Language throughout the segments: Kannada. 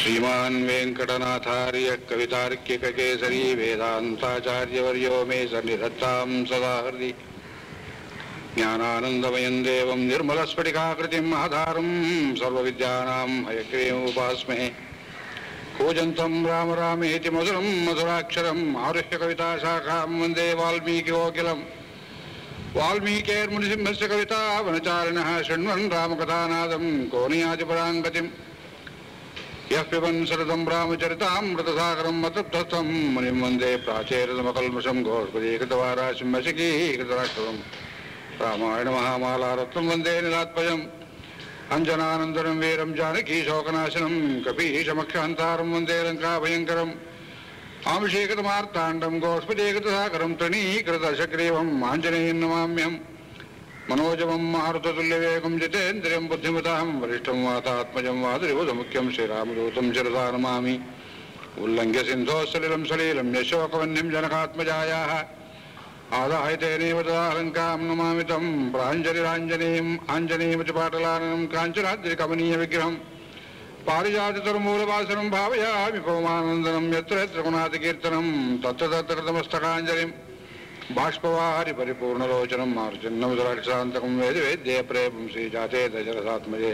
श्रीमान् वेङ्कटनाथार्य कवितार्किककेसरी वेदान्ताचार्यवर्यो मे सन्निधत्तां सदा हृदि ज्ञानानन्दमयं देवं निर्मलस्फटिकाकृतिम् आधारं सर्वविद्यानां हयग्रीवमुपास्महे कूजन्तं राम रामेति मधुरं मधुराक्षरम् आरुह्य कविताशाखां वन्दे वाल्मीकिकोकिलम् वाल्मीकेर्मुनिसिंहस्य कविता वनचारिणः शृण्वन् रामकथानादं कोनियातिपराङ्गतिम् ह्यः पिबन्सरतं रामचरितां मृतसागरं मतब्धं मुनिं वन्दे प्राचेरतमकल्मषम् घोष्पदीकृतवाराशिम् अशिकीकृतराष्ट्रम् वशकीकृतराष्ट्रं वन्दे निरात्पजम् अञ्जनानन्दनं वीरं जानकी शोकनाशनं कपीशमक्षहन्तारं वन्दे लङ्काभयङ्करम्। आमिषेकृतमार्ताण्डं गोष्पदी तृणीकृतशग्रीवम् तणीकृतशक्रीवम् आञ्जनेन्नमाम्यम् नमाम्यहम् मनोजवं मारुततुल्यवेगं जितेन्द्रियं बुद्धिमतां वरिष्ठं वातात्मजं वादरिवधमुख्यं श्रीरामदूतं शिरसा नमामि उल्लङ्घ्य सिन्धोः सलिलं सलीलं यशोकवन्यं जनकात्मजायाः आदाय तेनैव तदालङ्कां नमामि तं प्राञ्जलिराञ्जनेयम् आञ्जनेयमति पाटलाननं काञ्चनाद्रिकमनीयविग्रहम् पारिजाततरुमूलवासनं भावयामि पवमानन्दनं यत्र यत्र गुणातिकीर्तनं तत्र तत्र तमस्तकाञ्जलिम् बाष्पवारि परिपूर्णलोचनं मार्जन्नमुदराक्षान्तकं वेद वेद्ये प्रेमं श्रीजाते दशरथात्मजे।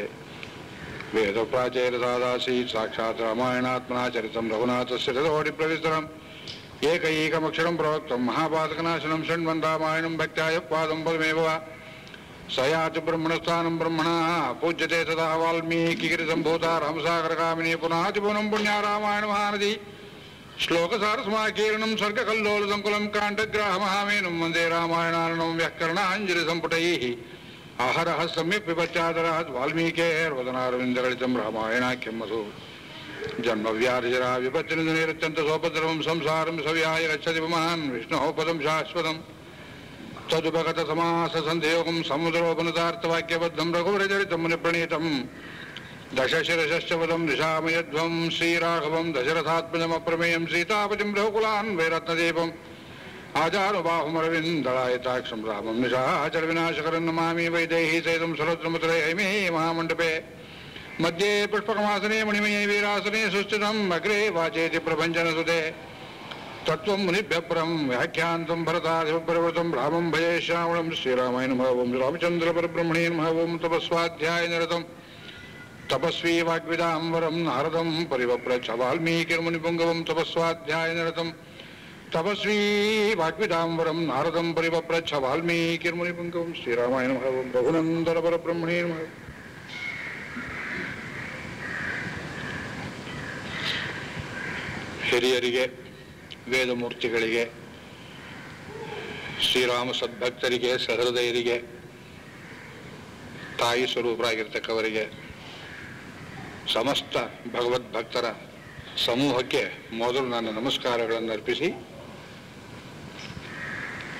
वेदप्राचेरसादासीत् साक्षात् रामायणात्मना चरितं रघुनाथस्य रथोडिप्रविस्तरम् एकैकमक्षरं प्रवक्तं महापातकनाशनं शृण्वन् रामायणं भक्त्याय पादं पदमेव वा। स याति ब्रह्मणस्थानं ब्रह्मणः, पूज्यते तदा वाल्मीकिगिरिसम्भूता रामसागरकामिनी पुनातिपुनं पुण्या रामायणमहानदी श्लोकसारस्माकीर्णं सर्गकल्लोलसङ्कुलं काण्डग्राहमहामेनं वन्दे रामायणार्णं व्याकरणाञ्जलिसम्पुटैः अहरः सम्यक् पिबच्चादरात् वाल्मीकेर्वदनारविन्दगलितं रामायणाख्यं वसु जन्मव्याधिजरा विपत्तिनिधनिरत्यन्तसोपद्रवं संसारं सव्याय गच्छति पुमान् विष्णोः पदं शाश्वतम् तदुपगतसमाससन्धियोगं समुद्रोपनुतार्थवाक्यबद्धं रघुवरचरितं मुनिप्रणीतम् दशशिरश्च पदं निशामयध्वं श्रीराघवं दशरथात्मजमप्रमेयं सीतापतिं रघुकुलान् वैरत्नदीपम्। आजानुबाहुमरविन्दलायताक्षं रामं निशाचरविनाशकरं नमामि वैदेही सहितं सरोद्रमुद्रे हैमे महामण्डपे। मध्ये पुष्पकमासने मणिमये वीरासने सुस्थितम् अग्रे वाचेति प्रभञ्जनसुते। तत्त्वं मुनिभ्यः परं व्याख्यान्तं भरताधिपरिवृतं रामं भजे श्रावणं श्रीरामाय नमः ओं रामचन्द्रपरब्रह्मणे नमः ओं तपस्वी वाग्विदाम्बरं नारदं परिवप्रच्छ वाल्मीकिर्मुनिपुङ्गवं तपस्वाध्यायनिरतं तपस्वी वाग्विदाम्बरं नारदं परिवप्रच्छ वाल्मीकिर्मुनिपुङ्गवं श्रीरामाय नमः ओं रघुनन्दनपरब्रह्मणे नमः ಹಿರಿಯರಿಗೆ ವೇದಮೂರ್ತಿಗಳಿಗೆ ಶ್ರೀರಾಮ ಸದ್ಭಕ್ತರಿಗೆ ಸಹೃದಯರಿಗೆ ತಾಯಿ ಸ್ವರೂಪರಾಗಿರ್ತಕ್ಕವರಿಗೆ ಸಮಸ್ತ ಭಗವದ್ ಭಕ್ತರ ಸಮೂಹಕ್ಕೆ ಮೊದಲು ನನ್ನ ನಮಸ್ಕಾರಗಳನ್ನು ಅರ್ಪಿಸಿ,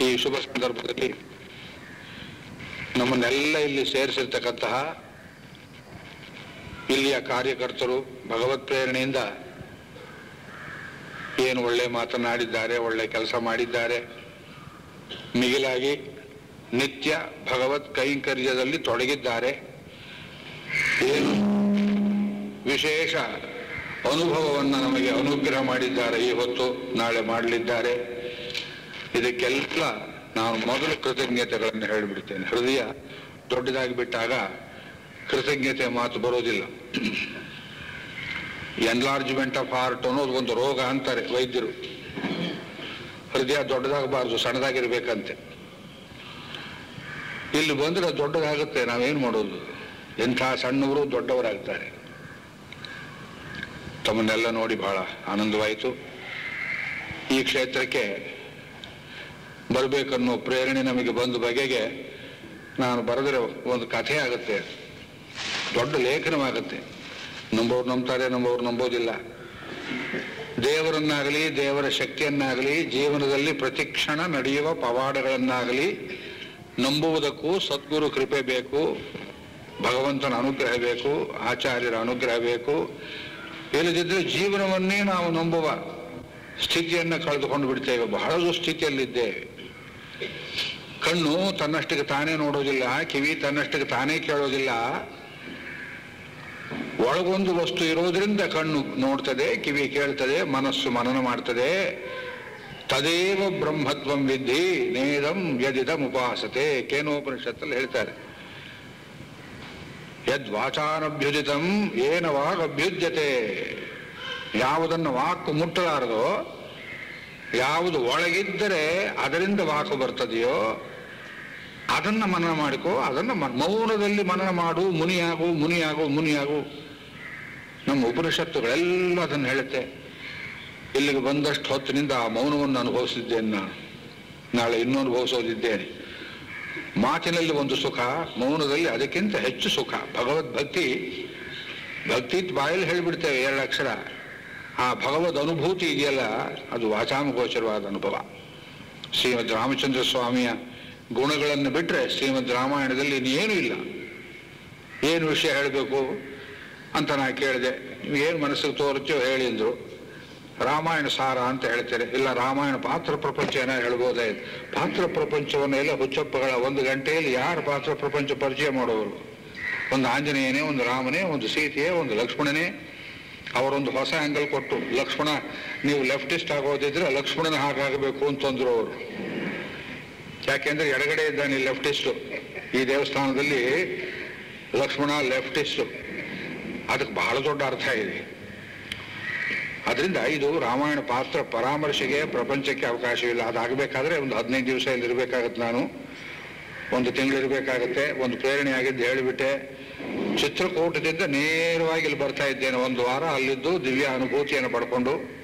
ಈ ಶುಭ ಸಂದರ್ಭದಲ್ಲಿ ನಮ್ಮನ್ನೆಲ್ಲ ಇಲ್ಲಿ ಸೇರಿಸಿರ್ತಕ್ಕಂತಹ ಇಲ್ಲಿಯ ಕಾರ್ಯಕರ್ತರು ಭಗವತ್ ಪ್ರೇರಣೆಯಿಂದ ಏನು ಒಳ್ಳೆ ಮಾತನಾಡಿದ್ದಾರೆ, ಒಳ್ಳೆ ಕೆಲಸ ಮಾಡಿದ್ದಾರೆ, ಮಿಗಿಲಾಗಿ ನಿತ್ಯ ಭಗವತ್ ಕೈಂಕರ್ಯದಲ್ಲಿ ತೊಡಗಿದ್ದಾರೆ. ಏನು ವಿಶೇಷ. ಅನುಭವವನ್ನು ನಮಗೆ ಅನುಗ್ರಹ ಮಾಡಿದ್ದಾರೆ. ಈ ಹೊತ್ತು ನಾಳೆ ಮಾಡಲಿದ್ದಾರೆ. ಇದಕ್ಕೆಲ್ಲ ನಾನು ಮೊದಲು ಕೃತಜ್ಞತೆಗಳನ್ನು ಹೇಳಿಬಿಡ್ತೇನೆ. ಹೃದಯ ದೊಡ್ಡದಾಗಿ ಬಿಟ್ಟಾಗ ಕೃತಜ್ಞತೆ ಮಾತು ಬರೋದಿಲ್ಲ. ಎನ್ಲಾರ್ಜ್ಮೆಂಟ್ ಆಫ್ ಹಾರ್ಟ್ ಅನ್ನೋದು ಒಂದು ರೋಗ ಅಂತಾರೆ ವೈದ್ಯರು. ಹೃದಯ ದೊಡ್ಡದಾಗಬಾರ್ದು, ಸಣ್ಣದಾಗಿರ್ಬೇಕಂತೆ. ಇಲ್ಲಿ ಬಂದ್ರೆ ದೊಡ್ಡದಾಗುತ್ತೆ, ನಾವೇನು ಮಾಡೋದು? ಎಂಥ ಸಣ್ಣವರು ದೊಡ್ಡವರಾಗ್ತಾರೆ. ತಮ್ಮನ್ನೆಲ್ಲ ನೋಡಿ ಬಹಳ ಆನಂದವಾಯಿತು. ಈ ಕ್ಷೇತ್ರಕ್ಕೆ ಬರಬೇಕನ್ನೋ ಪ್ರೇರಣೆ ನಮಗೆ ಬಂದ ಬಗೆಗೆ ನಾನು ಬರೆದರೆ ಒಂದು ಕಥೆ ಆಗುತ್ತೆ. ದೊಡ್ಡ ಲೇಖನವಾಗುತ್ತೆ. ನಂಬೋರು ನಂಬ್ತಾರೆ ನಂಬೋರು ನಂಬೋದಿಲ್ಲ. ದೇವರನ್ನಾಗಲಿ, ದೇವರ ಶಕ್ತಿಯನ್ನಾಗಲಿ, ಜೀವನದಲ್ಲಿ ಪ್ರತಿಕ್ಷಣ ನಡೆಯುವ ಪವಾಡಗಳನ್ನಾಗಲಿ ನಂಬುವುದಕ್ಕೂ ಸದ್ಗುರು ಕೃಪೆ ಬೇಕು, ಭಗವಂತನ ಅನುಗ್ರಹ ಬೇಕು, ಆಚಾರ್ಯರ ಅನುಗ್ರಹ ಬೇಕು ಇಲ್ಲದಿದ್ದರೆ ಜೀವನವನ್ನೇ ನಾವು ನಂಬುವ ಸ್ಥಿತಿಯನ್ನು ಕಳೆದುಕೊಂಡು ಬಿಡ್ತೇವೆ. ಬಹಳ ದುಸ್ಥಿತಿಯಲ್ಲಿದ್ದೇವೆ ಕಣ್ಣು ತನ್ನಷ್ಟಕ್ಕೆ ತಾನೇ ನೋಡೋದಿಲ್ಲ, ಕಿವಿ ತನ್ನಷ್ಟಕ್ಕೆ ತಾನೇ ಕೇಳೋದಿಲ್ಲ. ಒಳಗೊಂದು ವಸ್ತು ಇರೋದ್ರಿಂದ ಕಣ್ಣು ನೋಡ್ತದೆ, ಕಿವಿ ಕೇಳ್ತದೆ, ಮನಸ್ಸು ಮನನ ಮಾಡ್ತದೆ. ತದೇವ ಬ್ರಹ್ಮತ್ವಂ ವಿದ್ಧಿ ನೇರಂ ಯದಿದಂ ಉಪಾಸತೆ, ಕೇನೋಪನಿಷತ್ತಲ್ಲಿ ಹೇಳ್ತಾರೆ. ಯದ್ವಾಚಾನಭ್ಯುದಿತಂ ಏನ ವಾಕ್ ಅಭ್ಯುದ್ಯತೆ ಯಾವುದನ್ನು ವಾಕು ಮುಟ್ಟಲಾರದೋ, ಯಾವುದು ಒಳಗಿದ್ದರೆ ಅದರಿಂದ ವಾಕು ಬರ್ತದೆಯೋ, ಅದನ್ನ ಮನನ ಮಾಡಿಕೋ, ಅದನ್ನ ಮೌನದಲ್ಲಿ ಮನನ ಮಾಡು, ಮುನಿಯಾಗು ಮುನಿಯಾಗು ಮುನಿಯಾಗು. ನಮ್ಮ ಉಪನಿಷತ್ತುಗಳೆಲ್ಲ ಅದನ್ನು ಹೇಳುತ್ತೆ. ಇಲ್ಲಿಗೆ ಬಂದಷ್ಟು ಹೊತ್ತಿನಿಂದ ಆ ಮೌನವನ್ನು ಅನುಭವಿಸಿದ್ದೇನೆ ನಾನು. ನಾಳೆ ಇನ್ನೂ ಅನುಭವಿಸೋದಿದ್ದೇನೆ. ಮಾತಿನಲ್ಲಿ ಒಂದು ಸುಖ, ಮೌನದಲ್ಲಿ ಅದಕ್ಕಿಂತ ಹೆಚ್ಚು ಸುಖ. ಭಗವದ್ ಭಕ್ತಿ ಬಾಯಲ್ಲಿ ಹೇಳಿಬಿಡ್ತೇವೆ ಎರಡು ಅಕ್ಷರ. ಆ ಭಗವದ್ ಅನುಭೂತಿ ಇದೆಯಲ್ಲ, ಅದು ವಾಚಾಮಗೋಚರವಾದ ಅನುಭವ. ಶ್ರೀಮದ್ ರಾಮಚಂದ್ರ ಸ್ವಾಮಿಯ ಗುಣಗಳನ್ನು ಬಿಟ್ಟರೆ ಶ್ರೀಮದ್ ರಾಮಾಯಣದಲ್ಲಿ ಇನ್ನೇನು ಇಲ್ಲ. ಏನು ವಿಷಯ ಹೇಳಬೇಕು ಅಂತ ನಾ ಕೇಳಿದೆ. ನೀವು ಏನು ಮನಸ್ಸಿಗೆ ತೋರುತ್ತೋ ಹೇಳಿ ಅಂದ್ರು. ರಾಮಾಯಣ ಸಾರ ಅಂತ ಹೇಳ್ತಾರೆ. ಇಲ್ಲ, ರಾಮಾಯಣ ಪಾತ್ರ ಪ್ರಪಂಚ ಏನೋ ಹೇಳ್ಬೋದೇ ಪಾತ್ರ ಪ್ರಪಂಚವನ್ನೆಲ್ಲ ಹುಚ್ಚಪ್ಪಗಳ ಒಂದು ಗಂಟೆಯಲ್ಲಿ ಯಾರು ಪಾತ್ರ ಪ್ರಪಂಚ ಪರಿಚಯ ಮಾಡೋರು? ಒಂದು ಆಂಜನೇಯನೇ, ಒಂದು ರಾಮನೇ, ಒಂದು ಸೀತೆಯೇ, ಒಂದು ಲಕ್ಷ್ಮಣನೇ. ಅವರೊಂದು ಹೊಸ ಆಂಗಲ್ ಕೊಟ್ಟು, ಲಕ್ಷ್ಮಣ, ನೀವು ಲೆಫ್ಟಿಸ್ಟ್ ಆಗೋದಿದ್ರೆ ಲಕ್ಷ್ಮಣನ ಹಾಗಾಗಬೇಕು ಅಂತಂದ್ರು ಅವರು. ಯಾಕೆಂದ್ರೆ ಎಡಗಡೆ ಇದ್ದಾನೆ ಲೆಫ್ಟಿಸ್ಟು ಈ ದೇವಸ್ಥಾನದಲ್ಲಿ ಲಕ್ಷ್ಮಣ ಲೆಫ್ಟಿಸ್ಟು ಅದಕ್ಕೆ ಬಹಳ ದೊಡ್ಡ ಅರ್ಥ ಇದೆ. ಅದರಿಂದ ಇದು ರಾಮಾಯಣ ಪಾತ್ರ ಪರಾಮರ್ಶೆಗೆ ಪ್ರಪಂಚಕ್ಕೆ ಅವಕಾಶವಿಲ್ಲ. ಅದಾಗಬೇಕಾದ್ರೆ ಒಂದು ಹದಿನೈದು ದಿವಸ ಇಲ್ಲಿ ಇರಬೇಕಾಗತ್ತೆ ನಾನು. ಒಂದು ತಿಂಗಳು ಇರಬೇಕಾಗತ್ತೆ. ಒಂದು ಪ್ರೇರಣೆ ಆಗಿದ್ದು ಹೇಳಿಬಿಟ್ಟೆ. ಚಿತ್ರಕೂಟದಿಂದ ನೇರವಾಗಿ ಇಲ್ಲಿ ಬರ್ತಾ ಇದ್ದೇನೆ. ಒಂದು ವಾರ ಅಲ್ಲಿದ್ದು ದಿವ್ಯ ಅನುಭೂತಿಯನ್ನು ಪಡ್ಕೊಂಡು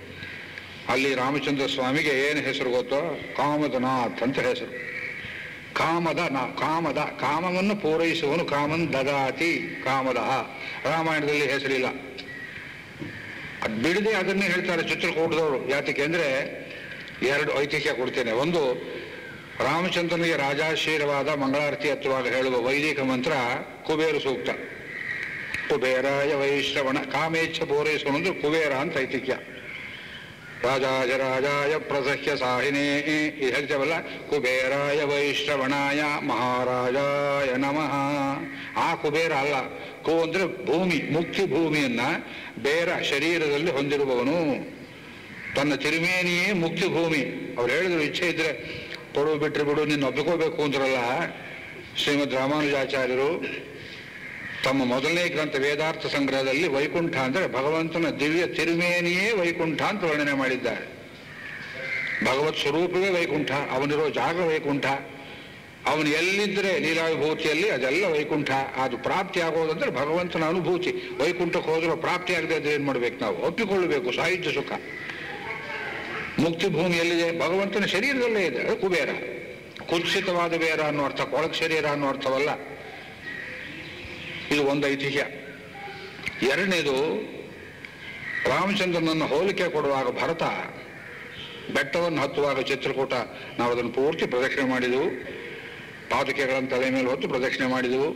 ಅಲ್ಲಿ ರಾಮಚಂದ್ರ ಸ್ವಾಮಿಗೆ ಏನು ಹೆಸರು ಗೊತ್ತೋ? ಕಾಮದನಾಥ್ ಅಂತ ಹೆಸರು. ಕಾಮದ ನಾ, ಕಾಮದ, ಕಾಮವನ್ನು ಪೂರೈಸುವನು ಕಾಮನ್ ದದಾತಿ, ಕಾಮದ. ರಾಮಾಯಣದಲ್ಲಿ ಹೆಸರಿಲ್ಲ. ಬಿಡದೆ ಅದನ್ನೇ ಹೇಳ್ತಾರೆ ಚಿತ್ರಕೂಟದವರು. ಯಾತಕ್ಕೆ ಅಂದರೆ ಎರಡು ಐತಿಹ್ಯ ಕೊಡ್ತೇನೆ. ಒಂದು, ರಾಮಚಂದ್ರನಿಗೆ ರಾಜಾಶೀರವಾದ ಮಂಗಳಾರತಿ ಹತ್ತುವಾಗ ಹೇಳುವ ವೈದಿಕ ಮಂತ್ರ ಕುಬೇರ ಸೂಕ್ತ. ಕುಬೇರಾಯ ವೈಶ್ರವಣ ಕಾಮೇಚ್ಛ ಪೂರೈಸುವನು ಅಂದ್ರೆ ಕುಬೇರ ಅಂತ ಐತಿಹ್ಯ. ರಾಜಾಯ ರಾಜಾಯ ಪ್ರಸಹ್ಯ ಸಾಹಿನೇ ಇದು ಹೇಳ್ತೇವಲ್ಲ ಕುಬೇರಾಯ ವೈಶ್ರವಣಾಯ ಮಹಾರಾಜಾಯ ನಮಃ ಆ ಕುಬೇರ ಅಲ್ಲ ಕು ಅಂದರೆ ಭೂಮಿ ಮುಖ್ಯ ಭೂಮಿಯನ್ನ ಬೇರ ಶರೀರದಲ್ಲಿ ಹೊಂದಿರುವವನು. ತನ್ನ ತಿರುಮೇನಿಯೇ ಮುಖ್ಯ ಭೂಮಿ ಅವ್ರು ಹೇಳಿದ್ರು ಇಚ್ಛೆ ಇದ್ರೆ ಕೊಡು ಬಿಟ್ಟರೆ ಬಿಡು ನಿನ್ನ ಒಪ್ಪಿಕೋಬೇಕು ಅಂದ್ರಲ್ಲ, ಶ್ರೀಮದ್ ರಾಮಾನುಜಾಚಾರ್ಯರು. ತಮ್ಮ ಮೊದಲನೇ ಗ್ರಂಥ ವೇದಾರ್ಥ ಸಂಗ್ರಹದಲ್ಲಿ ವೈಕುಂಠ ಅಂದರೆ ಭಗವಂತನ ದಿವ್ಯ ತಿರುಮೇನಿಯೇ ವೈಕುಂಠ ಅಂತ ವರ್ಣನೆ ಮಾಡಿದ್ದಾರೆ. ಭಗವತ್ ಸ್ವರೂಪವೇ ವೈಕುಂಠ, ಅವನಿರೋ ಜಾಗ ವೈಕುಂಠ, ಅವನು ಎಲ್ಲಿದ್ದರೆ ಲೀಲಾವಿಭೂತಿಯಲ್ಲಿ ಅದೆಲ್ಲ ವೈಕುಂಠ, ಅದು ಪ್ರಾಪ್ತಿ ಆಗೋದಂದ್ರೆ ಭಗವಂತನ ಅನುಭೂತಿ. ವೈಕುಂಠಕ್ಕೆ ಹೋದರೂ ಪ್ರಾಪ್ತಿ ಆಗದೆ ಇದ್ರೆ ಏನು ಮಾಡಬೇಕು ನಾವು? ಒಪ್ಪಿಕೊಳ್ಳಬೇಕು ಸಾಹಿತ್ಯ ಸುಖ. ಮುಕ್ತಿ ಭೂಮಿ ಎಲ್ಲಿದೆ? ಭಗವಂತನ ಶರೀರದಲ್ಲೇ ಇದೆ ಕುಬೇರ. ಕುತ್ಸಿತವಾದ ಬೇರ ಅನ್ನೋ ಅರ್ಥ, ಕೊಳಕ್ ಶರೀರ ಅನ್ನೋ ಅರ್ಥವಲ್ಲ. ಇದು ಒಂದು ಐತಿಹ್ಯ. ಎರಡನೇದು, ರಾಮಚಂದ್ರನನ್ನು ಹೋಲಿಕೆ ಕೊಡುವಾಗ ಭರತ ಬೆಟ್ಟವನ್ನು ಹತ್ತುವಾಗ ಚಿತ್ರಕೂಟ, ನಾವು ಅದನ್ನು ಪೂರ್ತಿ ಪ್ರದಕ್ಷಿಣೆ ಮಾಡಿದೆವು. ಪಾದುಕೆಗಳನ್ನು ತಲೆ ಮೇಲೆ ಹೊತ್ತು ಪ್ರದಕ್ಷಿಣೆ ಮಾಡಿದೆವು.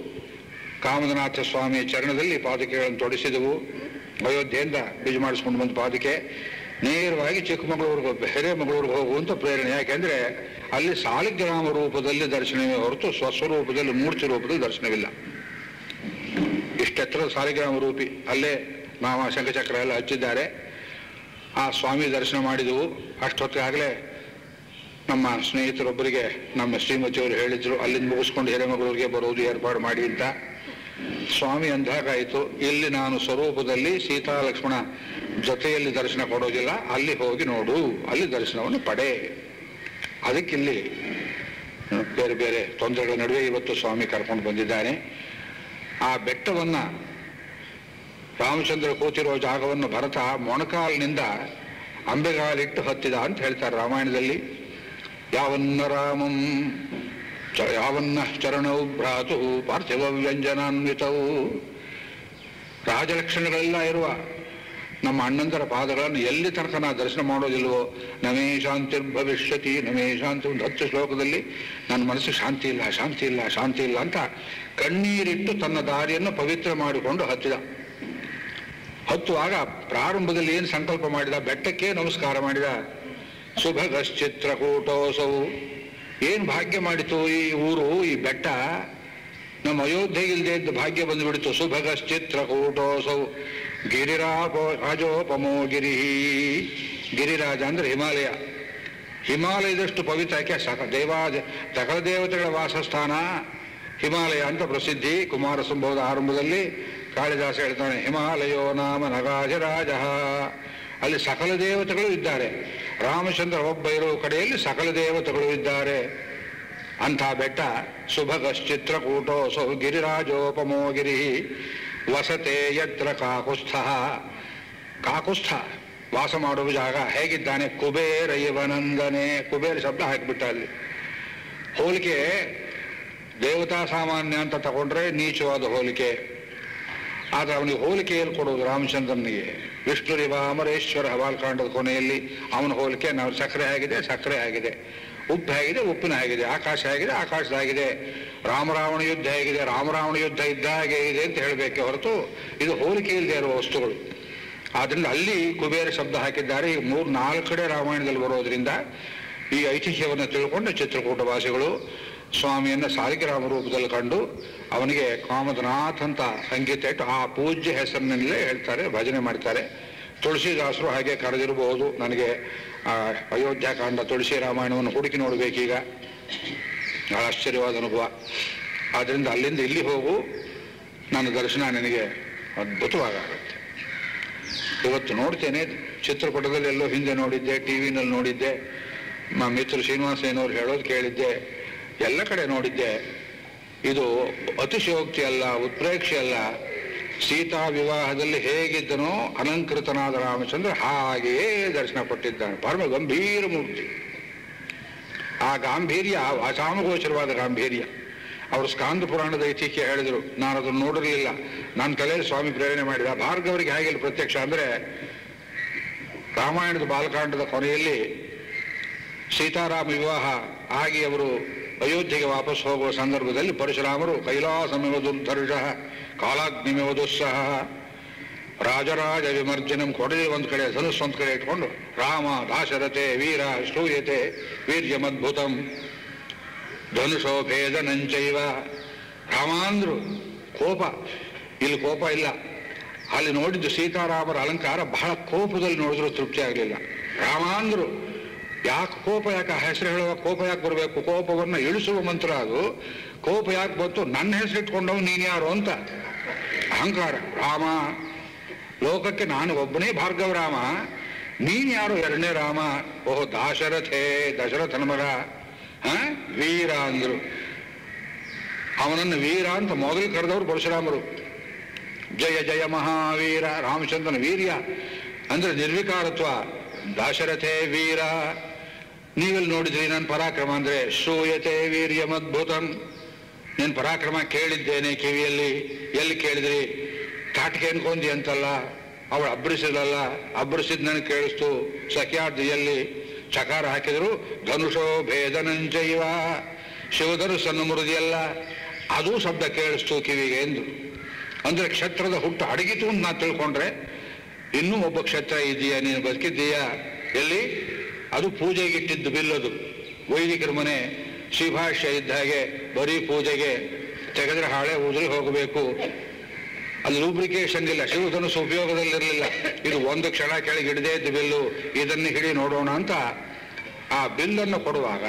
ಕಾಮದನಾಥ ಸ್ವಾಮಿಯ ಚರಣದಲ್ಲಿ ಪಾದುಕೆಗಳನ್ನು ತೊಡಿಸಿದೆವು. ಅಯೋಧ್ಯೆಯಿಂದ ಬೀಜ ಮಾಡಿಸ್ಕೊಂಡು ಬಂದ ಪಾದುಕೆ. ನೇರವಾಗಿ ಚಿಕ್ಕಮಗಳೂರಿಗೆ ಹಿರೇಮಗಳೂರಿಗೆ ಹೋಗುವಂತ ಪ್ರೇರಣೆ. ಯಾಕೆಂದ್ರೆ ಅಲ್ಲಿ ಸಾಲಿಗ್ರಾಮ ರೂಪದಲ್ಲಿ ದರ್ಶನವೇ ಹೊರತು ಸ್ವಸ್ವರೂಪದಲ್ಲಿ ಮೂರ್ತಿ ರೂಪದಲ್ಲಿ ದರ್ಶನವಿಲ್ಲ. ಇಷ್ಟೆತ್ತರ ಸಾಲಿಗ್ರಾಮ ರೂಪಿ. ಅಲ್ಲೇ ನಾಮ ಶಂಖಚಕ್ರ ಎಲ್ಲ ಹಚ್ಚಿದ್ದಾರೆ. ಆ ಸ್ವಾಮಿ ದರ್ಶನ ಮಾಡಿದೆವು. ಅಷ್ಟೊತ್ತಿಗಾಗಲೇ ನಮ್ಮ ಸ್ನೇಹಿತರೊಬ್ಬರಿಗೆ, ನಮ್ಮ ಶ್ರೀಮತಿಯವರು ಹೇಳಿದ್ರು, ಅಲ್ಲಿಂದ ಮುಗಿಸ್ಕೊಂಡು ಹಿರೇಮಗಳೂರಿಗೆ ಬರೋದು ಏರ್ಪಾಡು ಮಾಡಿ ಅಂತ. ಸ್ವಾಮಿ ಅಂದಾಗಾಯಿತು, ಇಲ್ಲಿ ನಾನು ಸ್ವರೂಪದಲ್ಲಿ ಸೀತಾ ಲಕ್ಷ್ಮಣ ಜೊತೆಯಲ್ಲಿ ದರ್ಶನ ಕೊಡೋದಿಲ್ಲ, ಅಲ್ಲಿ ಹೋಗಿ ನೋಡು, ಅಲ್ಲಿ ದರ್ಶನವನ್ನು ಪಡೆ. ಅದಕ್ಕಿಲ್ಲಿ ಬೇರೆ ಬೇರೆ ತೊಂದರೆಗಳ ನಡುವೆ ಇವತ್ತು ಸ್ವಾಮಿ ಕರ್ಕೊಂಡು ಬಂದಿದ್ದಾನೆ. ಆ ಬೆಟ್ಟವನ್ನ ರಾಮಚಂದ್ರ ಕೂತಿರುವ ಜಾಗವನ್ನು ಭರತ ಮೊಣಕಾಲಿನಿಂದ ಅಂಬೆಗಾಲಿಟ್ಟು ಹತ್ತಿದ ಅಂತ ಹೇಳ್ತಾರೆ ರಾಮಾಯಣದಲ್ಲಿ. ಯಾವನ್ನ ರಾಮಂ ಯಾವನ್ನ ಚರಣವು ಭ್ರಾತು ಪಾರ್ಥಿವ ವ್ಯಂಜನಾನ್ವಿತವು ರಾಜಲಕ್ಷಣಗಳೆಲ್ಲ ಇರುವ ನಮ್ಮ ಅಣ್ಣಂದರ ಪಾದಗಳನ್ನು ಎಲ್ಲಿ ತನಕ ನಾ ದರ್ಶನ ಮಾಡೋದಿಲ್ವೋ, ನಮೇ ಶಾಂತಿರ್ಭವಿಷ್ಯತಿ, ನಮೇ ಶಾಂತಿ, ಒಂದು ಹತ್ತು ಶ್ಲೋಕದಲ್ಲಿ ನನ್ನ ಮನಸ್ಸು ಶಾಂತಿ ಇಲ್ಲ ಶಾಂತಿ ಇಲ್ಲ ಶಾಂತಿ ಇಲ್ಲ ಅಂತ ಕಣ್ಣೀರಿಟ್ಟು ತನ್ನ ದಾರಿಯನ್ನು ಪವಿತ್ರ ಮಾಡಿಕೊಂಡು ಹತ್ತಿದ. ಹತ್ತುವಾಗ ಪ್ರಾರಂಭದಲ್ಲಿ ಏನು ಸಂಕಲ್ಪ ಮಾಡಿದ? ಬೆಟ್ಟಕ್ಕೆ ನಮಸ್ಕಾರ ಮಾಡಿದ. ಶುಭಗಶ್ಚಿತ್ರಕೂಟೋಸವು ಏನು ಭಾಗ್ಯ ಮಾಡಿತು ಈ ಊರು, ಈ ಬೆಟ್ಟ? ನಮ್ಮ ಅಯೋಧ್ಯೆ ಇಲ್ಲದೆ ಇದ್ದ ಭಾಗ್ಯ ಬಂದುಬಿಡಿತು. ಸುಭಗಶ್ಚಿತ್ರಕೂಟೋಸೌ. ಗಿರಿರಾಪೋ ರಾಜೋಪಮೋ ಗಿರಿ. ಗಿರಿರಾಜ ಅಂದ್ರೆ ಹಿಮಾಲಯ. ಹಿಮಾಲಯದಷ್ಟು ಪವಿತ್ರಕ್ಕೆ ಸಕ ದೇವಾ ಸಕಲ ದೇವತೆಗಳ ವಾಸಸ್ಥಾನ. ಹಿಮಾಲಯ ಅಂತ ಪ್ರಸಿದ್ಧಿ ಕುಮಾರ ಸಂಭವದ ಆರಂಭದಲ್ಲಿ ಕಾಳಿದಾಸ ಹೇಳ್ತಾನೆ, ಹಿಮಾಲಯೋ ನಾಮ ನಗಾಜರಾಜ ಅಲ್ಲಿ ಸಕಲ ದೇವತೆಗಳು ಇದ್ದಾರೆ. ರಾಮಚಂದ್ರ ಒಬ್ಬ ಇರುವ ಕಡೆಯಲ್ಲಿ ಸಕಲ ದೇವತೆಗಳು ಇದ್ದಾರೆ. ಅಂಥ ಬೆಟ್ಟ ಸುಭಗಶ್ಚಿತ್ರಕೂಟೋ ಸೌ ಗಿರಿರಾಜೋಪಮೋ ಗಿರಿ. ವಸತೆ ಯತ್ರ ಕಾಕುಸ್ಥ. ಕಾಕುಸ್ಥ ವಾಸ ಮಾಡುವ ಜಾಗ ಹೇಗಿದ್ದಾನೆ? ಕುಬೇರ ಇವನಂದನೆ. ಕುಬೇರ ಶಬ್ದ ಹಾಕಿಬಿಟ್ಟ ಅಲ್ಲಿ. ಹೋಲಿಕೆ ದೇವತಾ ಸಾಮಾನ್ಯ ಅಂತ ತಗೊಂಡ್ರೆ ನೀಚವಾದ ಹೋಲಿಕೆ. ಆದ್ರೆ ಅವನಿಗೆ ಹೋಲಿಕೆಯಲ್ಲಿ ಕೊಡೋದು ರಾಮಚಂದ್ರನಿಗೆ. ವಿಷ್ಣು ರಿವ ಅಮರೇಶ್ವರ ಹವಾಲ್ಕಾಂಡದ ಕೊನೆಯಲ್ಲಿ ಅವನ ಹೋಲಿಕೆ ನಾವು ಸಕ್ಕರೆ ಆಗಿದೆ ಸಕ್ಕರೆ ಆಗಿದೆ. ಉಪ್ಪು ಆಗಿದೆ, ಉಪ್ಪಿನ ಆಗಿದೆ, ಆಕಾಶ ಆಗಿದೆ ಆಕಾಶದಾಗಿದೆ ರಾಮರಾವಣ ಯುದ್ಧ ಆಗಿದೆ ರಾಮರಾವಣ ಯುದ್ಧ ಇದ್ದ ಹಾಗೆ ಇದೆ ಅಂತ ಹೇಳಬೇಕೆ ಹೊರತು ಇದು ಹೋಲಿಕೆ ಇಲ್ಲದೆ ಇರುವ ವಸ್ತುಗಳು. ಆದ್ರಿಂದ ಅಲ್ಲಿ ಕುಬೇರ ಶಬ್ದ ಹಾಕಿದ್ದಾರೆ. ಈ ಮೂರು ನಾಲ್ಕು ಕಡೆ ರಾಮಾಯಣದಲ್ಲಿ ಬರೋದ್ರಿಂದ ಈ ಐತಿಹ್ಯವನ್ನು ತಿಳ್ಕೊಂಡು ಚಿತ್ರಕೂಟ ವಾಸಿಗಳು ಸ್ವಾಮಿಯನ್ನ ಸಾಲಿಗ್ರಾಮ ರೂಪದಲ್ಲಿ ಕಂಡು ಅವನಿಗೆ ಕಾಮದನಾಥ್ ಅಂತ ಸಂಗೀತ ಇಟ್ಟು ಆ ಪೂಜ್ಯ ಹೆಸರಿನಲ್ಲೇ ಹೇಳ್ತಾರೆ, ಭಜನೆ ಮಾಡ್ತಾರೆ. ತುಳಸಿದಾಸರು ಹಾಗೆ ಕರೆದಿರಬಹುದು, ನನಗೆ ಅಯೋಧ್ಯಾಕಾಂಡ ತುಳಸಿ ರಾಮಾಯಣವನ್ನು ಹುಡುಕಿ ನೋಡಬೇಕೀಗ. ಬಹಳ ಆಶ್ಚರ್ಯವಾದ ಅನುಭವ. ಆದ್ದರಿಂದ ಅಲ್ಲಿಂದ ಇಲ್ಲಿ ಹೋಗು, ನನ್ನ ದರ್ಶನ ನನಗೆ ಅದ್ಭುತವಾಗುತ್ತೆ. ಇವತ್ತು ನೋಡ್ತೇನೆ ಚಿತ್ರಪಟದಲ್ಲಿ ಎಲ್ಲೋ ಹಿಂದೆ ನೋಡಿದ್ದೆ ಟಿ ವಿನಲ್ಲಿ ನೋಡಿದ್ದೆ. ನಮ್ಮ ಮಿತ್ರ ಶ್ರೀನಿವಾಸಯ್ಯನವ್ರು ಹೇಳೋದು ಕೇಳಿದ್ದೆ ಎಲ್ಲ ಕಡೆ ನೋಡಿದ್ದೆ, ಇದು ಅತಿಶಯೋಕ್ತಿ ಅಲ್ಲ, ಉತ್ಪ್ರೇಕ್ಷೆ ಅಲ್ಲ. ಸೀತಾ ವಿವಾಹದಲ್ಲಿ ಹೇಗಿದ್ದನೋ ಅಲಂಕೃತನಾದ ರಾಮಚಂದ್ರ ಹಾಗೆಯೇ ದರ್ಶನ ಕೊಟ್ಟಿದ್ದಾನೆ. ಪರಮ ಗಂಭೀರ ಮೂರ್ತಿ. ಆ ಗಾಂಭೀರ್ಯ ಅಸಾಮಗೋಚರವಾದ ಗಾಂಭೀರ್ಯ. ಅವರು ಸ್ಕಾಂದ ಪುರಾಣದ ಐತಿಹ್ಯ ಹೇಳಿದರು. ನಾನು ಅದನ್ನು ನೋಡಿರಲಿಲ್ಲ. ನನ್ನ ತಲೆಯಲ್ಲಿ ಸ್ವಾಮಿ ಪ್ರೇರಣೆ ಮಾಡಿದ. ಭಾರ್ಗವರಿಗೆ ಹೇಗಿಲ್ಲ ಪ್ರತ್ಯಕ್ಷ ಅಂದರೆ, ರಾಮಾಯಣದ ಬಾಲಕಾಂಡದ ಕೊನೆಯಲ್ಲಿ ಸೀತಾರಾಮ ವಿವಾಹ ಆಗಿ ಅವರು ಅಯೋಧ್ಯೆಗೆ ವಾಪಸ್ ಹೋಗುವ ಸಂದರ್ಭದಲ್ಲಿ ಪರಶುರಾಮರು ಕೈಲಾಸಮಿವ ದುರ್ಧರ್ಷ ಕಾಲಾಗ್ನಿಮಿವ ದುಸ್ಸಹ ರಾಜರಾಜ ವಿಮರ್ಜನಂ ಕೊಡಲಿ ಒಂದು ಕಡೆ ಸದಸ್ಸು ಒಂದು ಕಡೆ ಇಟ್ಕೊಂಡು, ರಾಮ, ದಾಶರಥೆ, ವೀರ ಶ್ರೂಯತೆ ವೀರ್ಯಮದ್ಭುತಂ, ಧನುಷೋ ಭೇದನಂಚೈವ ರಾಮಾಂದ್ರು ಕೋಪ, ಇಲ್ಲಿ ಕೋಪ ಇಲ್ಲ. ಅಲ್ಲಿ ನೋಡಿದ್ದು ಸೀತಾರಾಮರ ಅಲಂಕಾರ ಬಹಳ ಕೋಪದಲ್ಲಿ ನೋಡಿದ್ರು ತೃಪ್ತಿ ಆಗಲಿಲ್ಲ. ರಾಮಾಂದ್ರು ಯಾಕೆ ಕೋಪ, ಯಾಕೆ ಹೆಸರು ಹೇಳುವ ಕೋಪ ಯಾಕೆ ಬರಬೇಕು? ಕೋಪವನ್ನು ಇಳಿಸುವ ಮಂತ್ರ ಅದು. ಕೋಪ ಯಾಕೆ ಬಂತು? ನನ್ನ ಹೆಸರು ಇಟ್ಕೊಂಡವ್ ನೀನು ಯಾರು ಅಂತ. ಅಹಂಕಾರ. ರಾಮ. ಲೋಕಕ್ಕೆ ನಾನು ಒಬ್ಬನೇ ಭಾರ್ಗವ ರಾಮ. ನೀನ್ ಯಾರು? ಎರಡನೇ ರಾಮ. ಓಹೋ, ದಾಶರಥೇ ದಶರಥನ ಹ? ವೀರ ಅಂದ್ರು. ಅವನನ್ನು ವೀರ ಅಂತ ಮೊದಲು ಕರೆದವರು ಪರಶುರಾಮರು. ಜಯ ಜಯ ಮಹಾವೀರ. ರಾಮಚಂದ್ರನ ವೀರ್ಯ. ಅಂದ್ರೆ ನಿರ್ವಿಕಾರತ್ವ. ದಾಶರಥೇ ವೀರ. ನೀವೆಲ್ಲಿ ನೋಡಿದ್ರಿ ನನ್ನ ಪರಾಕ್ರಮ ಅಂದರೆ, ಶೂಯತೆ ವೀರ್ಯಮದ್ಭುತಂ ನೀನ್ ಪರಾಕ್ರಮ ಕೇಳಿದ್ದೇನೆ ಕಿವಿಯಲ್ಲಿ. ಎಲ್ಲಿ ಕೇಳಿದ್ರಿ? ತಾಟಿಗೆ ಅನ್ಕೊಂಡಿ ಅಂತಲ್ಲ, ಅವಳು ಅಬ್ಬರಿಸಿದಲ್ಲ ಅಬ್ಬರಿಸಿದ್ ನನಗೆ ಕೇಳಿಸ್ತು. ಎಲ್ಲಿ? ಚಕಾರ ಹಾಕಿದ್ರು, ಧನುಷೋ ಭೇದನಂಚೈವ. ಶಿವಧನುಸ್ಸನ್ನು ಮುರಿದಿಯಲ್ಲ, ಅದು ಶಬ್ದ ಕೇಳಿಸ್ತು ಕಿವಿಗೆ ಎಂದು. ಅಂದ್ರೆ ಕ್ಷೇತ್ರದ ಹುಟ್ಟು ಅಡಗಿತು ಅಂತ ನಾ ತಿಳ್ಕೊಂಡ್ರೆ ಇನ್ನೂ ಒಬ್ಬ ಕ್ಷತ್ರ ಇದೆಯಾ ನೀನು ಬದುಕಿದ್ದೀಯಾ? ಎಲ್ಲಿ? ಅದು ಪೂಜೆಗೆ ಇಟ್ಟಿದ್ದು ಬಿಲ್ಲದು. ವೈದಿಕರ ಮನೆ ಶ್ರೀಭಾಷ್ಯ ಇದ್ದ ಹಾಗೆ ಬರೀ ಪೂಜೆಗೆ ತೆಗೆದ್ರೆ ಹಾಳೆ ಉದುರಿ ಹೋಗಬೇಕು. ಅಲ್ಲಿ ಲೂಬ್ರಿಕೇಶನ್ ಇಲ್ಲ ಶಿವಧನು ಉಪಯೋಗದಲ್ಲಿರಲಿಲ್ಲ. ಇದು ಒಂದು ಕ್ಷಣ ಕೆಳಗೆ ಹಿಡಿದೇ ಇದ್ದ ಬಿಲ್ಲು, ಇದನ್ನು ಹಿಡಿ ನೋಡೋಣ ಅಂತ ಆ ಬಿಲ್ಲನ್ನು ಕೊಡುವಾಗ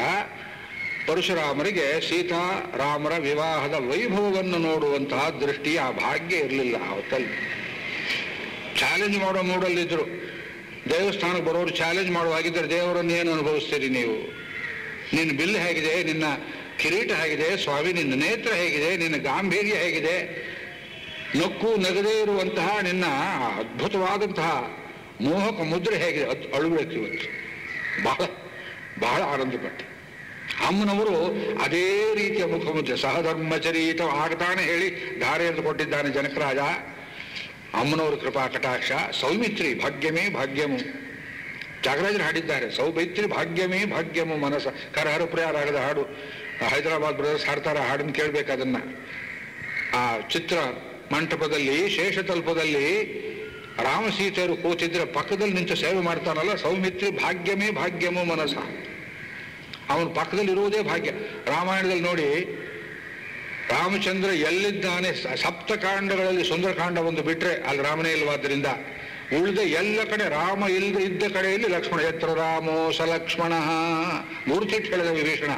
ಪರಶುರಾಮರಿಗೆ ಸೀತಾ ರಾಮರ ವಿವಾಹದ ವೈಭವವನ್ನು ನೋಡುವಂತಹ ದೃಷ್ಟಿ, ಆ ಭಾಗ್ಯ ಇರಲಿಲ್ಲ ಅವತ್ತಲ್ಲಿ ಚಾಲೆಂಜ್ ಮಾಡೋ ಮೂಡಲ್ಲಿದ್ದರು ದೇವಸ್ಥಾನಕ್ಕೆ ಬರೋರು ಚಾಲೆಂಜ್ ಮಾಡುವಾಗಿದ್ದರೆ ದೇವರನ್ನು ಏನು ಅನುಭವಿಸ್ತೀರಿ ನೀವು? ನಿನ್ನ ಬಿಲ್ ಹೇಗಿದೆ, ನಿನ್ನ ಕಿರೀಟ ಹೇಗಿದೆ, ಸ್ವಾಮಿ ನಿನ್ನ ನೇತ್ರ ಹೇಗಿದೆ, ನಿನ್ನ ಗಾಂಭೀರ್ಯ ಹೇಗಿದೆ? ನಕ್ಕು ನಗದೇ ಇರುವಂತಹ ನಿನ್ನ ಅದ್ಭುತವಾದಂತಹ ಮೋಹಕ ಮುದ್ರೆ ಹೇಗಿದೆ. ಅದು ಇವತ್ತು. ಬಹಳ ಬಹಳ ಆನಂದಪಟ್ಟೆ. ಅಮ್ಮನವರು ಅದೇ ರೀತಿಯ ಮುಖಮುದ್ರೆ. ಸಹಧರ್ಮಚರೀತ ಆಗತಾನೆ ಹೇಳಿ ಧಾರೆಯನ್ನು ಕೊಟ್ಟಿದ್ದಾನೆ ಜನಕರಾಜ. ಅಮ್ಮನವರು ಕೃಪಾ ಕಟಾಕ್ಷ, ಸೌಮಿತ್ರಿ ಭಾಗ್ಯಮೇ ಭಾಗ್ಯಮು ತ್ಯಾಗರಾಜರು ಹಾಡಿದ್ದಾರೆ, ಸೌಮಿತ್ರಿ ಭಾಗ್ಯಮೇ ಭಾಗ್ಯಮು ಮನಸ. ಕರಹರ ಪ್ರಿಯರಾಗದ ಹಾಡು. ಹೈದರಾಬಾದ್ ಬ್ರದರ್ಸ್ ಹಾಡ್ತಾರ ಹಾಡನ್ನು ಕೇಳಬೇಕು ಅದನ್ನ. ಆ ಚಿತ್ರ ಮಂಟಪದಲ್ಲಿ ಶೇಷತಲ್ಪದಲ್ಲಿ ರಾಮ ಸೀತೆಯರು ಕೂತಿದ್ರೆ ಪಕ್ಕದಲ್ಲಿ ನಿಂತು ಸೇವೆ ಮಾಡ್ತಾನಲ್ಲ, ಸೌಮಿತ್ರಿ ಭಾಗ್ಯಮೇ ಭಾಗ್ಯಮು ಮನಸ. ಅವನ ಪಕ್ಕದಲ್ಲಿ ಇರುವುದೇ ಭಾಗ್ಯ. ರಾಮಾಯಣದಲ್ಲಿ ನೋಡಿ ರಾಮಚಂದ್ರ ಎಲ್ಲಿದ್ದಾನೆ? ಸಪ್ತಕಾಂಡಗಳಲ್ಲಿ ಸುಂದರಕಾಂಡ ಒಂದು ಬಿಟ್ರೆ ಅಲ್ಲಿ ರಾಮನೇ ಇಲ್ವಾದ್ರಿಂದ ಉಳಿದ ಎಲ್ಲ ಕಡೆ ರಾಮ ಇಲ್ಲದೆ ಇದ್ದ ಕಡೆಯಲ್ಲಿ ಲಕ್ಷ್ಮಣ ಎತ್ರ ರಾಮೋ ಸ ಲಕ್ಷ್ಮಣ. ಮೂರ್ತಿಟ್ಟು ಹೇಳಿದ ವಿಭೀಷಣ.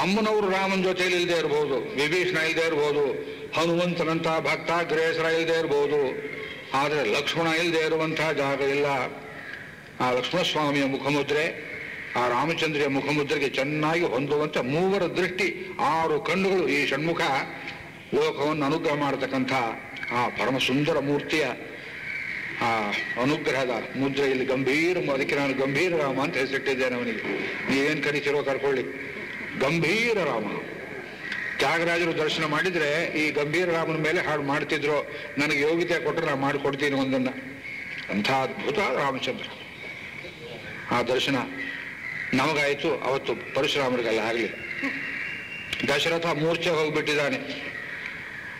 ಅಮ್ಮನವರು ರಾಮನ ಜೊತೆಯಲ್ಲಿ ಇಲ್ಲದೆ ಇರ್ಬೋದು, ವಿಭೀಷಣ ಇಲ್ಲದೆ ಇರ್ಬೋದು ಭಕ್ತ ಗ್ರೇಸರ ಇಲ್ಲದೆ ಇರ್ಬೋದು. ಆದರೆ ಲಕ್ಷ್ಮಣ ಇಲ್ಲದೆ ಇರುವಂತಹ ಜಾಗ ಇಲ್ಲ. ಆ ಲಕ್ಷ್ಮಣ ಸ್ವಾಮಿಯ ಮುಖಮುದ್ರೆ ಆ ರಾಮಚಂದ್ರಿಯ ಮುಖಮುದ್ರೆಗೆ ಚೆನ್ನಾಗಿ ಹೊಂದುವಂತೆ ಮೂವರ ದೃಷ್ಟಿ, ಆರು ಕಣ್ಣುಗಳು ಈ ಷಣ್ಮುಖ ಲೋಕವನ್ನು ಅನುಗ್ರಹ ಮಾಡತಕ್ಕಂಥ ಆ ಪರಮ ಸುಂದರ ಮೂರ್ತಿಯ ಆ ಅನುಗ್ರಹದ ಮುದ್ರೆಯಲ್ಲಿ ಗಂಭೀರ ಅದಕ್ಕೆ ನಾನು ಗಂಭೀರ ರಾಮ ಅಂತ ಹೆಸರಿಟ್ಟಿದ್ದೇನೆ ಅವನಿಗೆ. ನೀವೇನ್ ಕರಿತಿರೋ ಕರ್ಕೊಳ್ಳಿ ಗಂಭೀರ ರಾಮ. ತ್ಯಾಗರಾಜರು ದರ್ಶನ ಮಾಡಿದ್ರೆ ಈ ಗಂಭೀರ ರಾಮನ ಮೇಲೆ ಹಾಡು ಮಾಡ್ತಿದ್ರು. ನನಗೆ ಯೋಗ್ಯತೆ ಕೊಟ್ಟರೆ ನಾನು ಮಾಡಿಕೊಡ್ತೀನಿ ಒಂದನ್ನು. ಅಂಥ ಅದ್ಭುತ ರಾಮಚಂದ್ರ. ಆ ದರ್ಶನ. ನಮಗಾಯಿತು, ಅವತ್ತು ಪರಶುರಾಮರಿಗೆಲ್ಲ ಆಗಲಿಲ್ಲ ದಶರಥ ಮೂರ್ಛೆ ಹೋಗ್ಬಿಟ್ಟಿದ್ದಾನೆ.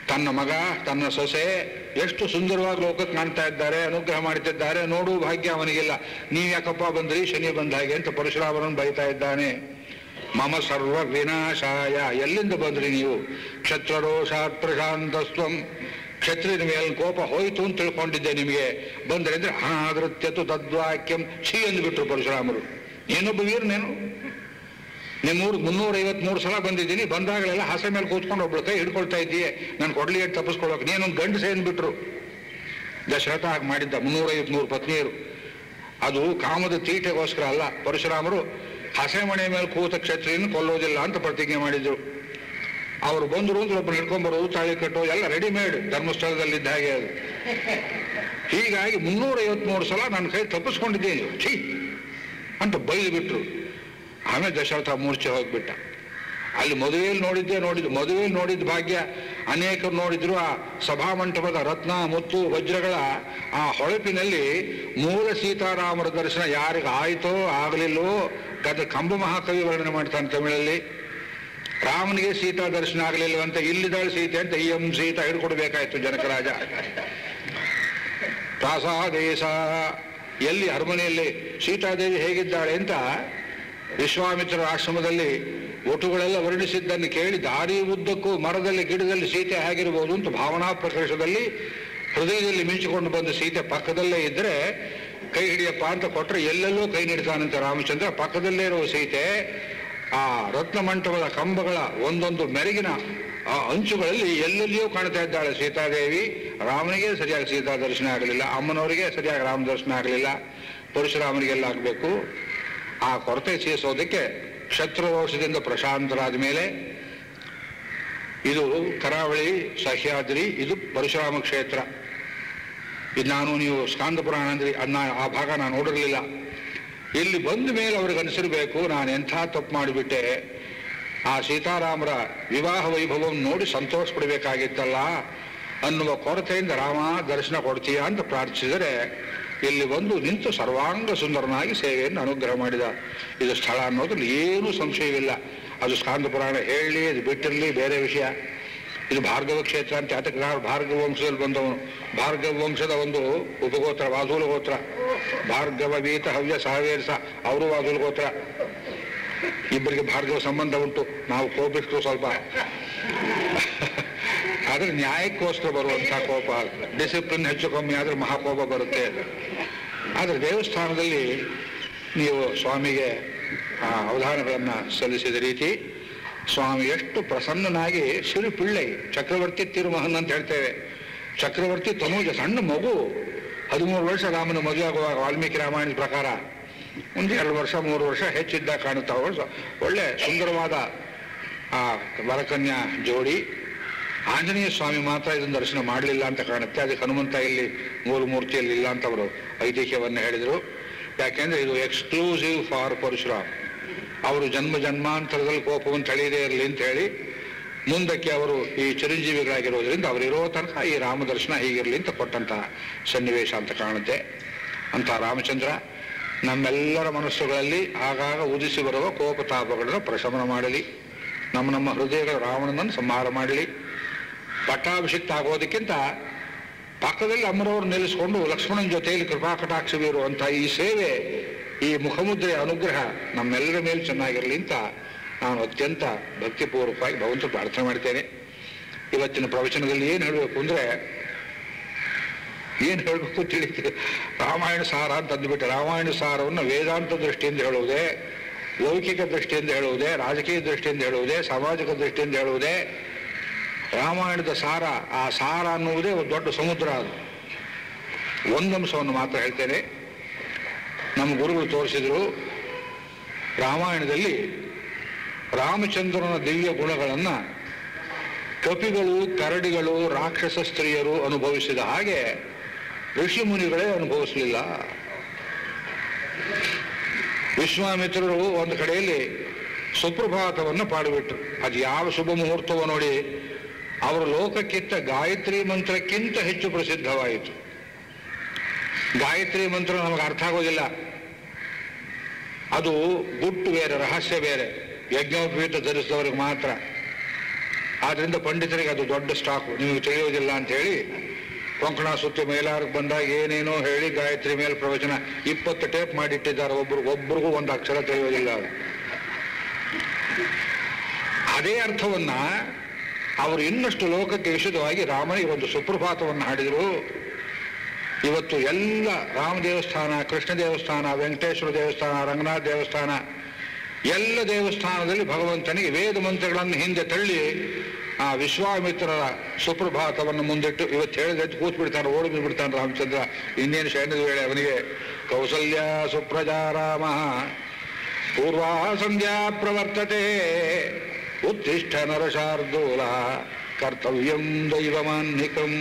ತನ್ನ ಮಗ, ತನ್ನ ಸೊಸೆ ಎಷ್ಟು ಸುಂದರವಾಗಿ ಲೋಕಕ್ಕೆ ಕಾಣ್ತಾ ಇದ್ದಾರೆ, ಅನುಗ್ರಹ ಮಾಡ್ತಿದ್ದಾರೆ, ನೋಡು ಭಾಗ್ಯ ಅವನಿಗಿಲ್ಲ. ನೀವು ಯಾಕಪ್ಪ ಬಂದ್ರಿ, ಶನಿ ಬಂದ ಹಾಗೆ ಅಂತ ಪರಶುರಾಮರನ್ನು ಬೈತಾ ಇದ್ದಾನೆ. ಮಮ ಸರ್ವ ವಿನಾಶಾಯ. ಎಲ್ಲಿಂದ ಬಂದ್ರಿ ನೀವು? ಕ್ಷತ್ರರೋಷಾತ್ ಪ್ರಶಾಂತಸ್ವಂ ಕ್ಷತ್ರಿಯ ಮೇಲೆ ಕೋಪ ಹೋಯಿತು ಅಂತ ತಿಳ್ಕೊಂಡಿದ್ದೆ ನಿಮಗೆ. ಬಂದ್ರೆ ಅಂದ್ರೆ ಅನಾದೃತ್ಯತು ತದ್ವಾಕ್ಯಂ ಛೀ ಅಂದ್ಬಿಟ್ರು ಪರಶುರಾಮರು. ಏನೊಬ್ಬ ವೀರನೇನು ನಿಮ್ಮೂರು ಮುನ್ನೂರ ಐವತ್ಮೂರು ಸಲ ಬಂದಿದ್ದೀನಿ, ಬಂದಾಗಲೆಲ್ಲ ಹಸೆ ಮೇಲೆ ಕೂತ್ಕೊಂಡು ಒಬ್ಳು ಕೈ ಹಿಡ್ಕೊಳ್ತಾ ಇದ್ದೀಯ. ನಾನು ಕೊಡ್ಲಿ ಅಂತ ಒಂದು ನೀನೊಂದು ಸೇನ್ ಬಿಟ್ರು ದಶರಥ ಹಾಗೆ ಮಾಡಿದ್ದ ಮುನ್ನೂರ ಐವತ್ಮೂರು ಪತ್ನಿಯರು. ಅದು ಕಾಮದ ತೀಟೆಗೋಸ್ಕರ ಅಲ್ಲ, ಪರಶುರಾಮರು ಹಸೆ ಮಣೆ ಮೇಲೆ ಕೂತ ಕ್ಷತ್ರಿಯನ್ನು ಕೊಲ್ಲೋದಿಲ್ಲ ಅಂತ ಪ್ರತಿಜ್ಞೆ ಮಾಡಿದ್ರು. ಅವರು ಬಂದರು ಅಂದ್ರೆ ಒಬ್ಬರು ಹಿಡ್ಕೊಂಡ್ ಬರೋದು ತಾಳಿ ಕಟ್ಟೋದು ಎಲ್ಲ ರೆಡಿಮೇಡ್ ಧರ್ಮಸ್ಥಳದಲ್ಲಿದ್ದ ಹಾಗೆ ಅದು. ಹೀಗಾಗಿ ಮುನ್ನೂರ ಐವತ್ಮೂರು ಸಲ ನನ್ನ ಕೈ ತಪ್ಪಿಸ್ಕೊಂಡಿದ್ದೀನಿ. ಛೀ! ಅಂತ ಬೈದು ಬಿಟ್ರು. ಆಮೇಲೆ ದಶರಥ ಮೂರ್ಛೆ ಹೋಗಿಬಿಟ್ಟ. ಅಲ್ಲಿ ಮದುವೆಯಲ್ಲಿ ನೋಡಿದ್ದೆ ನೋಡಿದ್ದು ಮದುವೆಯಲ್ಲಿ ನೋಡಿದ ಭಾಗ್ಯ ಅನೇಕರು ನೋಡಿದ್ರು. ಆ ಸಭಾಮಂಟಪದ ರತ್ನ, ಮುತ್ತು, ವಜ್ರಗಳ ಆ ಹೊಳಪಿನಲ್ಲಿ ಮೂಲ ಸೀತಾರಾಮರ ದರ್ಶನ ಯಾರಿಗೆ ಆಯಿತೋ ಆಗಲಿಲ್ಲೋ ಗದ ಕಂಬ ಮಹಾಕವಿ ವರ್ಣನೆ ಮಾಡ್ತಾನೆ ತಮಿಳಲ್ಲಿ. ರಾಮನಿಗೆ ಸೀತಾ ದರ್ಶನ ಆಗಲಿಲ್ಲವಂತೆ ಇಲ್ಲಿದ್ದಾಳೆ ಸೀತೆ ಅಂತ ಈ ಎಂ ಸೀತಾ ಹಿಡ್ಕೊಡ್ಬೇಕಾಯ್ತು ಜನಕರಾಜ. ಪ್ರಾಸಾದೇಶ. ಎಲ್ಲಿ ಅರಮನೆಯಲ್ಲಿ ಸೀತಾದೇವಿ ಹೇಗಿದ್ದಾಳೆ ಅಂತ ವಿಶ್ವಾಮಿತ್ರರ ಆಶ್ರಮದಲ್ಲಿ ಒಟುಗಳೆಲ್ಲ ವರ್ಣಿಸಿದ್ದನ್ನು ಕೇಳಿ ದಾರಿ ಉದ್ದಕ್ಕೂ ಮರದಲ್ಲಿ ಗಿಡದಲ್ಲಿ ಸೀತೆ ಆಗಿರ್ಬೋದು ಅಂತ ಭಾವನಾ ಪ್ರಕಾಶದಲ್ಲಿ ಹೃದಯದಲ್ಲಿ ಮಿಂಚಿಕೊಂಡು ಬಂದ ಸೀತೆ ಪಕ್ಕದಲ್ಲೇ ಇದ್ರೆ ಕೈ ಹಿಡಿಯಪ್ಪ ಅಂತ ಕೊಟ್ಟರೆ ಎಲ್ಲೆಲ್ಲೋ ಕೈ ನೀಡ್ತಾನಂತೆ ರಾಮಚಂದ್ರ. ಪಕ್ಕದಲ್ಲೇ ಇರುವ ಸೀತೆ ಆ ರತ್ನ ಮಂಟಪದ ಕಂಬಗಳ ಒಂದೊಂದು ಮೆರಗಿನ ಆ ಅಂಚುಗಳಲ್ಲಿ ಎಲ್ಲೆಲ್ಲಿಯೂ ಕಾಣ್ತಾ ಇದ್ದಾಳೆ ಸೀತಾದೇವಿ. ರಾಮನಿಗೆ ಸರಿಯಾಗಿ ಸೀತಾ ದರ್ಶನ ಆಗಲಿಲ್ಲ. ಅಮ್ಮನವರಿಗೆ ಸರಿಯಾಗಿ ರಾಮ ದರ್ಶನ ಆಗಲಿಲ್ಲ. ಪರಶುರಾಮನಿಗೆಲ್ಲ ಆಗಬೇಕು. ಆ ಕೊರತೆ ಸೇರಿಸೋದಕ್ಕೆ ಶತ್ರು ವರ್ಷದಿಂದ ಪ್ರಶಾಂತರಾದ ಮೇಲೆ ಇದು ಕರಾವಳಿ, ಸಹ್ಯಾದ್ರಿ, ಇದು ಪರಶುರಾಮ ಕ್ಷೇತ್ರ. ಇದು ನಾನು ನೀವು ಸ್ಕಾಂದ ಪುರಾಣ ಅನ್ನ ಅದನ್ನ ಆ ಭಾಗ ನಾನು ನೋಡಿರಲಿಲ್ಲ. ಇಲ್ಲಿ ಬಂದ ಮೇಲೆ ಅವ್ರಿಗೆ ಅನಿಸಿರ್ಬೇಕು, ನಾನು ಎಂಥ ತಪ್ಪು ಮಾಡಿಬಿಟ್ಟೆ. ಆ ಸೀತಾರಾಮರ ವಿವಾಹ ವೈಭವವನ್ನು ನೋಡಿ ಸಂತೋಷ ಪಡಬೇಕಾಗಿತ್ತಲ್ಲ ಅನ್ನುವ ಕೊರತೆಯಿಂದ ರಾಮ ದರ್ಶನ ಕೊಡ್ತೀಯ ಅಂತ ಪ್ರಾರ್ಥಿಸಿದರೆ, ಇಲ್ಲಿ ಬಂದು ನಿಂತು ಸರ್ವಾಂಗ ಸುಂದರನಾಗಿ ಸೇವೆಯನ್ನು ಅನುಗ್ರಹ ಮಾಡಿದ. ಇದು ಸ್ಥಳ ಅನ್ನೋದ್ರಲ್ಲಿ ಏನೂ ಸಂಶಯವಿಲ್ಲ. ಅದು ಸ್ಕಾಂದ ಪುರಾಣ ಹೇಳಲಿ, ಅದು ಬಿಟ್ಟಿರಲಿ, ಬೇರೆ ವಿಷಯ. ಇದು ಭಾರ್ಗವ ಕ್ಷೇತ್ರ ಅಂತ ಅದಕ್ಕೆ ನಾವು ಭಾರ್ಗವ ವಂಶದಲ್ಲಿ ಬಂದವನು. ಭಾರ್ಗವ ವಂಶದ ಒಂದು ಉಪಗೋತ್ರ, ವಾಸೂಲ ಗೋತ್ರ. ಭಾರ್ಗವ ವೀತ, ಹವ್ಯ ಸಹವೇರ್ಸ ಅವರು ವಾಸೂಲ ಗೋತ್ರ. ಇಬ್ಬರಿಗೆ ಭಾರ್ಗವ ಸಂಬಂಧ ಉಂಟು. ನಾವು ಕೋಪಿಸ್ತು ಸ್ವಲ್ಪ. ಆದ್ರೆ ನ್ಯಾಯಕ್ಕೋಸ್ಕರ ಬರುವಂತಹ ಕೋಪ ಡಿಸಿಪ್ಲಿನ್ ಹೆಚ್ಚು ಕಮ್ಮಿ ಆದ್ರೆ ಮಹಾಕೋಪ ಬರುತ್ತೆ. ಆದ್ರೆ ದೇವಸ್ಥಾನದಲ್ಲಿ ನೀವು ಸ್ವಾಮಿಗೆ ಅವಧಾನಗಳನ್ನ ಸಲ್ಲಿಸಿದ ರೀತಿ ಸ್ವಾಮಿ, ಎಷ್ಟು ಪ್ರಸನ್ನನಾಗಿ ಸಿರು ಪಿಳ್ಳೈ ಚಕ್ರವರ್ತಿ ತಿರುಮಹನ್ ಅಂತ ಹೇಳ್ತೇವೆ. ಚಕ್ರವರ್ತಿ ತನುಜ, ಸಣ್ಣ ಮಗು. ಹದಿಮೂರು ವರ್ಷ ರಾಮನ ಮದುವೆ ಆಗುವಾಗ ವಾಲ್ಮೀಕಿ ರಾಮಾಯಣದ ಪ್ರಕಾರ. ಒಂದು ಎರಡು ವರ್ಷ, ಮೂರು ವರ್ಷ ಹೆಚ್ಚಿದ್ದ ಕಾಣುತ್ತಾ ಒಳ್ಳೆ ಸುಂದರವಾದ, ಆ, ವರಕನ್ಯಾ ಜೋಡಿ. ಆಂಜನೇಯ ಸ್ವಾಮಿ ಮಾತ್ರ ಇದನ್ನು ದರ್ಶನ ಮಾಡಲಿಲ್ಲ ಅಂತ ಕಾಣುತ್ತೆ. ಅದಕ್ಕೆ ಹನುಮಂತ ಇಲ್ಲಿ ಮೂರು ಮೂರ್ತಿಯಲ್ಲಿ ಇಲ್ಲ ಅಂತ ಅವರು ಐತಿಹ್ಯವನ್ನು ಹೇಳಿದರು. ಯಾಕೆಂದ್ರೆ ಇದು ಎಕ್ಸ್ಕ್ಲೂಸಿವ್ ಫಾರ್ ಪರಶುರಾಮ್. ಅವರು ಜನ್ಮ ಜನ್ಮಾಂತರದಲ್ಲಿ ಕೋಪವನ್ನು ತಳೆಯದೇ ಇರಲಿ ಅಂತ ಹೇಳಿ ಮುಂದಕ್ಕೆ ಅವರು ಈ ಚಿರಂಜೀವಿಗಳಾಗಿರೋದ್ರಿಂದ ಇರೋ ತನಕ ಈ ರಾಮದರ್ಶನ ಹೀಗಿರಲಿ ಅಂತ ಕೊಟ್ಟಂತಹ ಸನ್ನಿವೇಶ ಅಂತ ಕಾಣುತ್ತೆ. ಅಂತ ರಾಮಚಂದ್ರ ನಮ್ಮೆಲ್ಲರ ಮನಸ್ಸುಗಳಲ್ಲಿ ಆಗಾಗ ಉದಿಸಿ ಬರುವ ಕೋಪತಾಪಗಳನ್ನು ಪ್ರಶಮನ ಮಾಡಲಿ. ನಮ್ಮ ನಮ್ಮ ಹೃದಯಗಳ ರಾವಣನನ್ನು ಸಂಹಾರ ಮಾಡಲಿ. ಪಟ್ಟಾಭಿಷಿಕ್ತ ಆಗೋದಕ್ಕಿಂತ ಪಕ್ಕದಲ್ಲಿ ಅಮ್ಮರವರು ನಿಲ್ಲಿಸಿಕೊಂಡು ಲಕ್ಷ್ಮಣನ ಜೊತೆಯಲ್ಲಿ ಕೃಪಾ ಕಟಾಕ್ಷವಿರುವಂತಹ ಈ ಸೇವೆ ಈ ಮುಖಮುದ್ರೆಯ ಅನುಗ್ರಹ ನಮ್ಮೆಲ್ಲರ ಮೇಲೆ ಚೆನ್ನಾಗಿರಲಿ ಅಂತ ನಾನು ಅತ್ಯಂತ ಭಕ್ತಿಪೂರ್ವಕವಾಗಿ ಭಗವಂತ ಪ್ರಾರ್ಥನೆ ಮಾಡ್ತೇನೆ. ಇವತ್ತಿನ ಪ್ರವಚನದಲ್ಲಿ ಏನು ಹೇಳಬೇಕು ಅಂದರೆ, ಏನು ಹೇಳಬೇಕು ತಿಳಿತು ರಾಮಾಯಣ ಸಾರ ಅಂತ ಅಂದ್ಬಿಟ್ಟು ರಾಮಾಯಣ ಸಾರವನ್ನು ವೇದಾಂತ ದೃಷ್ಟಿಯಿಂದ ಹೇಳುವುದೇ, ಲೌಕಿಕ ದೃಷ್ಟಿಯಿಂದ ಹೇಳುವುದೇ, ರಾಜಕೀಯ ದೃಷ್ಟಿಯಿಂದ ಹೇಳುವುದೇ, ಸಾಮಾಜಿಕ ದೃಷ್ಟಿಯಿಂದ ಹೇಳುವುದೇ, ರಾಮಾಯಣದ ಸಾರ, ಆ ಸಾರ ಅನ್ನುವುದೇ ಒಂದು ದೊಡ್ಡ ಸಮುದ್ರ ಅದು. ಒಂದಂಶವನ್ನು ಮಾತ್ರ ಹೇಳ್ತೇನೆ. ನಮ್ಮ ಗುರುಗಳು ತೋರಿಸಿದ್ರು ರಾಮಾಯಣದಲ್ಲಿ ರಾಮಚಂದ್ರನ ದಿವ್ಯ ಗುಣಗಳನ್ನು ಕಪಿಗಳು, ಕರಡಿಗಳು, ರಾಕ್ಷಸ ಸ್ತ್ರೀಯರು ಅನುಭವಿಸಿದ ಹಾಗೆ ಋಷಿ ಮುನಿಗಳೇ ಅನುಭವಿಸಲಿಲ್ಲ. ವಿಶ್ವಾಮಿತ್ರರು ಒಂದು ಕಡೆಯಲ್ಲಿ ಸುಪ್ರಭಾತವನ್ನು ಪಾಡಿಬಿಟ್ರು. ಅದು ಯಾವ ಶುಭ ಮುಹೂರ್ತವೋ ನೋಡಿ, ಅವರ ಲೋಕಕ್ಕಿಂತ ಗಾಯತ್ರಿ ಮಂತ್ರಕ್ಕಿಂತ ಹೆಚ್ಚು ಪ್ರಸಿದ್ಧವಾಯಿತು. ಗಾಯತ್ರಿ ಮಂತ್ರ ನಮಗೆ ಅರ್ಥ ಆಗೋದಿಲ್ಲ. ಅದು ಗುಟ್ಟು ಬೇರೆ, ರಹಸ್ಯ ಬೇರೆ. ಯಜ್ಞೋಪವೀತ ಧರಿಸಿದವರಿಗೆ ಮಾತ್ರ. ಆದ್ರಿಂದ ಪಂಡಿತರಿಗೆ ಅದು ದೊಡ್ಡ ಸ್ಟಾಕು. ನಿಮಗೆ ತಿಳಿಯೋದಿಲ್ಲ ಅಂತ ಹೇಳಿ ಕೊಂಕಣ ಸುತ್ತಿ ಮೈಲಾರಕ್ಕೆ ಬಂದಾಗ ಏನೇನೋ ಹೇಳಿ ಗಾಯತ್ರಿ ಮೇಲೆ ಪ್ರವಚನ ಇಪ್ಪತ್ತು ಟೇಪ್ ಮಾಡಿಟ್ಟಿದ್ದಾರೆ. ಒಬ್ರು, ಒಬ್ರಿಗೂ ಒಂದು ಅಕ್ಷರ ತಿಳಿಯೋದಿಲ್ಲ ಅದು. ಅದೇ ಅರ್ಥವನ್ನ ಅವರು ಇನ್ನಷ್ಟು ಲೋಕಕ್ಕೆ ವಿಶದವಾಗಿ ರಾಮನಿಗೆ ಒಂದು ಸುಪ್ರಭಾತವನ್ನು ಹಾಡಿದರು. ಇವತ್ತು ಎಲ್ಲ ರಾಮ ದೇವಸ್ಥಾನ, ಕೃಷ್ಣ ದೇವಸ್ಥಾನ, ವೆಂಕಟೇಶ್ವರ ದೇವಸ್ಥಾನ, ರಂಗನಾಥ ದೇವಸ್ಥಾನ, ಎಲ್ಲ ದೇವಸ್ಥಾನದಲ್ಲಿ ಭಗವಂತನಿಗೆ ವೇದ ಮಂತ್ರಗಳನ್ನು ಹಿಂದೆ ತಳ್ಳಿ ಆ ವಿಶ್ವಾಮಿತ್ರರ ಸುಪ್ರಭಾತವನ್ನು ಮುಂದಿಟ್ಟು ಇವತ್ತು ಹೇಳಿದ್ರೆ ಕೂತ್ ಬಿಡ್ತಾನೆ ಓಡಿ ಬಿಡ್ತಾನೆ ರಾಮಚಂದ್ರ. ಇನ್ನೇನು ಶೈನದ ವೇಳೆ ಅವನಿಗೆ, ಕೌಸಲ್ಯ ಸುಪ್ರಜಾ ರಾಮ ಪೂರ್ವಾ ಸಂಧ್ಯಾ ಪ್ರವರ್ತತೆ ಉತ್ತಿಷ್ಠ ನರಶಾರ್ದೂಲ ಕರ್ತವ್ಯಂ ದೈವಮಾನ್ನಿಕಂ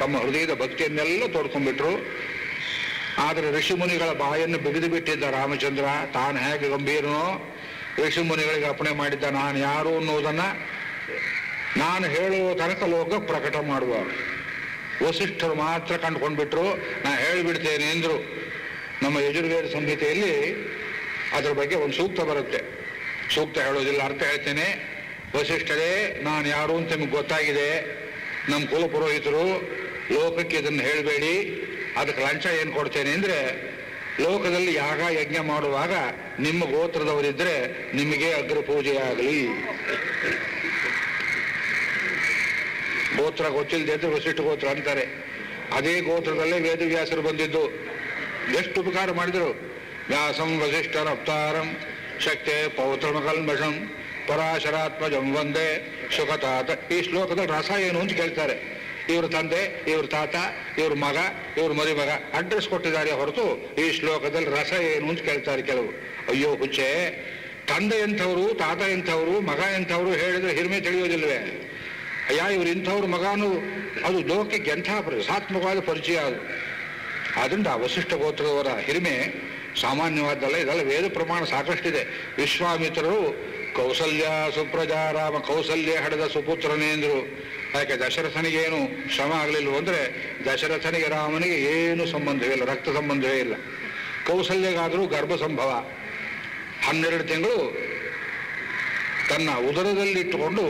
ತಮ್ಮ ಹೃದಯದ ಭಕ್ತಿಯನ್ನೆಲ್ಲ ತೋಡ್ಕೊಂಡ್ಬಿಟ್ರು ಆದರೆ ಋಷಿಮುನಿಗಳ ಬಾಯನ್ನು ಬಿಗಿದು ಬಿಟ್ಟಿದ್ದ ರಾಮಚಂದ್ರ, ತಾನು ಹೇಗೆ ಗಂಭೀರನೋ ಋಷಿಮುನಿಗಳಿಗೆ ಅಪ್ಪಣೆ ಮಾಡಿದ್ದ ನಾನು ಯಾರು ಅನ್ನೋದನ್ನ ನಾನು ಹೇಳುವ ತನಕ ಲೋಕ ಪ್ರಕಟ ಮಾಡುವ. ವಸಿಷ್ಠರು ಮಾತ್ರ ಕಂಡುಕೊಂಡ್ಬಿಟ್ರು. ನಾ ಹೇಳಿಬಿಡ್ತೇನೆ ಎಂದ್ರು. ನಮ್ಮ ಯಜುರ್ವೇದ ಸಂಹಿತೆಯಲ್ಲಿ ಅದರ ಬಗ್ಗೆ ಒಂದು ಸೂಕ್ತ ಬರುತ್ತೆ. ಸೂಕ್ತ ಹೇಳೋದಿಲ್ಲ, ಅರ್ಥ ಹೇಳ್ತೇನೆ. ವಸಿಷ್ಠರೇ, ನಾನು ಯಾರು ಅಂತ ನಿಮ್ಗೆ ಗೊತ್ತಾಗಿದೆ. ನಮ್ಮ ಕುಲ ಪುರೋಹಿತರು ಲೋಕಕ್ಕೆ ಇದನ್ನು ಹೇಳಬೇಡಿ. ಅದಕ್ಕೆ ಲಂಚ ಏನು ಕೊಡ್ತೇನೆ ಅಂದರೆ, ಲೋಕದಲ್ಲಿ ಯಾಗ ಯಜ್ಞ ಮಾಡುವಾಗ ನಿಮ್ಮ ಗೋತ್ರದವರಿದ್ದರೆ ನಿಮಗೆ ಅಗ್ರ ಪೂಜೆ ಆಗಲಿ ಗೋತ್ರ ಗೊತ್ತಿಲ್ಲದೆ ಇದ್ರೆ ವಸಿಷ್ಠ ಗೋತ್ರ ಅಂತಾರೆ. ಅದೇ ಗೋತ್ರದಲ್ಲೇ ವೇದವ್ಯಾಸರು ಬಂದಿದ್ದು. ಎಷ್ಟು ಉಪಕಾರ ಮಾಡಿದರು? ವ್ಯಾಸಂ ವಸಿಷ್ಠರ ಅವತಾರಂ ಶಕ್ತೆ ಪೌತ್ರಮಕಲ್ಮಷಂ. ಪರಾಶರಾತ್ಮಜಂ ಒಂದೇ ಸುಖತಾತ. ಈ ಶ್ಲೋಕದಲ್ಲಿ ರಸ ಏನು ಅಂತ ಕೇಳ್ತಾರೆ. ಇವ್ರ ತಂದೆ, ಇವ್ರ ತಾತ, ಇವ್ರ ಮಗ ಇವ್ರ ಮಗ ಅಡ್ರೆಸ್ ಕೊಟ್ಟಿದ್ದಾರೆ ಹೊರತು ಈ ಶ್ಲೋಕದಲ್ಲಿ ರಸ ಏನು ಅಂತ ಕೇಳ್ತಾರೆ ಕೆಲವು. ಅಯ್ಯೋ ಹುಚ್ಚೆ, ತಂದೆ ಎಂಥವ್ರು, ತಾತ ಎಂಥವ್ರು, ಮಗ ಎಂಥವ್ರು ಹೇಳಿದ್ರೆ ಹಿರಿಮೆ ತಿಳಿಯೋದಿಲ್ವೇ? ಅಯ್ಯ, ಇವ್ರು ಇಂಥವ್ರ ಮಗನು ಅದು ಲೋಕಕ್ಕೆ ಎಂಥ ರಸಾತ್ಮಕವಾದ ಪರಿಚಯ ಅದು. ಆದ್ರಿಂದ ವಸಿಷ್ಠ ಗೋತ್ರದವರ ಹಿರಿಮೆ ಸಾಮಾನ್ಯವಾದಲ್ಲ, ಇದೆಲ್ಲ ವೇದ ಪ್ರಮಾಣ ಸಾಕಷ್ಟಿದೆ. ವಿಶ್ವಾಮಿತ್ರರು ಕೌಸಲ್ಯ ಸುಪ್ರಜಾ ರಾಮ ಕೌಸಲ್ಯ ಹಡೆದ ಸುಪುತ್ರನೇಂದ್ರು ಯಾಕೆ ದಶರಥನಿಗೇನು ಶ್ರಮ ಆಗಲಿಲ್ಲ ಅಂದರೆ ದಶರಥನಿಗೆ ರಾಮನಿಗೆ ಏನು ಸಂಬಂಧವಿಲ್ಲ ರಕ್ತ ಸಂಬಂಧವೇ ಇಲ್ಲ. ಕೌಸಲ್ಯಗಾದರೂ ಗರ್ಭ ಸಂಭವ. ಹನ್ನೆರಡು ತಿಂಗಳು ತನ್ನ ಉದರದಲ್ಲಿಟ್ಟುಕೊಂಡು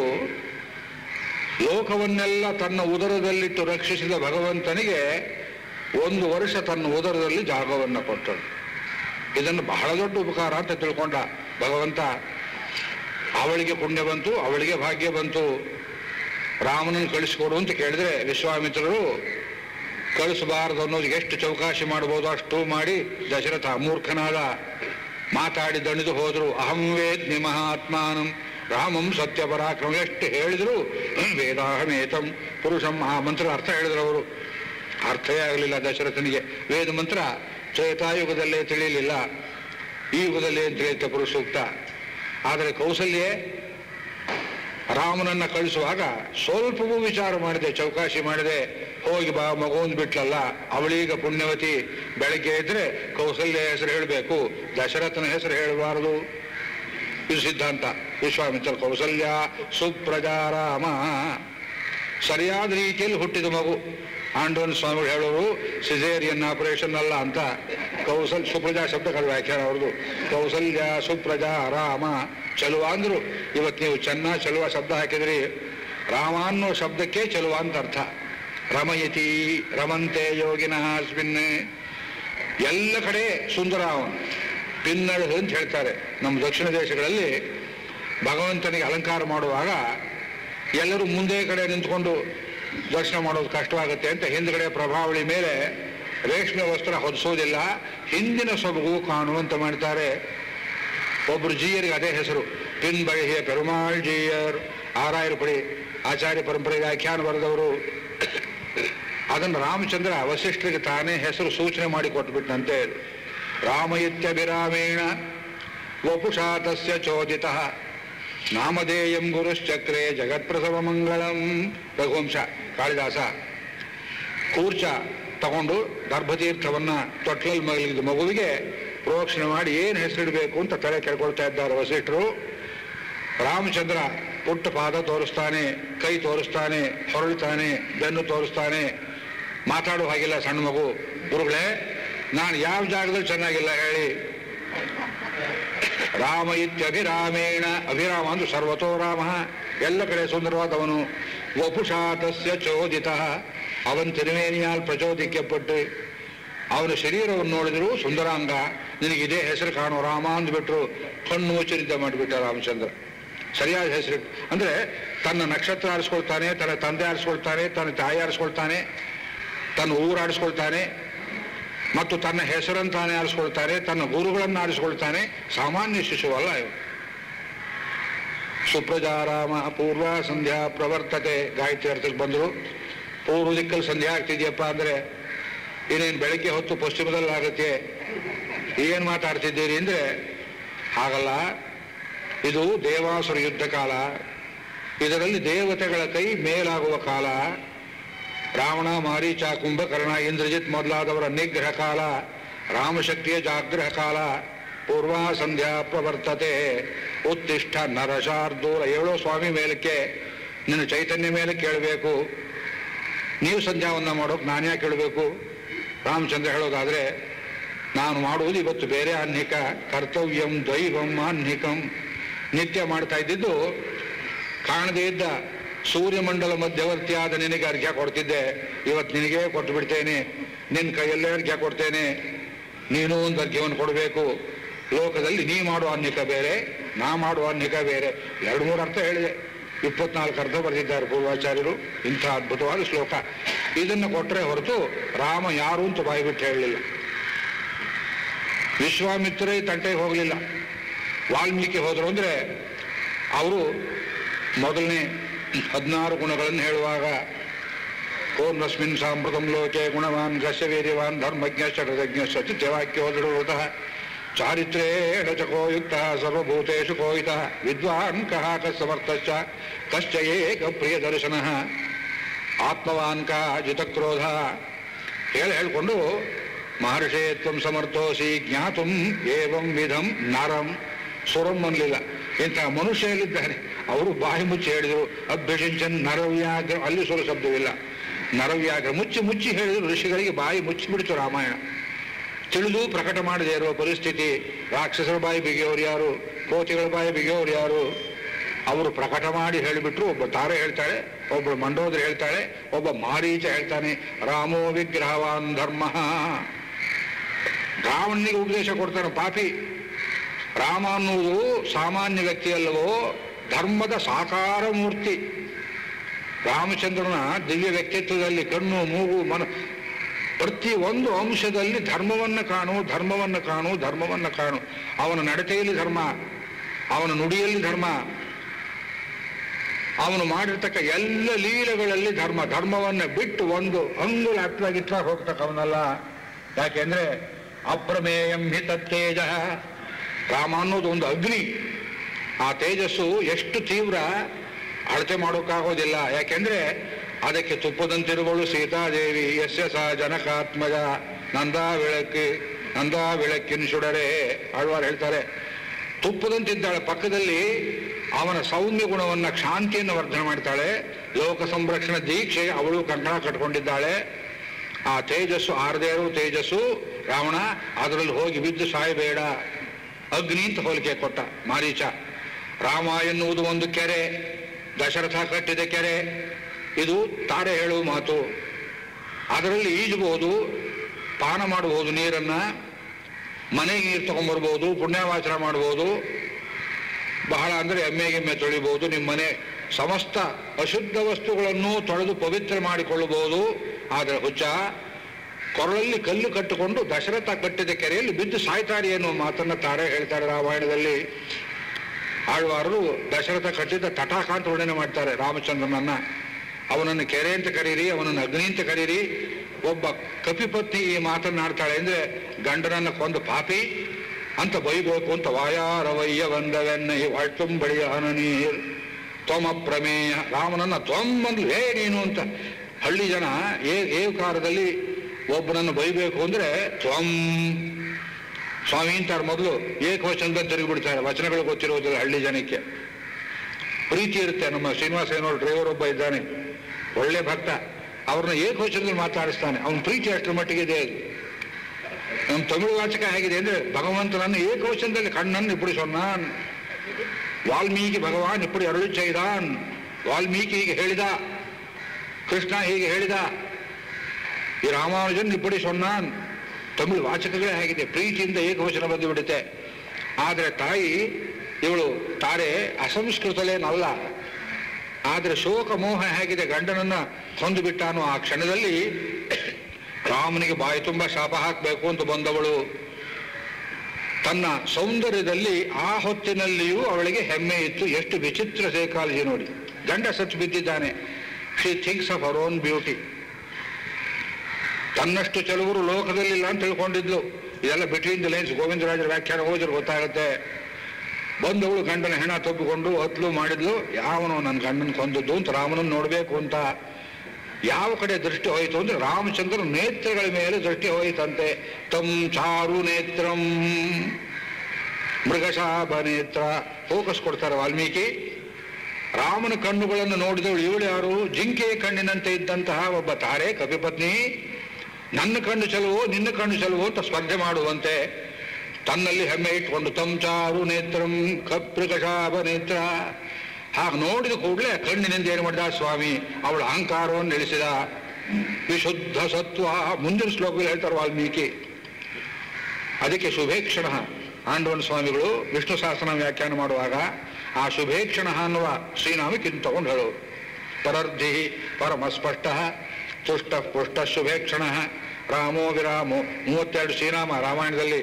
ಲೋಕವನ್ನೆಲ್ಲ ತನ್ನ ಉದರದಲ್ಲಿಟ್ಟು ರಕ್ಷಿಸಿದ ಭಗವಂತನಿಗೆ ಒಂದು ವರ್ಷ ತನ್ನ ಉದರದಲ್ಲಿ ಜಾಗವನ್ನು ಕೊಟ್ಟಳು. ಇದನ್ನು ಬಹಳ ದೊಡ್ಡ ಉಪಕಾರ ಅಂತ ತಿಳ್ಕೊಂಡ ಭಗವಂತ ಅವಳಿಗೆ ಪುಣ್ಯ ಬಂತು, ಅವಳಿಗೆ ಭಾಗ್ಯ ಬಂತು. ರಾಮನನ್ನು ಕಳಿಸಿಕೊಡು ಅಂತ ಕೇಳಿದ್ರೆ ವಿಶ್ವಾಮಿತ್ರರು, ಕಳಿಸಬಾರದು ಅನ್ನೋದು ಎಷ್ಟು ಚೌಕಾಶಿ ಮಾಡ್ಬೋದು ಅಷ್ಟು ಮಾಡಿ ದಶರಥ ಮೂರ್ಖನಾದ ಮಾತಾಡಿ ದಣಿದು ಹೋದರು. ಅಹಂ ವೇದ್ ಮಹಾತ್ಮಾನಂ, ರಾಮಂ ಸತ್ಯ ಪರಾಕ್ರಮ ಎಷ್ಟು ಹೇಳಿದ್ರು. ವೇದಾಹಮೇತಂ ಪುರುಷಂ ಆ ಮಂತ್ರ ಅರ್ಥ ಹೇಳಿದ್ರು ಅವರು. ಅರ್ಥವೇ ಆಗಲಿಲ್ಲ ದಶರಥನಿಗೆ. ವೇದ ಮಂತ್ರ ತ್ರೇತಾಯುಗದಲ್ಲೇ ತಿಳಿಯಲಿಲ್ಲ. ಈ ಯುಗದಲ್ಲಿ ತಿಳಿಯುತ್ತೆ ಪುರುಷ ಸೂಕ್ತ ಆದರೆ ಕೌಸಲ್ಯ, ರಾಮನನ್ನ ಕಳಿಸುವಾಗ ಸ್ವಲ್ಪವೂ ವಿಚಾರ ಮಾಡಿದೆ, ಚೌಕಾಶಿ ಮಾಡಿದೆ. ಹೋಗಿ ಬಾ ಮಗುವಂದು ಬಿಟ್ಲಲ್ಲ, ಅವಳೀಗ ಪುಣ್ಯವತಿ, ಬೆಳಗ್ಗೆ ಇದ್ರೆ ಕೌಸಲ್ಯ ಹೆಸರು ಹೇಳಬೇಕು, ದಶರಥನ ಹೆಸರು ಹೇಳಬಾರದು. ಇದು ಸಿದ್ಧಾಂತ. ವಿಶ್ವಾಮಿತ್ರ ಕೌಸಲ್ಯ, ಸುಪ್ರಜಾರಾಮ. ಸರಿಯಾದ ರೀತಿಯಲ್ಲಿ ಹುಟ್ಟಿದ ಮಗು. ಆಂಡೋನ್ ಸ್ವಾಮಿಗಳು ಹೇಳೋರು, ಸಿಜೇರಿಯನ್ ಆಪರೇಷನ್ ಅಲ್ಲ ಅಂತ ಕೌಸಲ್ ಸುಪ್ರಜಾ ಶಬ್ದಗಳು ವ್ಯಾಖ್ಯಾನ ಅವ್ರದ್ದು. ಕೌಸಲ್ಯ ಸುಪ್ರಜಾ ರಾಮ ಚಲುವ ಅಂದರು. ಇವತ್ತು ನೀವು ಚೆನ್ನ ಚಲುವ ಶಬ್ದ ಹಾಕಿದ್ರಿ. ರಾಮ ಅನ್ನೋ ಶಬ್ದಕ್ಕೆ ಚಲುವ ಅಂತ ಅರ್ಥ. ರಮಯತಿ ರಮಂತೆ ಯೋಗಿನ ಅಸ್ಮಿನ್ ಎಲ್ಲ ಕಡೆ ಸುಂದರ ಅವನು ಪಿನ್ನಳು ಅಂತ ಹೇಳ್ತಾರೆ. ನಮ್ಮ ದಕ್ಷಿಣ ದೇಶಗಳಲ್ಲಿ ಭಗವಂತನಿಗೆ ಅಲಂಕಾರ ಮಾಡುವಾಗ ಎಲ್ಲರೂ ಮುಂದೆ ಕಡೆ ನಿಂತ್ಕೊಂಡು ದರ್ಶನ ಮಾಡೋದು ಕಷ್ಟವಾಗುತ್ತೆ ಅಂತ ಹಿಂದ್ಗಡೆ ಪ್ರಭಾವಳಿ ಮೇಲೆ ರೇಷ್ಮೆ ವಸ್ತ್ರ ಹೊದಿಸೋದಿಲ್ಲ, ಹಿಂದಿನ ಸೊಬಗು ಕಾಣುವಂತ ಮಾಡ್ತಾರೆ. ಒಬ್ರು ಜೀಯರಿಗೆ ಅದೇ ಹೆಸರು ಪಿನ್ಬಳಿಯ ಪೆರುಮಾಳ್ ಜೀಯರ್. ಆರಾಯರಪಡಿ ಆಚಾರ್ಯ ಪರಂಪರೆ ವ್ಯಾಖ್ಯಾನ ಬರೆದವರು. ಅದನ್ನು ರಾಮಚಂದ್ರ ವಸಿಷ್ಠರಿಗೆ ತಾನೇ ಹೆಸರು ಸೂಚನೆ ಮಾಡಿ ಕೊಟ್ಬಿಟ್ಟಂತೆ ರಾಮಯತ್ಯ ವಿರಾಮೇಣ ವಪುಷಾ ತಸ್ಯ ಚೋದಿತ. ನಾಮಧೇಯಂ ಗುರುಶ್ಚಕ್ರೆ ಜಗತ್ಪ್ರಸವ ಮಂಗಳಂ ರಘುವಂಶ ಕಾಳಿದಾಸ ಕೂರ್ಚ ತಗೊಂಡು ಗರ್ಭತೀರ್ಥವನ್ನ ತೊಟ್ಲಲ್ಲಿ ಮಗಲಿದ ಮಗುವಿಗೆ ಪ್ರೋಕ್ಷಣೆ ಮಾಡಿ ಏನು ಹೆಸರಿಡಬೇಕು ಅಂತ ತಲೆ ಕೆಳ್ಕೊಳ್ತಾ ಇದ್ದಾರೆ ವಸಿಷ್ಠರು. ರಾಮಚಂದ್ರ ಪುಟ್ಟ ಪಾದ ತೋರಿಸ್ತಾನೆ, ಕೈ ತೋರಿಸ್ತಾನೆ, ಹೊರಳ್ತಾನೆ, ಬೆನ್ನು ತೋರಿಸ್ತಾನೆ. ಮಾತಾಡೋ ಹಾಗಿಲ್ಲ ಸಣ್ಣ ಮಗು. ಗುರುಗಳೇ, ನಾನು ಯಾವ ಜಾಗದಲ್ಲಿ ಚೆನ್ನಾಗಿಲ್ಲ ಹೇಳಿ. ರಾಮ ಇತ್ಯಭಿರಾಮೇಣ, ಅಭಿರಾಮ ಅಂದು ಸರ್ವತೋ ರಾಮ. ಎಲ್ಲ ಕಡೆ ಸುಂದರವಾದವನು. ವಪುಷಾತಸ್ಯ ಚೋದಿತ. ಅವನ ತಿರುವೇನಿಯಾಲ್ ಪ್ರಚೋದಿಕ್ಕೆಪಟ್ಟು ಅವನ ಶರೀರವನ್ನು ನೋಡಿದರೂ ಸುಂದರಾಂಗ. ನಿನಗಿದೇ ಹೆಸರು ಕಾಣೋ ರಾಮ ಅಂದ್ಬಿಟ್ರು. ಕಣ್ಣು ಮುಚ್ಚರಿದ್ದ ಮಾಡಿಬಿಟ್ಟ ರಾಮಚಂದ್ರ. ಸರಿಯಾದ ಹೆಸರು. ಅಂದರೆ ತನ್ನ ನಕ್ಷತ್ರ ಆರಿಸ್ಕೊಳ್ತಾನೆ, ತನ್ನ ತಂದೆ ಆರಿಸ್ಕೊಳ್ತಾನೆ, ತನ್ನ ತಾಯಿ ಆರಿಸ್ಕೊಳ್ತಾನೆ, ತನ್ನ ಊರು ಆಡಿಸ್ಕೊಳ್ತಾನೆ ಮತ್ತು ತನ್ನ ಹೆಸರಂತಾನೆ ಆರಿಸ್ಕೊಳ್ತಾನೆ ತನ್ನ ಗುರುಗಳನ್ನು ಆರಿಸ್ಕೊಳ್ತಾನೆ, ಸಾಮಾನ್ಯ ಶಿಶುವಲ್ಲ ಇವು ಸುಪ್ರಜಾರಾಮ ಪೂರ್ವ ಸಂಧ್ಯಾ ಪ್ರವರ್ತತೆ. ಗಾಯತ್ರಿ ಅರ್ಥಕ್ಕೆ ಬಂದರು. ಪೂರ್ವ ದಿಕ್ಕಲ್ಲಿ ಸಂಧ್ಯಾ ಆಗ್ತಿದ್ಯಪ್ಪ ಅಂದರೆ ಇನ್ನೇನು ಬೆಳಗ್ಗೆ ಹೊತ್ತು ಪಶ್ಚಿಮದಲ್ಲಿ ಆಗುತ್ತೆ, ಏನು ಮಾತಾಡ್ತಿದ್ದೀರಿ ಅಂದರೆ, ಹಾಗಲ್ಲ, ಇದು ದೇವಾಸುರ ಯುದ್ಧ ಕಾಲ. ಇದರಲ್ಲಿ ದೇವತೆಗಳ ಕೈ ಮೇಲಾಗುವ ಕಾಲ. ರಾವಣ ಮಾರೀಚ ಕುಂಭಕರ್ಣ ಇಂದ್ರಜಿತ್ ಮೊದಲಾದವರ ನಿಗ್ರಹ ಕಾಲ, ರಾಮಶಕ್ತಿಯ ಜಾಗ್ರಹ ಕಾಲ, ಪೂರ್ವಾ ಸಂಧ್ಯಾ ಪ್ರವರ್ತತೆ, ಉತ್ತಿಷ್ಠ ನರಶಾರ್ದೂರ ಏಳೋ ಸ್ವಾಮಿ ಮೇಲಕ್ಕೆ, ನಿನ್ನ ಚೈತನ್ಯ ಮೇಲೆ ಕೇಳಬೇಕು. ನೀವು ಸಂಧ್ಯಾವನ್ನ ಮಾಡೋಕೆ ನಾನು ಯಾಕೆ ಕೇಳಬೇಕು ರಾಮಚಂದ್ರ ಹೇಳೋದಾದರೆ, ನಾನು ಮಾಡುವುದು ಇವತ್ತು ಬೇರೆ ಆನ್ಹಿಕ ಕರ್ತವ್ಯಂ ದೈವಂ ಆನ್ಹಿಕಂ ನಿತ್ಯ ಮಾಡ್ತಾ ಇದ್ದಿದ್ದು ಕಾಣದೇ ಇದ್ದ ಸೂರ್ಯಮಂಡಲ ಮಧ್ಯವರ್ತಿಯಾದ ನಿನಗೆ ಅರ್ಘ್ಯ ಕೊಡ್ತಿದ್ದೆ. ಇವತ್ತು ನಿನಗೇ ಕೊಟ್ಟು ಬಿಡ್ತೇನೆ ನಿನ್ನ ಕೈಯಲ್ಲೇ ಅರ್ಘ್ಯ ಕೊಡ್ತೇನೆ. ನೀನು ಒಂದು ಅರ್ಘ್ಯವನ್ನು ಕೊಡಬೇಕು. ಲೋಕದಲ್ಲಿ ನೀ ಮಾಡುವ ಅನ್ಯಕ ಬೇರೆ, ನಾ ಮಾಡುವ ಅನ್ಯಕ ಬೇರೆ. ಎರಡು ಮೂರು ಅರ್ಥ ಹೇಳಿದೆ. ಇಪ್ಪತ್ನಾಲ್ಕು ಅರ್ಥ ಬರೆದಿದ್ದಾರೆ ಪೂರ್ವಾಚಾರ್ಯರು. ಇಂಥ ಅದ್ಭುತವಾದ ಶ್ಲೋಕ. ಇದನ್ನು ಕೊಟ್ಟರೆ ಹೊರತು ರಾಮ ಯಾರು ಅಂತ ಬಾಯ್ಬಿಟ್ಟು ಹೇಳಲಿಲ್ಲ. ವಿಶ್ವಾಮಿತ್ರೇ ತಂಟೆಗೆ ಹೋಗಲಿಲ್ಲ. ವಾಲ್ಮೀಕಿ ಹೋದರು ಅಂದರೆ ಅವರು ಮೊದಲನೇ ಹದಿನಾರು ಗುಣಗಳನ್ನು ಹೇಳುವಾಗ, ಓಂ ಕೋರ್ನಸ್ಮಿನ್ ಸಾಂಪ್ರತಂ ಲೋಕೆ ಗುಣವಾನ್ ಗಸ್ಯ ವೀರ್ಯವಾನ್ ಧರ್ಮಜ್ಞ ಷಡಜ್ಞ ಸತ್ಯವಾಕ್ಯೋದೃತಃ ಚಾರಿತ್ರೇ ರಚಕೋ ಯುಕ್ತ ಸರ್ವಭೂತೇಷು ಕೋಯಿತ ವಿದ್ವಾನ್ ಕಹ ಕಸ್ಸಮರ್ಥಶ್ಚ ಕಶ್ಚ ಏಕ ಪ್ರಿಯ ದರ್ಶನ ಆತ್ಮವಾನ್ ಕಹ ಜಿತಕ್ರೋಧ ಹೇಳಿ ಹೇಳಿಕೊಂಡು ಮಹರ್ಷೇತ್ವಂ ಸಮರ್ಥೋಸಿ ಜ್ಞಾತುಂ ಏವಂ ವಿಧಂ ನರಂ. ಸುರಂ ಅನ್ಲಿಲ್ಲ ಇಂಥ ಮನುಷ್ಯರಿದ್ದಾರೆ ಅವರು ಬಾಯಿ ಮುಚ್ಚಿ ಹೇಳಿದರು ಅಭ್ಯಸಿಂಚನ್ ನರವ್ಯಾಘ್ರ ಅಲ್ಲಿ ಸುರ ಶಬ್ದವಿಲ್ಲ. ನರವ್ಯಾಘ್ರ ಮುಚ್ಚಿ ಮುಚ್ಚಿ ಹೇಳಿದ್ರು, ಋಷಿಗಳಿಗೆ ಬಾಯಿ ಮುಚ್ಚಿಬಿಡ್ತು ರಾಮಾಯಣ. ತಿಳಿದು ಪ್ರಕಟ ಮಾಡದೇ ಇರುವ ಪರಿಸ್ಥಿತಿ, ರಾಕ್ಷಸರ ಬಾಯಿ ಬಿಗಿಯೋರು ಯಾರು? ಕೋತಿಗಳ ಬಾಯಿ ಬಿಗಿಯೋರು ಯಾರು? ಅವರು ಪ್ರಕಟ ಮಾಡಿ ಹೇಳಿಬಿಟ್ರು, ಒಬ್ಬ ತಾರೆ ಹೇಳ್ತಾಳೆ ಒಬ್ಬಳು ಮಂಡೋದ್ರ ಹೇಳ್ತಾಳೆ, ಒಬ್ಬ ಮಾರೀಚ ಹೇಳ್ತಾನೆ, ರಾಮೋ ವಿಗ್ರಹವಾನ್ ಧರ್ಮ. ರಾವಣನಿಗೆ ಉಪದೇಶ ಕೊಡ್ತಾನೆ, ಪಾಪಿ ರಾಮ ಅನ್ನುವುದು ಸಾಮಾನ್ಯ ವ್ಯಕ್ತಿಯಲ್ಲವೋ ಧರ್ಮದ ಸಾಕಾರ ಮೂರ್ತಿ. ರಾಮಚಂದ್ರನ ದಿವ್ಯ ವ್ಯಕ್ತಿತ್ವದಲ್ಲಿ ಕಣ್ಣು, ಮೂಗು, ಮನ, ಪ್ರತಿ ಒಂದು ಅಂಶದಲ್ಲಿ ಧರ್ಮವನ್ನು ಕಾಣು ಧರ್ಮವನ್ನು ಕಾಣು ಧರ್ಮವನ್ನು ಕಾಣು. ಅವನ ನಡತೆಯಲ್ಲಿ ಧರ್ಮ, ಅವನ ನುಡಿಯಲ್ಲಿ ಧರ್ಮ, ಅವನು ಮಾಡಿರ್ತಕ್ಕ ಎಲ್ಲ ಲೀಲೆಗಳಲ್ಲಿ ಧರ್ಮ. ಧರ್ಮವನ್ನು ಬಿಟ್ಟು ಒಂದು ಅಂಗುಲ ಹತ್ತಲಾಗಿಟ್ಟ ಹೋಗ್ತಕ್ಕವನಲ್ಲ. ಯಾಕೆಂದ್ರೆ ಅಪ್ರಮೇಯಂ ಹಿತ ತತ್ತೇಜ. ರಾಮ ಅನ್ನೋದು ಒಂದು ಅಗ್ನಿ. ಆ ತೇಜಸ್ಸು ಎಷ್ಟು ತೀವ್ರ ಅಳತೆ ಮಾಡೋಕ್ಕಾಗೋದಿಲ್ಲ. ಯಾಕೆಂದ್ರೆ ಅದಕ್ಕೆ ತುಪ್ಪದಂತಿರುವಳು ಸೀತಾದೇವಿ ಎಸ್ ಎಸ್ ಜನಕಾತ್ಮಜ, ನಂದಾ ಬೆಳಕಿ ನಂದಾ ಬೆಳಕಿನ ಸುಡರೆ ಆಳ್ವಾರ್ ಹೇಳ್ತಾರೆ. ತುಪ್ಪದಂತಿದ್ದಾಳೆ ಪಕ್ಕದಲ್ಲಿ ಅವನ ಸೌಮ್ಯ ಗುಣವನ್ನ, ಶಾಂತಿಯನ್ನು ವರ್ಧನೆ ಮಾಡ್ತಾಳೆ. ಲೋಕ ಸಂರಕ್ಷಣೆ ದೀಕ್ಷೆ ಅವಳು ಕಂಕಣ ಕಟ್ಕೊಂಡಿದ್ದಾಳೆ. ಆ ತೇಜಸ್ಸು ಆರದೇ ಇರೋ ತೇಜಸ್ಸು, ರಾವಣ, ಅದರಲ್ಲಿ ಹೋಗಿ ಬಿದ್ದು ಸಾಯಬೇಡ. ಅಗ್ನಿ ಅಂತ ಹೋಲಿಕೆ ಕೊಟ್ಟ ಮಾರೀಚ. ರಾಮ ಎನ್ನುವುದು ಒಂದು ಕೆರೆ, ದಶರಥ ಕಟ್ಟಿದ ಕೆರೆ. ಇದು ತಾರೆ ಹೇಳುವ ಮಾತು. ಅದರಲ್ಲಿ ಈಜಬಹುದು, ಪಾನ ಮಾಡಬಹುದು ನೀರನ್ನ ಮನೆಗೆ ನೀರು ತಗೊಂಡ್ಬರ್ಬೋದು, ಪುಣ್ಯವಾಚನ ಮಾಡ್ಬೋದು. ಬಹಳ ಅಂದರೆ ಎಮ್ಮೆ ಗೆಮ್ಮೆ ತೊಳಿಬಹುದು, ನಿಮ್ಮ ಮನೆ ಸಮಸ್ತ ಅಶುದ್ಧ ವಸ್ತುಗಳನ್ನು ತೊಳೆದು ಪವಿತ್ರ ಮಾಡಿಕೊಳ್ಳಬಹುದು. ಆದರೆ ಹುಚ್ಚ ಕೊರಳಲ್ಲಿ ಕಲ್ಲು ಕಟ್ಟಿಕೊಂಡು ದಶರಥ ಕಟ್ಟಿದ ಕೆರೆಯಲ್ಲಿ ಬಿದ್ದು ಸಾಯ್ತಾರೆ ಎನ್ನುವ ಮಾತನ್ನ ತಾರೆ ಹೇಳ್ತಾರೆ ರಾಮಾಯಣದಲ್ಲಿ. ಆಳ್ವಾರರು ದಶರಥ ಕಟ್ಟಿದ ತಟಾಕ ಅಂತ ವರ್ಣನೆ ಮಾಡ್ತಾರೆ ರಾಮಚಂದ್ರನನ್ನ. ಅವನನ್ನು ಕೆರೆ ಅಂತ ಕರೀರಿ, ಅವನನ್ನು ಅಗ್ನಿ ಅಂತ ಕರೀರಿ, ಒಬ್ಬ ಕಪಿಪತ್ನಿ ಈ ಮಾತನ್ನಾಡ್ತಾಳೆ ಅಂದ್ರೆ ಗಂಡನನ್ನ ಕೊಂದು ಪಾಪಿ, ಅಂತ ಬೈಬೇಕು ಅಂತ ವಾಯಾರವಯ್ಯ ಬಂದವೆನ್ನ ಈ ವಾಳ್ತುಂಬಳಿಯ ನೀರ್ ತ್ವಮ ಪ್ರಮೇಯ, ರಾಮನನ್ನ ತ್ವಂ ಅಂದ್ಲು, ಹೇ ನೀನು ಅಂತ. ಹಳ್ಳಿ ಜನ ಏ ಏಕಾರದಲ್ಲಿ ಒಬ್ಬನನ್ನು ಬೈಬೇಕು ಅಂದ್ರೆ ತ್ವಂ. ಸ್ವಾಮಿ ಅಂತಾರೆ ಮೊದಲು ಏಕವಚನದಲ್ಲಿ ತಿರುಗಿಬಿಡ್ತಾರೆ, ವಚನಗಳು ಗೊತ್ತಿರೋದಿಲ್ಲ ಹಳ್ಳಿ ಜನಕ್ಕೆ. ಪ್ರೀತಿ ಇರುತ್ತೆ, ನಮ್ಮ ಶ್ರೀನಿವಾಸ ಏನೋರು ಡ್ರೈವರ್ ಒಬ್ಬ ಇದ್ದಾನೆ, ಒಳ್ಳೆ ಭಕ್ತ, ಅವ್ರನ್ನ ಏಕವಚನದಲ್ಲಿ ಮಾತಾಡಿಸ್ತಾನೆ, ಅವನ ಪ್ರೀತಿ ಅಷ್ಟರ ಮಟ್ಟಿಗೆ ಇದೆ. ನಮ್ಮ ತಮಿಳು ವಾಚಕ ಹೇಗಿದೆ ಅಂದ್ರೆ, ಭಗವಂತನನ್ನು ಏಕವಚನದಲ್ಲಿ ಕಣ್ಣನ್ನು ಇಪ್ಪಡಿ ಸೊನ್ನಾನ್. ವಾಲ್ಮೀಕಿ ಭಗವಾನ್ ಇಪ್ಪಡಿ ಅರಳು ಚೈದಾನ್ ವಾಲ್ಮೀಕಿ ಹೀಗೆ ಹೇಳಿದ, ಕೃಷ್ಣ ಹೀಗೆ ಹೇಳಿದ ಈ ರಾಮಾನುಜನ್ ಇಪ್ಪಡಿ ಸೊನ್ನಾನ್. ತಮಿಳು ವಾಚಕಗಳೇ ಹೇಗಿದೆ ಪ್ರೀತಿಯಿಂದ ಏಕವಚನ ಬಂದು ಬಿಡುತ್ತೆ ಆದರೆ ತಾಯಿ, ಇವಳು ತಾರೆ ಅಸಂಸ್ಕೃತಲೇನಲ್ಲ ಆದರೆ ಶೋಕ ಮೋಹ ಹೇಗಿದೆ ಗಂಡನನ್ನ ಕೊಂದು ಬಿಟ್ಟಾನು. ಆ ಕ್ಷಣದಲ್ಲಿ ರಾಮನಿಗೆ ಬಾಯಿ ತುಂಬ ಶಾಪ ಹಾಕಬೇಕು ಅಂತ ಬಂದವಳು. ತನ್ನ ಸೌಂದರ್ಯದಲ್ಲಿ ಆ ಹೊತ್ತಿನಲ್ಲಿಯೂ ಅವಳಿಗೆ ಹೆಮ್ಮೆ ಇತ್ತು. ಎಷ್ಟು ವಿಚಿತ್ರ ಸೈಕಾಲಜಿ ನೋಡಿ. ಗಂಡ ಸತ್ತು ಬಿದ್ದಿದ್ದಾನೆ. She thinks of our own beauty ತನ್ನಷ್ಟು ಕೆಲವರು ಲೋಕದಲ್ಲಿಲ್ಲ ಅಂತ ತಿಳ್ಕೊಂಡಿದ್ಲು. ಇದೆಲ್ಲ ಬಿಟ್ವೀನ್ ದ ಲೈನ್ಸ್ ಗೋವಿಂದರಾಜರ ವ್ಯಾಖ್ಯಾನ ಹೋದ್ರೆ ಗೊತ್ತಾಗುತ್ತೆ. ಬಂದವಳು ಗಂಡನ ಹೆಣ ತಬ್ಬಿಕೊಂಡು ಹತ್ಲು ಮಾಡಿದ್ಲು. ಯಾವನೋ ನನ್ನ ಗಂಡನ ಕೊಂದದ್ದು ಅಂತ ರಾಮನನ್ನು ನೋಡಬೇಕು ಅಂತ. ಯಾವ ಕಡೆ ದೃಷ್ಟಿ ಹೋಯಿತು ಅಂದ್ರೆ ರಾಮಚಂದ್ರ ನೇತ್ರಗಳ ಮೇಲೆ ದೃಷ್ಟಿ ಹೋಯಿತಂತೆ. ತಂ ಚಾರು ನೇತ್ರಂ. ಮೃಗಶಾಭ ನೇತ್ರ. ಫೋಕಸ್ ಕೊಡ್ತಾರೆ ವಾಲ್ಮೀಕಿ. ರಾಮನ ಕಣ್ಣುಗಳನ್ನು ನೋಡಿದವಳು ಇವಳು ಯಾರು? ಜಿಂಕೆಯ ಕಣ್ಣಿನಂತೆ ಇದ್ದಂತಹ ಒಬ್ಬ ತಾರೆ ಕಪಿಪತ್ನಿ. ನನ್ನ ಕಣ್ಣು ಚೆಲುವು, ನಿನ್ನ ಕಣ್ಣು ಚೆಲುವು ಅಂತ ಸ್ಪರ್ಧೆ ಮಾಡುವಂತೆ ತನ್ನಲ್ಲಿ ಹೆಮ್ಮೆ ಇಟ್ಕೊಂಡು ತಂಚಾರು ನೇತ್ರಂ ಕಪ್ರಿಕಶಾಭ ನೇತ್ರ. ಹಾಗೆ ನೋಡಿದ ಕೂಡಲೇ ಕಣ್ಣಿನಿಂದ ಏನು ಮಾಡಿದ, ಸ್ವಾಮಿ, ಅವಳ ಅಹಂಕಾರವನ್ನು ಇಳಿಸಿದ. ವಿಶುದ್ಧ ಸತ್ವ. ಮುಂದಿನ ಶ್ಲೋಕದಲ್ಲಿ ಹೇಳ್ತಾರೆ ವಾಲ್ಮೀಕಿ. ಅದಕ್ಕೆ ಶುಭೇಕ್ಷಣ. ಆಂಡವನ ಸ್ವಾಮಿಗಳು ವಿಷ್ಣು ಸಹಸ್ರನ ವ್ಯಾಖ್ಯಾನ ಮಾಡುವಾಗ, ಆ ಶುಭೇಕ್ಷಣ ಅನ್ನುವ ಶ್ರೀನಾಮಕ್ಕಿಂತ ತಗೊಂಡು ಹೇಳು. ಪರರ್ಧಿ ಪರಮಸ್ಪಷ್ಟ ತುಷ್ಟ ಪುಷ್ಟ ಶುಭೇಕ್ಷಣ. ರಾಮೋ ವಿರಾಮೋ, ಮೂವತ್ತೆರಡು ಶ್ರೀರಾಮ ರಾಮಾಯಣದಲ್ಲಿ.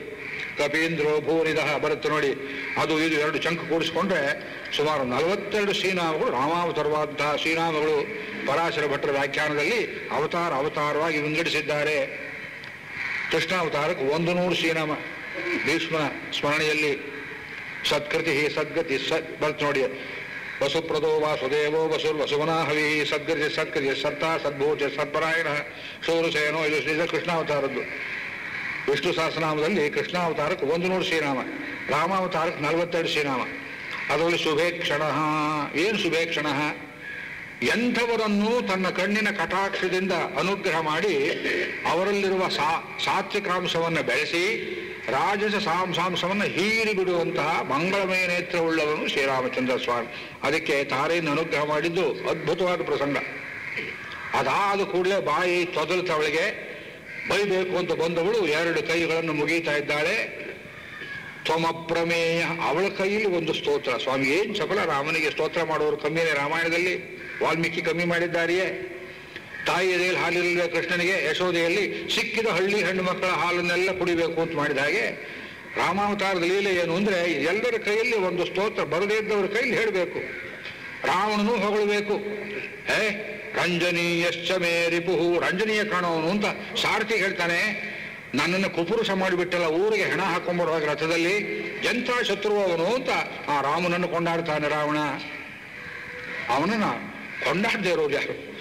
ಕಪೀಂದ್ರೋ ಭೂರಿದ ಬರುತ್ತೆ ನೋಡಿ. ಅದು, ಇದು ಎರಡು ಚಂಕ ಕೂಡಿಸ್ಕೊಂಡ್ರೆ ಸುಮಾರು ನಲವತ್ತೆರಡು ಶ್ರೀನಾಮಗಳು ರಾಮಾವತಾರವಾದಂತಹ ಶ್ರೀನಾಮಗಳು ಪರಾಶರ ಭಟ್ಟರ ವ್ಯಾಖ್ಯಾನದಲ್ಲಿ ಅವತಾರ ಅವತಾರವಾಗಿ ವಿಂಗಡಿಸಿದ್ದಾರೆ. ಕೃಷ್ಣಾವತಾರಕ್ಕೆ ಒಂದು ನೂರು ಶ್ರೀನಾಮ ಭೀಷ್ಮ ಸ್ಮರಣೆಯಲ್ಲಿ ಸತ್ಕೃತಿ ಸದ್ಗತಿ ಸತ್ ಬರುತ್ತೆ ನೋಡಿ. ವಸುಪ್ರದೋ ವಾಸುದೇವೋ ವಸುರ್ ವಸುವನಾಹವಿ ಸದ್ಗತಿ ಸತ್ಕೃತಿ ಸತ್ತ ಸದ್ಭೂತ ಸತ್ಪರಾಯಣ. ಶೂರಸೇನೋ ಇದು ಶ್ರೀ ಕೃಷ್ಣಾವತಾರದ್ದು. ವಿಷ್ಣು ಸಹಸ್ರನಾಮದಲ್ಲಿ ಕೃಷ್ಣಾವತಾರಕ್ಕೆ ಒಂದು ನೂರು ಶ್ರೀನಾಮ ರಾಮಾವತಾರಕ್ಕೆ ನಲವತ್ತೆರಡು ಶ್ರೀನಾಮ ಅದರಲ್ಲಿ ಶುಭೇಕ್ಷಣ ಏನು ಶುಭೇಕ್ಷಣ ಎಂಥವರನ್ನು ತನ್ನ ಕಣ್ಣಿನ ಕಟಾಕ್ಷದಿಂದ ಅನುಗ್ರಹ ಮಾಡಿ ಅವರಲ್ಲಿರುವ ಸಾ ಸಾತ್ವಿಕಾಂಶವನ್ನು ಬೆಳೆಸಿ ರಾಜಸ ಸಾಂಸಾಂಸವನ್ನು ಹೀರಿ ಬಿಡುವಂತಹ ಮಂಗಳಮಯ ನೇತ್ರವುಳ್ಳವನು ಶ್ರೀರಾಮಚಂದ್ರ ಸ್ವಾಮಿ. ಅದಕ್ಕೆ ತಾರೆಯನ್ನು ಅನುಗ್ರಹ ಮಾಡಿದ್ದು ಅದ್ಭುತವಾದ ಪ್ರಸಂಗ. ಅದಾದ ಕೂಡಲೇ ಬಾಯಿ ತೊದಲುತ್ತವಳಿಗೆ ಬೈಬೇಕು ಅಂತ ಬಂದವಳು ಎರಡು ಕೈಗಳನ್ನು ಮುಗೀತಾ ಇದ್ದಾಳೆ. ತ್ವಮಪ್ರಮೇಯ ಅವಳ ಕೈಯಲ್ಲಿ ಒಂದು ಸ್ತೋತ್ರ. ಸ್ವಾಮಿ, ಏನು ಚಪಲ ರಾಮನಿಗೆ ಸ್ತೋತ್ರ ಮಾಡುವವರು ಕಮ್ಮಿನೇ ರಾಮಾಯಣದಲ್ಲಿ? ವಾಲ್ಮೀಕಿ ಕಮ್ಮಿ ಮಾಡಿದ್ದಾರೆಯೇ? ತಾಯಿ ಎದೆಯಲ್ಲಿ ಕೃಷ್ಣನಿಗೆ ಯಶೋದೆಯಲ್ಲಿ ಸಿಕ್ಕಿದ ಹಳ್ಳಿ ಹೆಣ್ಣು ಮಕ್ಕಳ ಹಾಲನ್ನೆಲ್ಲ ಕುಡಿಬೇಕು ಅಂತ ಮಾಡಿದ ಹಾಗೆ ರಾಮಾವತಾರದ ಲೀಲೆ ಏನು ಅಂದ್ರೆ ಎಲ್ಲರ ಕೈಯಲ್ಲಿ ಒಂದು ಸ್ತೋತ್ರ ಬರದೇ ಇದ್ದವರ ಕೈಯಲ್ಲಿ ಹೇಳಬೇಕು. ರಾವಣನು ಹೊಗಳಬೇಕು. ಹೇ, ರಂಜನೀಯಶ್ಚ ಮೇ ರಿಪುಹು ರಂಜನೀಯ ಕಾಣೋನು ಅಂತ ಸಾರಥಿ ಹೇಳ್ತಾನೆ. ನನ್ನನ್ನು ಕುಪುರುಷ ಮಾಡಿಬಿಟ್ಟಲ್ಲ, ಊರಿಗೆ ಹೆಣ ಹಾಕೊಂಬರುವಾಗ ರಥದಲ್ಲಿ ಎಂಥ ಶತ್ರು ಅವನು ಅಂತ ಆ ರಾಮನನ್ನು ಕೊಂಡಾಡ್ತಾನೆ ರಾವಣ. ಅವನನ್ನು ಕೊಂಡಾಡದೇ ಇರೋರು ಯಾರು?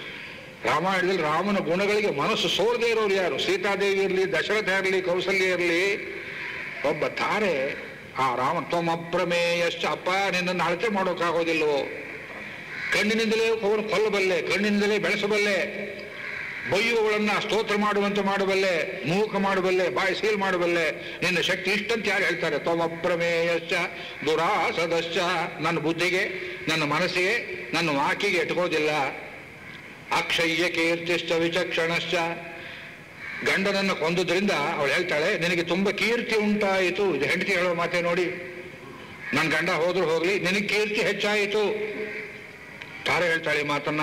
ರಾಮಾಯಣದಲ್ಲಿ ರಾಮನ ಗುಣಗಳಿಗೆ ಮನಸ್ಸು ಸೋರದೇ ಇರೋರು ಯಾರು? ಸೀತಾದೇವಿ ಇರಲಿ, ದಶರಥ ಇರಲಿ, ಕೌಸಲ್ಯ ಇರಲಿ, ಒಬ್ಬ ತಾರೆ ಆ ರಾಮ ತ್ವಮಪ್ರಮೇಯಶ್ಚ ಅಪ್ಪ ನಿನ್ನನ್ನು ಅಳತೆ ಮಾಡೋಕ್ಕಾಗೋದಿಲ್ವೋ? ಕಣ್ಣಿನಿಂದಲೇ ಅವನು ಕೊಲ್ಲಬಲ್ಲೆ, ಕಣ್ಣಿನಿಂದಲೇ ಬೆಳೆಸಬಲ್ಲೆ ಬೈಯುವಗಳನ್ನ ಸ್ತೋತ್ರ ಮಾಡುವಂತೆ ಮಾಡಬಲ್ಲೆ, ಮೂಕ ಮಾಡಬಲ್ಲೆ, ಬಾಯಿ ಸೀಲ್ ಮಾಡಬಲ್ಲೆ, ನಿನ್ನ ಶಕ್ತಿ ಇಷ್ಟಂತ ಯಾರು ಹೇಳ್ತಾರೆ? ತ್ವಮಪ್ರಮೇಯಶ್ಚ ದುರಾಸದಶ್ಚ, ನನ್ನ ಬುದ್ಧಿಗೆ, ನನ್ನ ಮನಸ್ಸಿಗೆ, ನನ್ನ ವಾಕಿಗೆ ಎಟ್ಕೋದಿಲ್ಲ. ಅಕ್ಷಯ್ಯ ಕೀರ್ತಿಶ್ಚ ವಿಚಕ್ಷಣಶ್ಚ. ಗಂಡನನ್ನು ಕೊಂದುದ್ರಿಂದ ಅವಳು ಹೇಳ್ತಾಳೆ, ನಿನಗೆ ತುಂಬ ಕೀರ್ತಿ ಉಂಟಾಯಿತು. ಇದು ಹೆಂಡತಿ ಹೇಳೋ ಮಾತೆ ನೋಡಿ. ನನ್ನ ಗಂಡ ಹೋದ್ರು ಹೋಗ್ಲಿ, ನಿನಗೆ ಕೀರ್ತಿ ಹೆಚ್ಚಾಯಿತು. ತಾರೆ ಹೇಳ್ತಾಳೆ ಮಾತನ್ನ.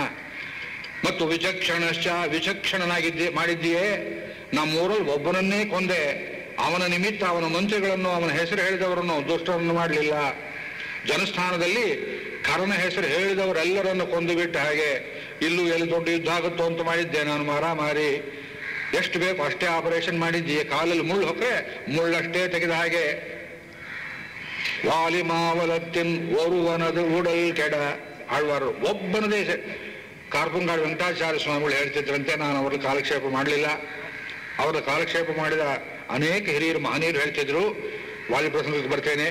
ಮತ್ತು ವಿಚಕ್ಷಣಶ್ಚ, ವಿಚಕ್ಷಣನಾಗಿದ್ದೆ, ಮಾಡಿದ್ದೀಯೇ? ನಮ್ಮೂರಲ್ಲಿ ಒಬ್ಬನನ್ನೇ ಕೊಂದೆ. ಅವನ ನಿಮಿತ್ತ ಅವನ ಮಂತ್ರಿಗಳನ್ನು, ಅವನ ಹೆಸರು ಹೇಳಿದವರನ್ನು ದುಷ್ಟರನ್ನು ಮಾಡಲಿಲ್ಲ. ಜನಸ್ಥಾನದಲ್ಲಿ ಕರನ ಹೆಸರು ಹೇಳಿದವರೆಲ್ಲರನ್ನು ಕೊಂದು ಬಿಟ್ಟ ಹಾಗೆ ಇಲ್ಲೂ ಎಲ್ಲಿ ದೊಡ್ಡ ಯುದ್ಧ ಆಗುತ್ತೋ ಅಂತ ಮಾಡಿದ್ದೆ ನಾನು ಮಾರ ಮಾರಿ ಎಷ್ಟು ಬೇಕು ಅಷ್ಟೇ ಆಪರೇಷನ್ ಮಾಡಿದ್ದೀಯ. ಕಾಲಲ್ಲಿ ಮುಳ್ಳು ಹೊಕ್ರೆ, ಮುಳ್ಳಷ್ಟೇ ತೆಗೆದ ಹಾಗೆ. ವಾಲಿ ಮಾವಲತ್ತಿನ್ ಒರುವನದು ಉಡಲ್ ಕೆಡ. ಆಳ್ವಾರರು ಒಬ್ಬನದೇ ದೇಶ. ಕಾರ್ಪುಂಗಾಡ್ ವೆಂಕಟಾಚಾರ್ಯ ಸ್ವಾಮಿಗಳು ಹೇಳ್ತಿದ್ರಂತೆ, ನಾನು ಅವ್ರ ಕಾಲಕ್ಷೇಪ ಮಾಡಲಿಲ್ಲ. ಅವರ ಕಾಲಕ್ಷೇಪ ಮಾಡಿದ ಅನೇಕ ಹಿರಿಯರು ಮಹನೀಯರು ಹೇಳ್ತಿದ್ರು. ವಾಲಿ ಪ್ರಸಂಗಕ್ಕೆ ಬರ್ತೇನೆ.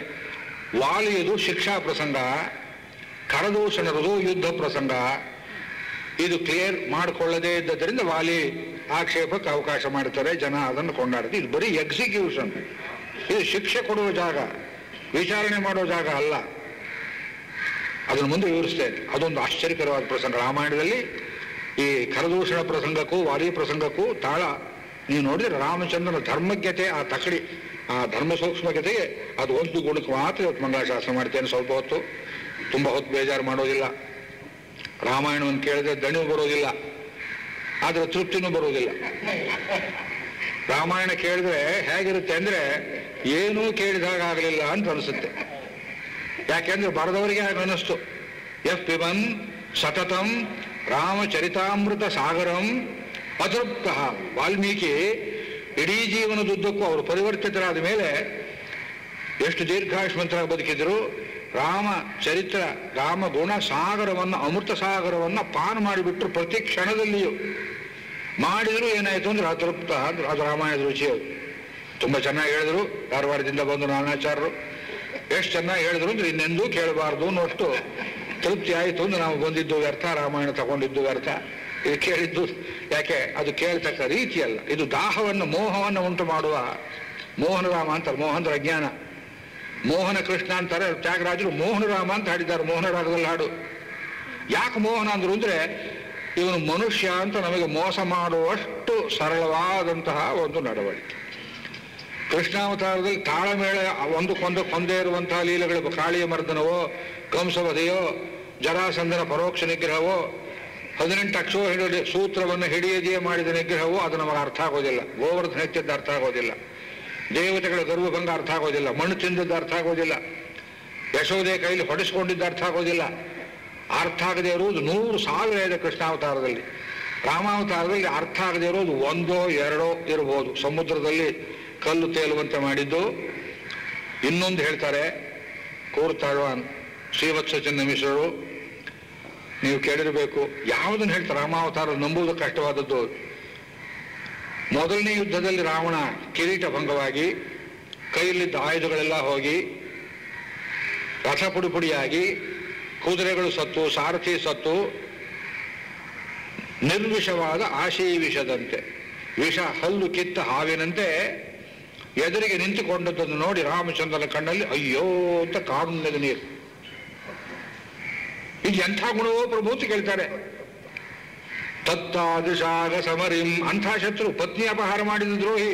ವಾಲಿಯದು ಶಿಕ್ಷಾ ಪ್ರಸಂಗ. ಕರದೂಷಣರದು ಯುದ್ಧ ಪ್ರಸಂಗ. ಇದು ಕ್ಲಿಯರ್ ಮಾಡಿಕೊಳ್ಳದೇ ಇದ್ದದರಿಂದ ವಾಲಿ ಆಕ್ಷೇಪಕ್ಕೆ ಅವಕಾಶ ಮಾಡ್ತಾರೆ, ಜನ ಅದನ್ನು ಕೊಂಡಾಡ್ತಾರೆ. ಇದು ಬರೀ ಎಕ್ಸಿಕ್ಯೂಷನ್ ಇದು ಶಿಕ್ಷೆ ಕೊಡುವ ಜಾಗ. ವಿಚಾರಣೆ ಮಾಡುವ ಜಾಗ ಅಲ್ಲ. ಅದನ್ನು ಮುಂದೆ ವಿವರಿಸ್ತೇನೆ. ಅದೊಂದು ಆಶ್ಚರ್ಯಕರವಾದ ಪ್ರಸಂಗ. ರಾಮಾಯಣದಲ್ಲಿ ಈ ಕರದೂಷಣ ಪ್ರಸಂಗಕ್ಕೂ, ವಾಲಿ ಪ್ರಸಂಗಕ್ಕೂ ತಾಳ. ನೀವು ನೋಡಿದ್ರೆ ರಾಮಚಂದ್ರನ ಧರ್ಮಜ್ಞತೆ ಆ ತಕಡಿ. ಆ ಧರ್ಮ ಸೂಕ್ಷ್ಮತೆಗೆ ಅದು ಒಂದು ಗುಣಕ್ಕೆ ಮಾತ್ರ ಇವತ್ತು ಮಂಗಳಶಾಸ್ತ್ರ ಮಾಡ್ತೇನೆ ಸ್ವಲ್ಪ ಹೊತ್ತು. ತುಂಬ ಹೊತ್ತು ಬೇಜಾರು ಮಾಡೋದಿಲ್ಲ. ರಾಮಾಯಣವನ್ನು ಕೇಳಿದ್ರೆ ದಣಿವು ಬರೋದಿಲ್ಲ. ಆದರೆ ತೃಪ್ತಿನೂ ಬರೋದಿಲ್ಲ. ರಾಮಾಯಣ ಕೇಳಿದ್ರೆ ಹೇಗಿರುತ್ತೆ ಅಂದ್ರೆ ಏನೂ ಕೇಳಿದಾಗ ಆಗಲಿಲ್ಲ ಅಂತ ಅನಿಸುತ್ತೆ. ಯಾಕೆಂದ್ರೆ ಬರೆದವರಿಗೆ ಹಾಗೆ ಅನ್ನಿಸ್ತು. ಎಫ್ ಪಿಬನ್ ಸತತಂ ರಾಮಚರಿತಾಮೃತ ಸಾಗರಂ ಅತೃಪ್ತ ವಾಲ್ಮೀಕಿ ಇಡೀ ಜೀವನದುದ್ದಕ್ಕೂ ಅವರು ಪರಿವರ್ತಿತರಾದ ಮೇಲೆ ಎಷ್ಟು ದೀರ್ಘಾಯುಷ್ಮಂತರಾಗಿ ಬದುಕಿದ್ರು, ರಾಮ ಚರಿತ್ರ, ರಾಮ ಗುಣ ಸಾಗರವನ್ನು, ಅಮೃತ ಸಾಗರವನ್ನು ಪಾನ್ ಮಾಡಿಬಿಟ್ರು ಪ್ರತಿ ಕ್ಷಣದಲ್ಲಿಯೂ. ಮಾಡಿದರೂ ಏನಾಯಿತು ಅಂದ್ರೆ ಅತೃಪ್ತ ಅದು ರಾಮಾಯಣದ ರುಚಿ ಅದು. ತುಂಬಾ ಚೆನ್ನಾಗಿ ಹೇಳಿದ್ರು, ಧಾರವಾಡದಿಂದ ಬಂದು ನಾನಾಚಾರ್ಯರು. ಎಷ್ಟು ಚೆನ್ನಾಗಿ ಹೇಳಿದ್ರು ಅಂದ್ರೆ ಇನ್ನೆಂದೂ ಕೇಳಬಾರ್ದು ಅನ್ನೋಷ್ಟು ತೃಪ್ತಿ ಆಯಿತು ಅಂದ್ರೆ ನಾವು ಬಂದಿದ್ದು ವ್ಯರ್ಥ, ರಾಮಾಯಣ ತಗೊಂಡಿದ್ದು ವ್ಯರ್ಥ. ಇದು ಕೇಳಿದ್ದು. ಯಾಕೆ? ಅದು ಕೇಳ್ತಕ್ಕ ರೀತಿಯಲ್ಲ ಇದು ದಾಹವನ್ನು, ಮೋಹವನ್ನು ಉಂಟು ಮಾಡುವ ಮೋಹನ ರಾಮ ಅಂತಾರೆ ಮೋಹನರ ಅಜ್ಞಾನ. ಮೋಹನ ಕೃಷ್ಣ ಅಂತಾರೆ, ತ್ಯಾಗರಾಜರು ಮೋಹನ ರಾಮ ಅಂತ ಹಾಡಿದ್ದಾರೆ, ಮೋಹನ ರಾಗದಲ್ಲಿ ಹಾಡು. ಯಾಕೆ ಮೋಹನ ಅಂದ್ರು ಅಂದ್ರೆ, ಇವನು ಮನುಷ್ಯ ಅಂತ ನಮಗೆ ಮೋಸ ಮಾಡುವಷ್ಟು ಸರಳವಾದಂತಹ ಒಂದು ನಡವಳಿಕೆ. ಕೃಷ್ಣಾವತಾರದಲ್ಲಿ ತಾಳಮೇಳ ಒಂದಕ್ಕೊಂದು ಕೊಂದೇ ಇರುವಂತಹ ಲೀಲೆಗಳು ಕಾಳಿಯ ಮರ್ದನವೋ, ಕಂಸವಧೆಯೋ, ಜರಾಸಂಧನ ಪರೋಕ್ಷ ನಿಗ್ರಹವೋ ಹದಿನೆಂಟು ಅಕ್ಷೋ ಹಿಡಿಯ ಸೂತ್ರವನ್ನು ಹಿಡಿಯದೆಯೇ ಮಾಡಿದ ನಿಗ್ರಹವು ಅದು ನಮಗೆ ಅರ್ಥ ಆಗೋದಿಲ್ಲ. ಗೋವರ್ಧನ ಎತ್ತಿದ್ದು ಅರ್ಥ ಆಗೋದಿಲ್ಲ. ದೇವತೆಗಳ ಗರ್ವಭಂಗ ಅರ್ಥ ಆಗೋದಿಲ್ಲ. ಮಣ್ಣು ತಿಂದದ್ದು ಅರ್ಥ ಆಗೋದಿಲ್ಲ. ಯಶೋದೆ ಕೈಲಿ ಹೊಡೆಸ್ಕೊಂಡಿದ್ದು ಅರ್ಥ ಆಗೋದಿಲ್ಲ. ಅರ್ಥ ಆಗದೆ ಇರುವುದು ನೂರು ಸಾವಿರ ಇದೆ ಕೃಷ್ಣಾವತಾರದಲ್ಲಿ. ರಾಮಾವತಾರದಲ್ಲಿ ಅರ್ಥ ಆಗದೆ ಇರೋದು ಒಂದೋ ಎರಡೋ ಇರಬಹುದು. ಸಮುದ್ರದಲ್ಲಿ ಕಲ್ಲು ತೇಲುವಂತೆ ಮಾಡಿದ್ದು. ಇನ್ನೊಂದು ಹೇಳ್ತಾರೆ, ಕೂರ್ತಾಳ್ವಾನ್ ಶ್ರೀವತ್ಸ ಚೆನ್ನ ಮಿಶ್ರರು ನೀವು ಕೇಳಿರಬೇಕು, ಯಾವುದನ್ನು ಹೇಳ್ತಾರೆ? ರಾಮಾವತಾರ ನಂಬುವುದು ಕಷ್ಟವಾದದ್ದು. ಮೊದಲನೇ ಯುದ್ಧದಲ್ಲಿ ರಾವಣ ಕಿರೀಟ ಭಂಗವಾಗಿ ಕೈಯಲ್ಲಿದ್ದ ಆಯುಧಗಳೆಲ್ಲ ಹೋಗಿ ರಥ ಪುಡಿಪುಡಿಯಾಗಿ ಕುದುರೆಗಳು ಸತ್ತು, ಸಾರಥಿ ಸತ್ತು, ನಿರ್ವಿಷವಾದ ಆಶೀ ವಿಷದಂತೆ, ವಿಷ, ಹಲ್ಲು, ಕಿತ್ತ, ಹಾವಿನಂತೆ ಎದುರಿಗೆ ನಿಂತುಕೊಂಡದ್ದನ್ನು ನೋಡಿ ರಾಮಚಂದ್ರನ ಕಣ್ಣಲ್ಲಿ ಅಯ್ಯೋ ಅಂತ ಕಾರುಣ್ಯದ ನೀರು. ಇದು ಎಂಥ ಗುಣವೋ ಪ್ರಭು ಅಂತ ಕೇಳ್ತಾರೆ. ತತ್ತಾದೃಶಾಗ ಸಮರಿಂ ಅಂಥ ಶತ್ರು ಪತ್ನಿ ಅಪಹಾರ ಮಾಡಿದ ದ್ರೋಹಿ.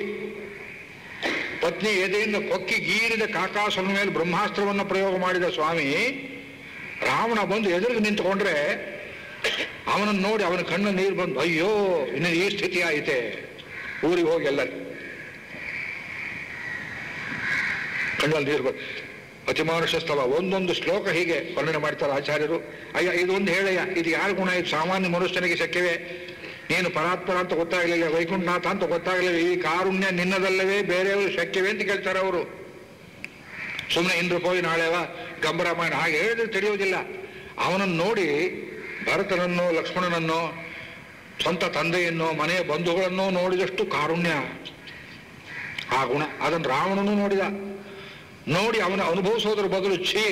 ಪತ್ನಿ ಎದೆಯಿಂದ ಕೊಕ್ಕಿ ಗೀರಿದ ಕಾಕಾಸನ ಮೇಲೆ ಬ್ರಹ್ಮಾಸ್ತ್ರವನ್ನು ಪ್ರಯೋಗ ಮಾಡಿದ ಸ್ವಾಮಿ, ರಾವಣ ಬಂದು ಎದುರಿಗೆ ನಿಂತುಕೊಂಡ್ರೆ ಅವನನ್ನು ನೋಡಿ ಅವನ ಕಣ್ಣು ನೀರು ಬಂದು, ಅಯ್ಯೋ, ಇನ್ನು ಈ ಸ್ಥಿತಿ ಆಯಿತೆ. ಊರಿಗೆ ಹೋಗಿ ಎಲ್ಲ ಕಣ್ಣಲ್ಲಿ ನೀರು ಬಂದು ಅತಿಮಾನುಷ ಸ್ಥಳ ಒಂದೊಂದು ಶ್ಲೋಕ ಹೀಗೆ ವರ್ಣನೆ ಮಾಡ್ತಾರೆ ಆಚಾರ್ಯರು. ಅಯ್ಯ, ಇದೊಂದು ಹೇಳಯ್ಯ, ಇದು ಯಾರ ಗುಣ? ಇದು ಸಾಮಾನ್ಯ ಮನುಷ್ಯನಿಗೆ ಶಕ್ಯವೇ? ನೀನು ಪರಾತ್ಪರ ಅಂತ ಗೊತ್ತಾಗಲಿಲ್ಲ, ವೈಕುಂಠನಾಥ ಅಂತ ಗೊತ್ತಾಗಲಿಲ್ಲ, ಈ ಕಾರುಣ್ಯ ನಿನ್ನದಲ್ಲವೇ, ಬೇರೆಯವರು ಶಕ್ಯವೇ ಅಂತ ಕೇಳ್ತಾರೆ ಅವರು. ಸುಮ್ಮನೆ ಇಂದ್ರ ಕೋವಿ ನಾಳೆವ? ಗಂಬರಾಮಾಯಣ ಹಾಗೆ ಹೇಳಿದ್ರೆ ತಿಳಿಯೋದಿಲ್ಲ ಅವನನ್ನು ನೋಡಿ ಭರತನನ್ನು, ಲಕ್ಷ್ಮಣನನ್ನು, ಸ್ವಂತ ತಂದೆಯನ್ನು, ಮನೆಯ ಬಂಧುಗಳನ್ನು ನೋಡಿದಷ್ಟು ಕಾರುಣ್ಯ. ಆ ಗುಣ, ಅದನ್ನು ರಾವಣನು ನೋಡಿದ. ನೋಡಿ ಅವನ ಅನುಭವಿಸೋದ್ರ ಬದಲು ಛೀ,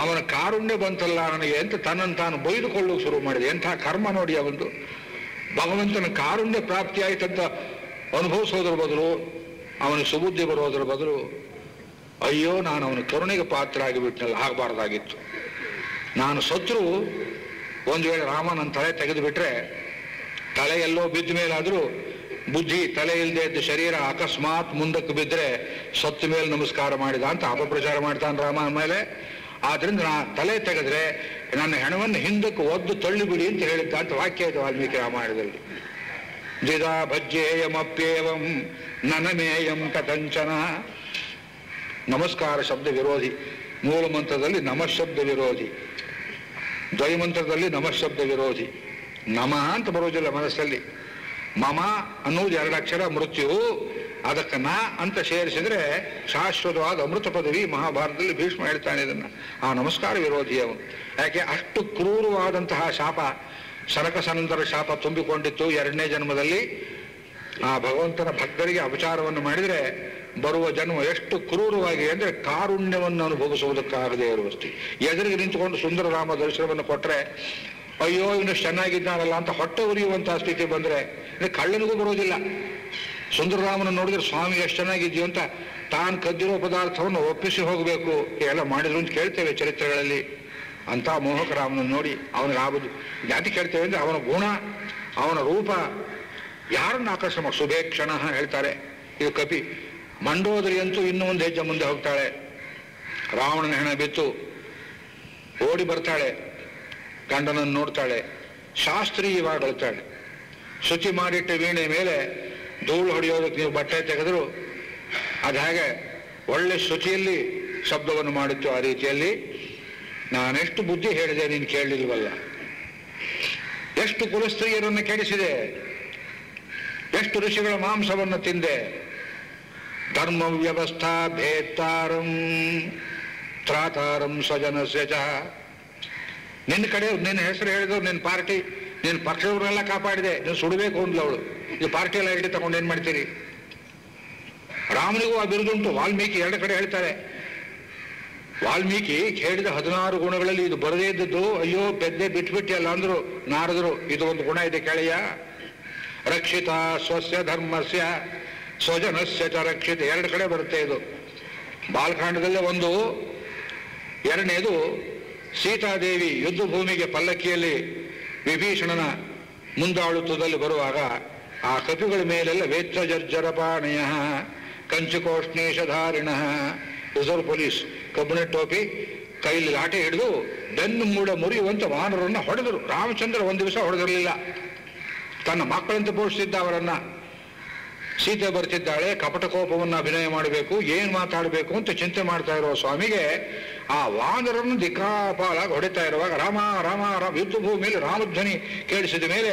ಅವನ ಕಾರುಣ್ಯ ಬಂತಲ್ಲ ನನಗೆ ಅಂತ ತನ್ನನ್ನು ತಾನು ಬೈದುಕೊಳ್ಳೋಕೆ ಶುರು ಮಾಡಿದೆ. ಎಂಥ ಕರ್ಮ ನೋಡಿ ಅವನು ಭಗವಂತನ ಕಾರುಣ್ಯ ಪ್ರಾಪ್ತಿ ಆಯ್ತಂತ ಅನುಭವಿಸೋದ್ರ ಬದಲು, ಅವನಿಗೆ ಸುಬುದ್ಧಿ ಬರೋದ್ರ ಬದಲು, ಅಯ್ಯೋ, ನಾನು ಅವನ ಕರುಣೆಗೆ ಪಾತ್ರ ಆಗಿಬಿಟ್ನಲ್ಲ ಆಗಬಾರ್ದಾಗಿತ್ತು. ನಾನು ಸತ್ರು, ಒಂದು ವೇಳೆ ರಾಮ ನನ್ನ ತಲೆ ತೆಗೆದುಬಿಟ್ರೆ, ತಲೆ ಎಲ್ಲೋ ಬಿದ್ದ ಮೇಲಾದ್ರೂ ಬುದ್ಧಿ ತಲೆ ಇಲ್ಲದೆ ಇದ್ದ ಶರೀರ ಅಕಸ್ಮಾತ್ ಮುಂದಕ್ಕೆ ಬಿದ್ದರೆ ಸತ್ತ ಮೇಲೆ ನಮಸ್ಕಾರ ಮಾಡಿದ ಅಂತ ಅಪಪ್ರಚಾರ ಮಾಡ್ತಾನೆ ರಾಮ ಮೇಲೆ. ಆದ್ರಿಂದ ನಾ ತಲೆ ತೆಗೆದ್ರೆ ನನ್ನ ಹೆಣವನ್ನು ಹಿಂದಕ್ಕೆ ಒದ್ದು ತಳ್ಳಿಬಿಡಿ ಅಂತ ಹೇಳಿದ್ದ ಅಂತ ವಾಕ್ಯ ಇದೆ ವಾಲ್ಮೀಕಿ ರಾಮಾಯಣದಲ್ಲಿ. ಜಿದಾ ಭಜ್ಯೇಯಮಪ್ಯೇವಂ ನನಮೇಯಂ ಕಥಂಚನ. ನಮಸ್ಕಾರ ಶಬ್ದ ವಿರೋಧಿ. ಮೂಲ ಮಂತ್ರದಲ್ಲಿ ನಮಶಬ್ದ ವಿರೋಧಿ. ದ್ವೈಮಂತ್ರದಲ್ಲಿ ನಮಶಬ್ದ ವಿರೋಧಿ. ನಮ ಅಂತ ಬರೋದಿಲ್ಲ ಮನಸ್ಸಲ್ಲಿ. ಮಮ ಅನ್ನೋದು ಎರಡು ಅಕ್ಷರ ಮೃತ್ಯು. ಅದಕ್ಕೆ ನಾ ಅಂತ ಸೇರಿಸಿದ್ರೆ ಶಾಶ್ವತವಾದ ಅಮೃತ ಪದವಿ ಮಹಾಭಾರತದಲ್ಲಿ ಭೀಷ್ಮ ಹೇಳ್ತಾನೆ ಇದನ್ನ. ಆ ನಮಸ್ಕಾರ ವಿರೋಧಿ ಅವನು. ಯಾಕೆ ಅಷ್ಟು ಕ್ರೂರವಾದಂತಹ ಶಾಪ ಸನಕ ಸನಂತರ ಶಾಪ ತುಂಬಿಕೊಂಡಿತ್ತು ಎರಡನೇ ಜನ್ಮದಲ್ಲಿ. ಆ ಭಗವಂತನ ಭಕ್ತರಿಗೆ ಅಪಚಾರವನ್ನು ಮಾಡಿದರೆ ಬರುವ ಜನ್ಮ ಎಷ್ಟು ಕ್ರೂರವಾಗಿ ಅಂದ್ರೆ ಕಾರುಣ್ಯವನ್ನು ಅನುಭವಿಸುವುದಕ್ಕಾಗದೇ ಇರುವಷ್ಟು. ಎದುರಿಗೆ ನಿಂತುಕೊಂಡು ಸುಂದರ ರಾಮ ದರ್ಶನವನ್ನು ಕೊಟ್ರೆ ಅಯ್ಯೋ, ಇವನು ಚೆನ್ನಾಗಿದ್ದಾನಲ್ಲ ಅಂತ ಹೊಟ್ಟೆ ಉರಿಯುವಂತಹ ಸ್ಥಿತಿ ಬಂದ್ರೆ ಕಳ್ಳನಿಗೂ ಬರೋದಿಲ್ಲ. ಸುಂದರರಾಮನ ನೋಡಿದ್ರೆ, ಸ್ವಾಮಿ, ಎಷ್ಟು ಚೆನ್ನಾಗಿದ್ಯೋ ಅಂತ ತಾನು ಕದ್ದಿರೋ ಪದಾರ್ಥವನ್ನು ಒಪ್ಪಿಸಿ ಹೋಗಬೇಕು. ಎಲ್ಲ ಮಾಡಿದ್ರು ಅಂತ ಕೇಳ್ತೇವೆ ಚರಿತ್ರೆಗಳಲ್ಲಿ. ಅಂತ ಮೋಹಕ ರಾಮನನ್ನು ನೋಡಿ ಅವನಿಗೆ ಆಗುದು. ಜಾತಿ ಕೇಳ್ತೇವೆ ಅಂದ್ರೆ ಅವನ ಗುಣ, ಅವನ ರೂಪ, ಯಾರನ್ನ ಆಕರ್ಷಣ ಮಾಡ್- ಸುಭೇಕ್ಷಣ ಹೇಳ್ತಾರೆ. ಇದು ಕಪಿ. ಮಂಡೋದರಿಯಂತೂ ಇನ್ನೂ ಒಂದು ಹೆಜ್ಜೆ ಮುಂದೆ ಹೋಗ್ತಾಳೆ. ರಾವಣನ ಹೆಣ ಬಿತ್ತು, ಓಡಿ ಬರ್ತಾಳೆ. ಗಂಡನನ್ನು ನೋಡ್ತಾಳೆ. ಶಾಸ್ತ್ರೀಯವಾಗಿ ಅಳ್ತಾಳೆ ಶುಚಿ ಮಾಡಿಟ್ಟ ವೀಣೆ ಮೇಲೆ ಧೂಳು ಹೊಡೆಯೋದಕ್ಕೆ ನೀವು ಬಟ್ಟೆ ತೆಗೆದ್ರು. ಅದು ಹಾಗೆ ಒಳ್ಳೆ ಶುಚಿಯಲ್ಲಿ ಶಬ್ದವನ್ನು ಮಾಡಿತ್ತು ಆ ರೀತಿಯಲ್ಲಿ. ನಾನೆಷ್ಟು ಬುದ್ಧಿ ಹೇಳಿದೆ ನೀನು ಕೇಳಲಿಲ್ವಲ್ಲ ಎಷ್ಟು ಕುಲಸ್ತ್ರೀಯರನ್ನು ಕೆಡಿಸಿದೆ. ಎಷ್ಟು ಋಷಿಗಳ ಮಾಂಸವನ್ನು ತಿಂದೆ. ಧರ್ಮ ವ್ಯವಸ್ಥಾ ಭೇತಾರಂ ತ್ರಾತಾರಂ ಸ್ವಜನಸ್ಯ ಚ ನಿನ್ನ ಕಡೆ ನಿನ್ನ ಹೆಸರು ಹೇಳಿದ್ರು, ನಿನ್ನ ಪಾರ್ಟಿ, ನಿನ್ನ ಪಕ್ಷದವ್ರನ್ನೆಲ್ಲ ಕಾಪಾಡಿದೆ. ನೀನು ಸುಡಬೇಕು ಅಂದ್ಲು ಅವಳು. ಈ ಪಾರ್ಟಿ ಎಲ್ಲ ಐಡಿ ತಗೊಂಡು ಏನ್ ಮಾಡ್ತೀರಿ? ರಾಮನಿಗೂ ಆ ಬಿರುದುಂಟು ವಾಲ್ಮೀಕಿ ಎರಡು ಕಡೆ ಹೇಳ್ತಾರೆ. ವಾಲ್ಮೀಕಿ ಹೇಳಿದ ಹದಿನಾರು ಗುಣಗಳಲ್ಲಿ ಇದು ಬರದೇ ಇದ್ದದ್ದು. ಅಯ್ಯೋ ಬೆದ್ದೆ ಬಿಟ್ಬಿಟ್ಟಿ ಅಲ್ಲ ಅಂದ್ರು. ನಾರದರು, ಇದು ಒಂದು ಗುಣ ಇದೆ ಕೆಳೆಯ ರಕ್ಷಿತ ಸ್ವಸ್ಯ ಧರ್ಮಸ್ಯ, ಸ್ವಜನಸ್ಯ ಚ ರಕ್ಷಿತ. ಎರಡು ಕಡೆ ಬರುತ್ತೆ ಇದು. ಬಾಲಕಾಂಡದಲ್ಲೇ ಒಂದು. ಎರಡನೇದು ಸೀತಾದೇವಿ ಯುದ್ಧ ಭೂಮಿಗೆ ಪಲ್ಲಕ್ಕಿಯಲ್ಲಿ ವಿಭೀಷಣನ ಮುಂದಾಳುತ್ವದಲ್ಲಿ ಬರುವಾಗ ಆ ಕಪಿಗಳ ಮೇಲೆಲ್ಲ ವೇತ್ರ ಜರ್ಜರಪಾಣಯ ಕಂಚುಕೋಷ್ಣೇಶಧಾರಿಣ, ರಿಸರ್ವ್ ಪೊಲೀಸ್ ಕಬ್ಬಿಣ ಟೋಪಿ ಕೈಲಿ ಲಾಟೆ ಹಿಡಿದು ಬೆನ್ನು ಮೂಡ ಮುರಿಯುವಂತೆ ವಾಹನರನ್ನು ಹೊಡೆದರು. ರಾಮಚಂದ್ರ ಒಂದು ದಿವಸ ಹೊಡೆದಿರಲಿಲ್ಲ. ತನ್ನ ಮಕ್ಕಳಂತೆ ಪೋಷಿಸಿದ್ದ ಅವರನ್ನ ಸೀತೆ ಬರ್ತಿದ್ದಾಳೆ, ಕಪಟ ಕೋಪವನ್ನು ಅಭಿನಯ ಮಾಡಬೇಕು, ಏನು ಮಾತಾಡಬೇಕು ಅಂತ ಚಿಂತೆ ಮಾಡ್ತಾ ಇರುವ ಸ್ವಾಮಿಗೆ ಆ ವಾನರನ್ನು ದಿಕ್ಕಾಪಾಲಾಗಿ ಹೊಡಿತಾ ಇರುವಾಗ ರಾಮ ರಾಮ ರಾಮ, ಯುದ್ಧ ಭೂಮಿಯಲ್ಲಿ ರಾಮಧ್ವನಿ ಕೇಳಿಸಿದ ಮೇಲೆ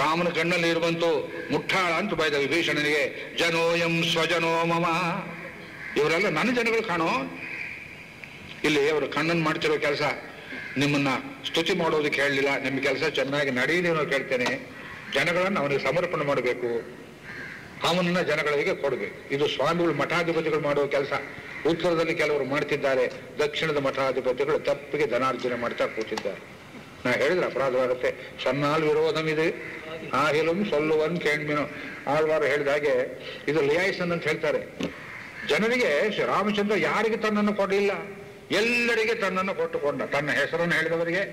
ರಾಮನ ಕಣ್ಣಲ್ಲಿ ಇರುವಂತು ಮುಟ್ಟಾಳ ಅಂತ ಬೈದ ವಿಭೀಷಣನಿಗೆ ಜನೋಯಂ ಸ್ವಜನೋ ಮಮ. ಇವರೆಲ್ಲ ನನ್ನ ಜನಗಳು ಕಾಣೋ. ಇಲ್ಲಿ ಅವರು ಕಣ್ಣನ್ನು ಮಾಡ್ತಿರೋ ಕೆಲಸ, ನಿಮ್ಮನ್ನ ಸ್ತುತಿ ಮಾಡೋದಕ್ಕೆ ಹೇಳಲಿಲ್ಲ, ನಿಮ್ಮ ಕೆಲಸ ಚೆನ್ನಾಗಿ ನಡೀಲಿ ಅನ್ನೋ ಕೇಳ್ತೇನೆ. ಜನಗಳನ್ನು ಅವನಿಗೆ ಸಮರ್ಪಣೆ ಮಾಡಬೇಕು. ಅವನನ್ನ ಜನಗಳಿಗೆ ಕೊಡಬೇಕು ಇದು ಸ್ವಾಮಿಗಳು ಮಠಾಧಿಪತಿಗಳು ಮಾಡುವ ಕೆಲಸ. ಉತ್ತರದಲ್ಲಿ ಕೆಲವರು ಮಾಡ್ತಿದ್ದಾರೆ. ದಕ್ಷಿಣದ ಮಠಾಧಿಪತಿಗಳು ತಪ್ಪಿಗೆ ಧನಾರ್ಜನೆ ಮಾಡ್ತಾ ಕೂತಿದ್ದಾರೆ. ನಾ ಹೇಳಿದ್ರೆ ಅಪರಾಧವಾಗುತ್ತೆ ಸನ್ನಾಲ್ ವಿರೋಧಮಿದೆ ಆಹಿಲಂ ಸೊಲ್ಲುವನ್ ಕೇಣ್ಮಿನೋ. ಆಳ್ವಾರು ಹೇಳಿದ ಹಾಗೆ ಇದು ಲಿಯಾಯಿಸನ್ ಅಂತ ಹೇಳ್ತಾರೆ. ಜನರಿಗೆ ರಾಮಚಂದ್ರ ಯಾರಿಗೆ ತನ್ನನ್ನು ಕೊಡಲಿಲ್ಲ? ಎಲ್ಲರಿಗೆ ತನ್ನನ್ನು ಕೊಟ್ಟುಕೊಂಡ. ತನ್ನ ಹೆಸರನ್ನು ಹೇಳಿದವರಿಗೆ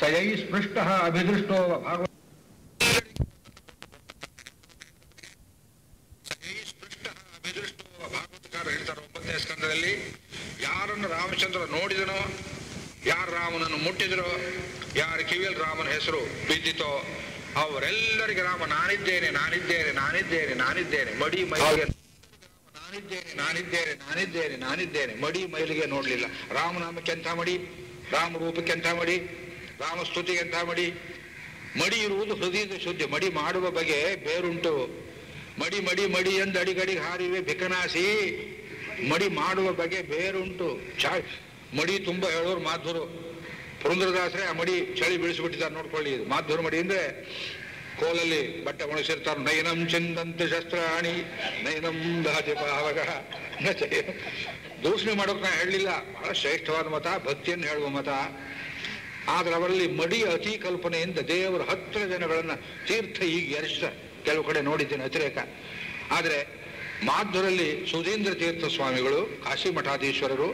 ಸಯೈ ಸ್ಪೃಷ್ಟ ಅಭಿದೃಷ್ಟೋ ಭಾಗವ ಸಯೈ ಸ್ಪೃಷ್ಟ ಅಭಿದೃಷ್ಟೋ ಭಾಗವತಕಾರ ಹೇಳ್ತಾರೆ ಒಂಬತ್ತನೇ ಸ್ಕಂದದಲ್ಲಿ ಯಾರನ್ನು ರಾಮಚಂದ್ರ ನೋಡಿದನೋ ಯಾರು ರಾಮನನ್ನು ಮುಟ್ಟಿದರೋ ಯಾರು ಕಿವಿಯಲ್ಲಿ ರಾಮನ ಹೆಸರು ಬಿದ್ದಿತೋ ಅವರೆಲ್ಲರಿಗೆ ರಾಮ ನಾನಿದ್ದೇನೆ ನಾನಿದ್ದೇನೆ ನಾನಿದ್ದೇನೆ ನಾನಿದ್ದೇನೆ ಮಡಿ ಮೈಲಿಗೆ ನಾನಿದ್ದೇನೆ ನಾನಿದ್ದೇನೆ ನಾನಿದ್ದೇನೆ ನಾನಿದ್ದೇನೆ ಮಡಿ ಮೈಲಿಗೆ ನೋಡ್ಲಿಲ್ಲ. ರಾಮನಾಮಕ್ಕೆ ಎಂಥ ಮಡಿ? ರಾಮ ರೂಪಕ್ಕೆ ಎಂಥ ಮಡಿ? ರಾಮಸ್ತುತಿಗೆ ಎಂಥ ಮಡಿ? ಮಡಿ ಇರುವುದು ಹೃದಯದ ಶುದ್ಧಿ ಮಡಿ ಮಾಡುವ ಬಗೆ ಬೇರುಂಟು. ಮಡಿ ಮಡಿ ಮಡಿ ಎಂದು ಅಡಿಗಡಿಗೆ ಹಾರಿವೆ ಬಿಕನಾಸಿ ಮಡಿ ಮಾಡುವ ಬಗೆ ಬೇರುಂಟು. ಚಾ, ಮಡಿ ತುಂಬ ಹೇಳೋರು ಮಾಧುರು. ಪುರಂದ್ರದಾಸರೇ ಆ ಮಡಿ ಚಳಿ ಬೀಳಿಸ್ಬಿಟ್ಟಿದ್ದಾರೆ ನೋಡ್ಕೊಳ್ಳಿ. ಮಾಧುರ ಮಡಿ ಅಂದ್ರೆ ಕೋಲಲ್ಲಿ ಬಟ್ಟೆ ಒಣಗಿಸಿರ್ತಾರೆ ನಯನಂ ಚಿಂದಂತೆ ಶಸ್ತ್ರಾಣಿ ನಯನಂ ದಾಜ ಭಾವಗ ದೂಷಣೆ ಮಾಡೋಕೆ ನಾ ಹೇಳಲಿಲ್ಲ. ಬಹಳ ಶ್ರೇಷ್ಠವಾದ ಮತ, ಭಕ್ತಿಯನ್ನು ಹೇಳುವ ಮತ. ಆದ್ರೆ ಅವರಲ್ಲಿ ಮಡಿ ಅತಿ ಕಲ್ಪನೆಯಿಂದ ದೇವರ ಹತ್ತಿರ ಜನಗಳನ್ನು ತೀರ್ಥ ಈಗ ಎರಷ್ಟ ಕೆಲವು ಕಡೆ ನೋಡಿದ್ದೇನೆ ಅತಿರೇಕ. ಆದರೆ ಮಾಧ್ವರಲ್ಲಿ ಸುಧೀಂದ್ರ ತೀರ್ಥ ಸ್ವಾಮಿಗಳು, ಕಾಶಿ ಮಠಾಧೀಶ್ವರರು